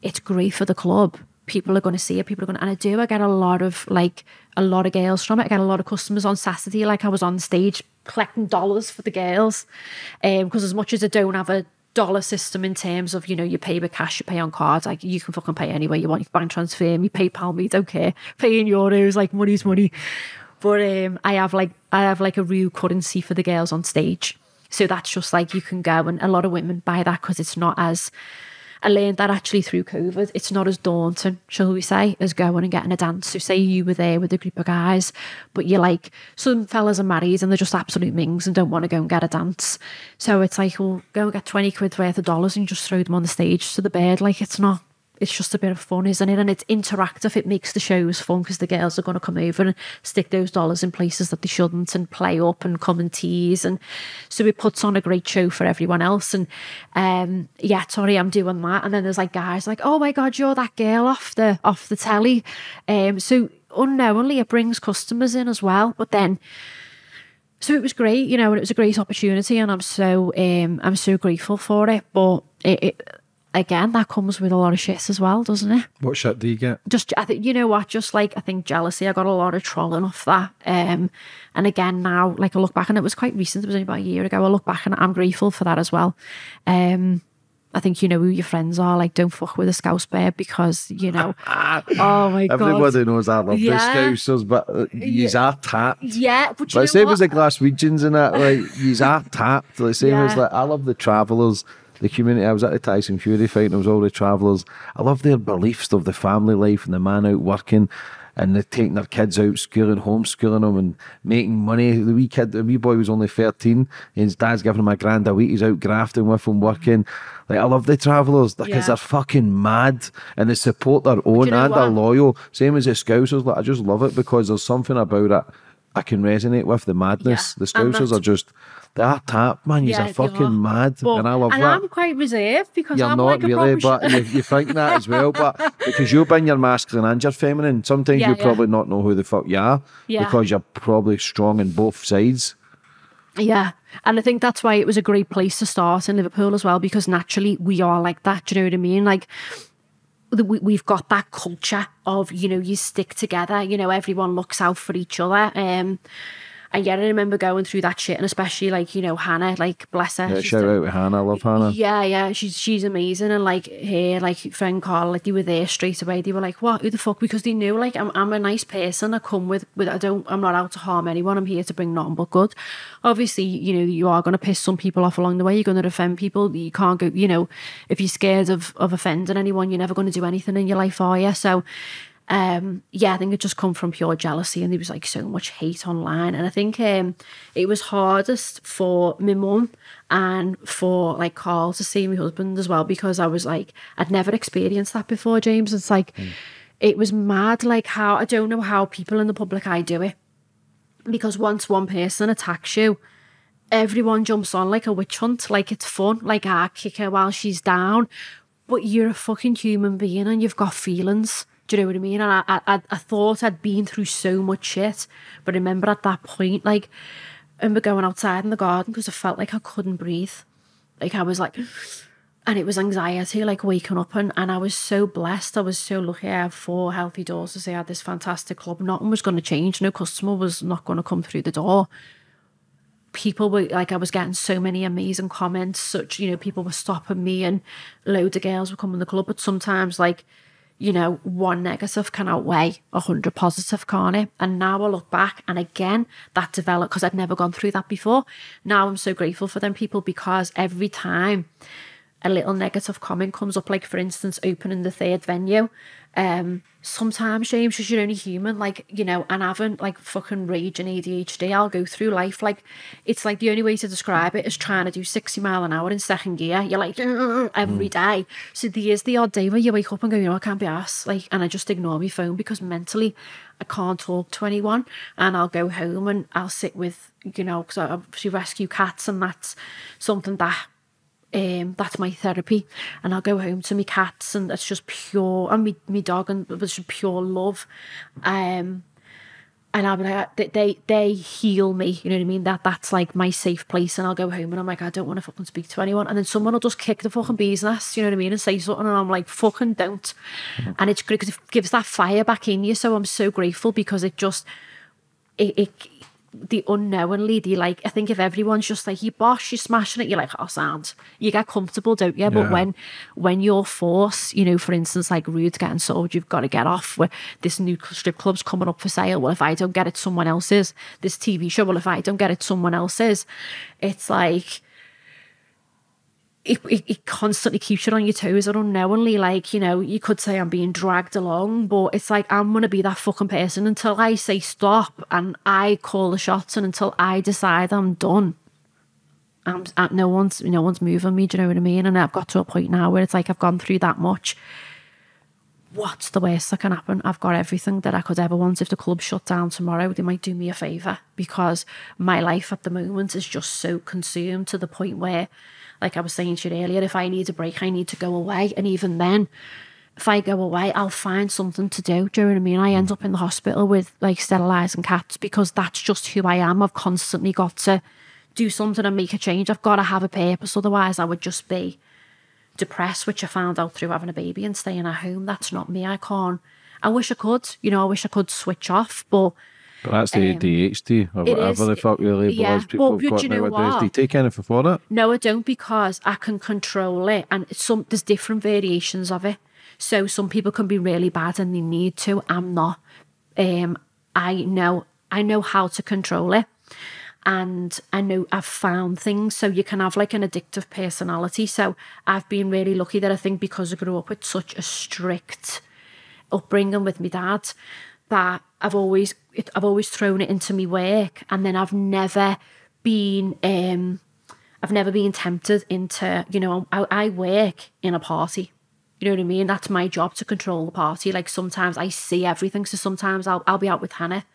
S2: it's great for the club people are going to see it. People are going to, and I do. I get a lot of like a lot of girls from it. I get a lot of customers on Saturday. Like I was on stage collecting dollars for the girls, because um, as much as I don't have a dollar system in terms of you know you pay with cash, you pay on cards. Like you can fucking pay anywhere you want. You can bank transfer me, PayPal me, don't care. Pay in euros, like money's money. But um, I have like I have like a real currency for the girls on stage. So that's just like you can go and a lot of women buy that because it's not as I learned that actually through COVID. It's not as daunting, shall we say, as going and getting a dance. So say you were there with a group of guys, but you're like, some fellas are married and they're just absolute mings and don't want to go and get a dance. So it's like, well, go and get 20 quid worth of dollars and just throw them on the stage to the bed. Like it's not it's just a bit of fun, isn't it? And it's interactive. It makes the shows fun because the girls are going to come over and stick those dollars in places that they shouldn't and play up and come and tease. And so it puts on a great show for everyone else. And um, yeah, sorry, I'm doing that. And then there's like guys like, oh my God, you're that girl off the off the telly. Um, so unknowingly it brings customers in as well. But then so it was great, you know, and it was a great opportunity, and I'm so um, I'm so grateful for it. But it, it, again, that comes with a lot of shit as well, doesn't it?
S3: What shit do you get?
S2: Just, I think, you know what, just like, I think jealousy, I got a lot of trolling off that. Um, and again, now, like, I look back and it was quite recent, it was only about a year ago. I look back and I'm grateful for that as well. Um, I think you know who your friends are. Like, don't fuck with a scouse bear because you know. oh my god!
S3: Everybody knows I love yeah. the scousers, but uh, yeah. are tapped.
S2: Yeah, but
S3: like,
S2: same
S3: as the Glaswegians and that, like yous are tapped. Like same yeah. as like I love the Travellers the community. I was at the Tyson Fury fight and it was all the travellers. I love their beliefs of the family life and the man out working and they're taking their kids out schooling, homeschooling them and making money. The wee kid, the wee boy was only 13 his dad's giving him a grand a week. He's out grafting with him, working. Like, I love the travellers because yeah. they're fucking mad and they support their own you know and what? they're loyal. Same as the Scousers. Like, I just love it because there's something about it I can resonate with the madness. Yeah. The Scousers are just that tap, man, you're yeah, fucking mad. But, and I love
S2: and
S3: that.
S2: I'm quite reserved because
S3: you're
S2: I'm
S3: not
S2: like
S3: really, but you, you, think that as well. But because you've been your masculine and your feminine, sometimes yeah, you yeah. probably not know who the fuck you are because you're probably strong in both sides.
S2: Yeah. And I think that's why it was a great place to start in Liverpool as well, because naturally we are like that. Do you know what I mean? Like, we've got that culture of, you know, you stick together, you know, everyone looks out for each other. Um, and yeah, I remember going through that shit, and especially like you know Hannah, like bless her.
S3: Yeah, shout out Hannah, I love Hannah.
S2: Yeah, yeah, she's she's amazing, and like her, like friend Carl, like they were there straight away. They were like, "What? Who the fuck?" Because they knew like I'm I'm a nice person. I come with with I don't I'm not out to harm anyone. I'm here to bring nothing but good. Obviously, you know you are going to piss some people off along the way. You're going to offend people. You can't go. You know, if you're scared of of offending anyone, you're never going to do anything in your life, are you? So um, yeah, I think it just come from pure jealousy, and there was like so much hate online. And I think um, it was hardest for my mum and for like Carl to see my husband as well because I was like, I'd never experienced that before, James. It's like, mm. it was mad, like how I don't know how people in the public eye do it because once one person attacks you, everyone jumps on like a witch hunt, like it's fun, like I kick her while she's down. But you're a fucking human being and you've got feelings Do you know what I mean? And I, I, I thought I'd been through so much shit, but I remember at that point, like, I remember going outside in the garden because I felt like I couldn't breathe. Like I was like, and it was anxiety, like waking up, and, and I was so blessed. I was so lucky. I have four healthy daughters. I had this fantastic club. Nothing was going to change. No customer was not going to come through the door. People were like, I was getting so many amazing comments. Such, you know, people were stopping me, and loads of girls were coming to the club. But sometimes, like, you know, one negative can outweigh a hundred positive, can't it? And now I look back and again, that developed because I'd never gone through that before. Now I'm so grateful for them people because every time a little negative comment comes up, like for instance, opening the third venue. Um, sometimes, James, because you're only human, like, you know, and having like fucking rage and ADHD, I'll go through life like it's like the only way to describe it is trying to do 60 mile an hour in second gear. You're like every day. So there is the odd day where you wake up and go, you know, I can't be asked, like, and I just ignore my phone because mentally I can't talk to anyone. And I'll go home and I'll sit with, you know, because I obviously rescue cats and that's something that um, that's my therapy. And I'll go home to my cats and it's just pure, and me, me dog, and it was just pure love. Um, and I'll be like, they, they, they heal me, you know what I mean? That That's like my safe place. And I'll go home and I'm like, I don't want to fucking speak to anyone. And then someone will just kick the fucking bee's nest, you know what I mean? And say something. And I'm like, fucking don't. And it's great because it gives that fire back in you. So I'm so grateful because it just, it, it the unknowingly, the like, I think if everyone's just like, you boss, you're smashing it, you're like, oh, sound. You get comfortable, don't you? But when when you're forced, you know, for instance, like Rude's getting sold, you've got to get off. Where this new strip club's coming up for sale. Well, if I don't get it, someone else's. This TV show, well, if I don't get it, someone else's. It's like, it, it, it constantly keeps you on your toes and unknowingly like you know you could say i'm being dragged along but it's like i'm gonna be that fucking person until i say stop and i call the shots and until i decide i'm done I'm, uh, no one's no one's moving me do you know what i mean and i've got to a point now where it's like i've gone through that much what's the worst that can happen? I've got everything that I could ever want. If the club shut down tomorrow, they might do me a favour because my life at the moment is just so consumed to the point where, like I was saying to you earlier, if I need a break, I need to go away. And even then, if I go away, I'll find something to do. Do you know what I mean? I end mm. up in the hospital with like sterilising cats because that's just who I am. I've constantly got to do something and make a change. I've got to have a purpose. Otherwise, I would just be depressed, which I found out through having a baby and staying at home. That's not me. I can't. I wish I could. You know, I wish I could switch off, but
S3: But that's the
S2: Um,
S3: ADHD or whatever
S2: is,
S3: the fuck the label
S2: yeah.
S3: is people
S2: Well,
S3: have got
S2: you know
S3: nowadays.
S2: what?
S3: Do you take anything for it?
S2: No, I don't because I can control it, and some there's different variations of it. So some people can be really bad and they need to. I'm not. Um, I know I know how to control it, and I know I've found things. So you can have like an addictive personality. So I've been really lucky that I think because I grew up with such a strict upbringing with my dad that I've always I've always thrown it into my work and then I've never been um I've never been tempted into you know I, I work in a party. You know what I mean? That's my job to control the party. Like sometimes I see everything so sometimes I'll, I'll be out with Hannah.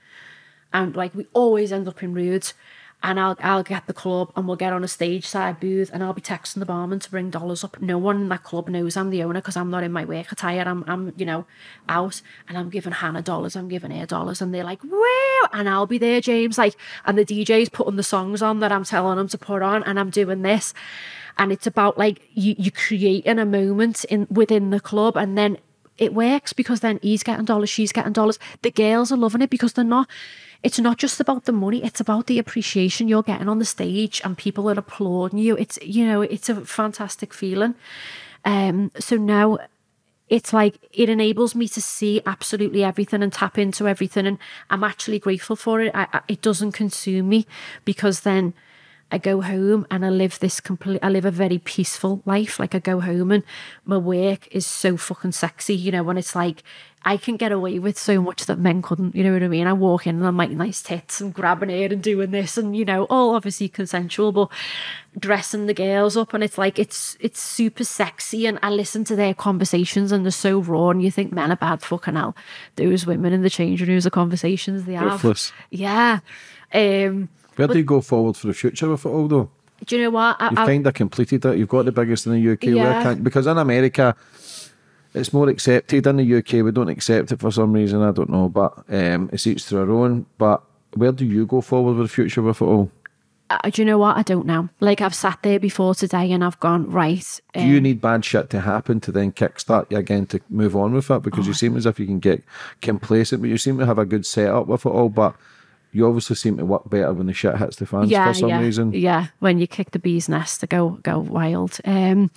S2: And like we always end up in Rude and I'll I'll get the club and we'll get on a stage side booth and I'll be texting the barman to bring dollars up. No one in that club knows I'm the owner because I'm not in my work attire. I'm I'm you know out and I'm giving Hannah dollars. I'm giving her dollars and they're like wow and I'll be there James like and the DJ's putting the songs on that I'm telling them to put on and I'm doing this and it's about like you you creating a moment in within the club and then it works because then he's getting dollars, she's getting dollars. The girls are loving it because they're not. It's not just about the money; it's about the appreciation you're getting on the stage and people are applauding you. It's you know, it's a fantastic feeling. Um, so now it's like it enables me to see absolutely everything and tap into everything, and I'm actually grateful for it. I, I, it doesn't consume me because then. I go home and I live this complete. I live a very peaceful life. Like I go home and my work is so fucking sexy, you know. When it's like I can get away with so much that men couldn't. You know what I mean? I walk in and I'm like nice tits and grabbing hair and doing this and you know all obviously consensual, but dressing the girls up and it's like it's it's super sexy and I listen to their conversations and they're so raw and you think men are bad fucking hell. Those women in the changing rooms, the conversations they have.
S3: Ruthless.
S2: Yeah. Um,
S3: Where do you go forward for the future with it all though?
S2: do you know what? I,
S3: You've
S2: I-
S3: kind of completed it. You've got the biggest in the UK. Where
S2: Yeah.
S3: can, because in America, it's more accepted in the UK. We don't accept it for some reason. I don't know, but um, it's each to our own. But where do you go forward with the future with it all?
S2: Uh, do you know what? I don't know. Like I've sat there before today and I've gone right.
S3: Do you need bad shit to happen to then kickstart you again to move on with it? Because you seem as if you can get complacent, but you seem to have a good setup with it all. But you obviously seem to work better when the shit hits the fans
S2: yeah,
S3: for some
S2: yeah,
S3: reason.
S2: Yeah, when you kick the bee's nest to go go wild. Um,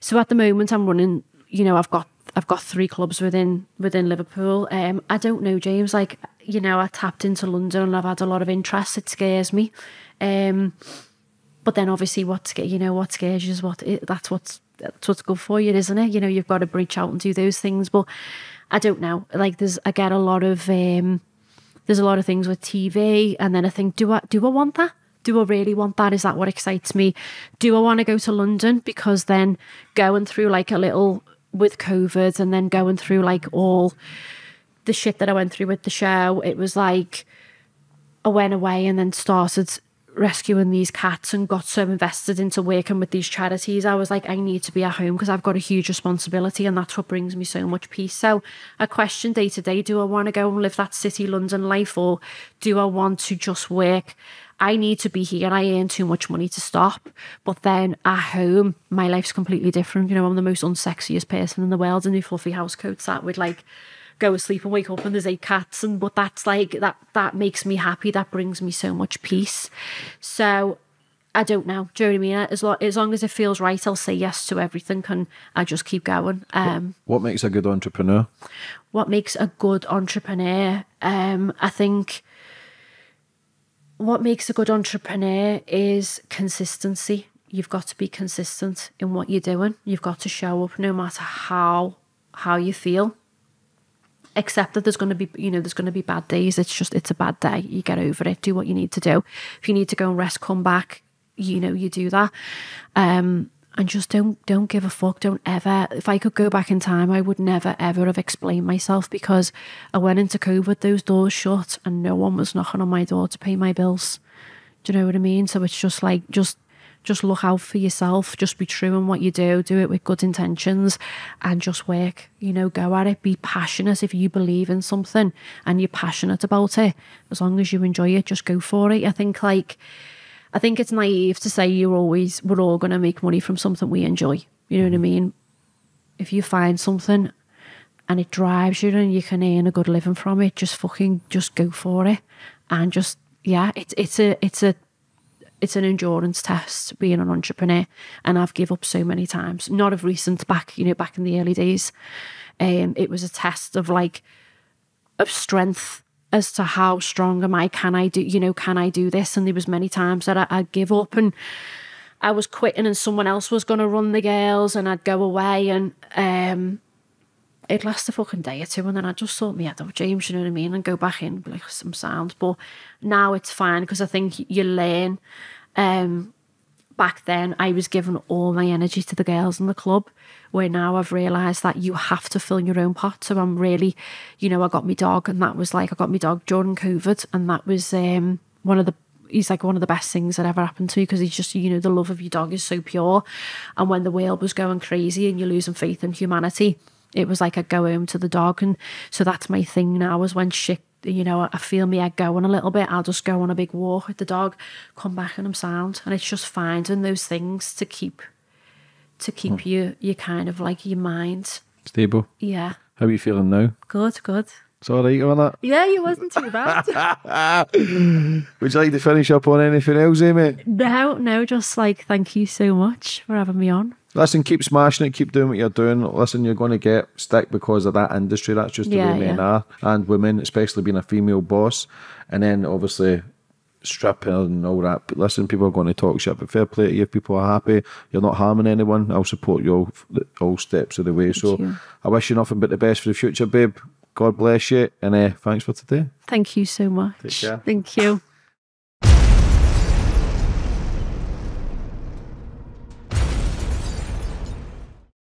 S2: so at the moment, I'm running. You know, I've got I've got three clubs within within Liverpool. Um, I don't know, James. Like you know, I tapped into London and I've had a lot of interest. It scares me. Um, but then obviously, what you know, what scares you is what it, that's what's that's what's good for you, isn't it? You know, you've got to reach out and do those things. But I don't know. Like, there's I get a lot of um, there's a lot of things with TV, and then I think, do I do I want that? Do I really want that? Is that what excites me? Do I want to go to London? Because then going through like a little with COVID and then going through like all the shit that I went through with the show, it was like I went away and then started rescuing these cats and got so invested into working with these charities. I was like, I need to be at home because I've got a huge responsibility and that's what brings me so much peace. So I question day to day do I want to go and live that city London life or do I want to just work? I need to be here. And I earn too much money to stop. But then at home, my life's completely different. You know, I'm the most unsexiest person in the world in my fluffy house coat sat with like go to sleep and wake up and there's eight cats and but that's like that that makes me happy that brings me so much peace so I don't know do you know what I mean as long, as long as it feels right I'll say yes to everything and I just keep going um
S3: What makes a good entrepreneur?
S2: what makes a good entrepreneur um I think what makes a good entrepreneur is consistency. You've got to be consistent in what you're doing. You've got to show up no matter how how you feel. Except that there's going to be you know there's going to be bad days. It's just it's a bad day. You get over it. Do what you need to do. If you need to go and rest come back. You know you do that. Um and just don't don't give a fuck don't ever if i could go back in time i would never ever have explained myself because i went into covid those doors shut and no one was knocking on my door to pay my bills. Do you know what i mean? So it's just like just just look out for yourself just be true in what you do do it with good intentions and just work you know go at it be passionate if you believe in something and you're passionate about it. As long as you enjoy it just go for it. I think like i think it's naive to say you're always we're all going to make money from something we enjoy. You know what i mean? If you find something and it drives you and you can earn a good living from it just fucking just go for it. And just yeah it's it's a it's a it's an endurance test being an entrepreneur. And I've give up so many times. Not of recent back you know back in the early days. Um it was a test of like of strength as to how strong am I can I do you know can I do this and there was many times that I, I'd give up and I was quitting and someone else was going to run the girls and I'd go away and um it'd last a fucking day or two and then I'd just me out of James, you know what I mean, and go back in like some sound. But now it's fine because I think you learn. Um, back then I was giving all my energy to the girls in the club, where now I've realised that you have to fill your own pot. So I'm really, you know, I got my dog and that was like I got my dog during COVID and that was um one of the he's like one of the best things that ever happened to me because he's just you know the love of your dog is so pure and when the world was going crazy and you're losing faith in humanity it was like I'd go home to the dog. And so that's my thing now is when shit, you know, I feel me head going a little bit, I'll just go on a big walk with the dog, come back and I'm sound. And it's just finding those things to keep, to keep hmm. you, you kind of like your mind.
S3: Stable.
S2: Yeah.
S3: How are you feeling now?
S2: Good, good.
S3: It's all right on that.
S2: Yeah, you wasn't too bad.
S3: Would you like to finish up on anything else, mate?
S2: no, no, just like thank you so much for having me on.
S3: Listen, keep smashing it, keep doing what you're doing. Listen, you're going to get stick because of that industry. That's just the
S2: Yeah,
S3: way men
S2: yeah.
S3: are, and women, especially being a female boss. And then obviously stripping and all that. But listen, people are going to talk shit, but fair play to you. If people are happy, you're not harming anyone. I'll support you all, all steps of the way. so
S2: you.
S3: I wish you nothing but the best for the future, babe. God bless you, and uh, thanks for today.
S2: Thank you so much. Thank you.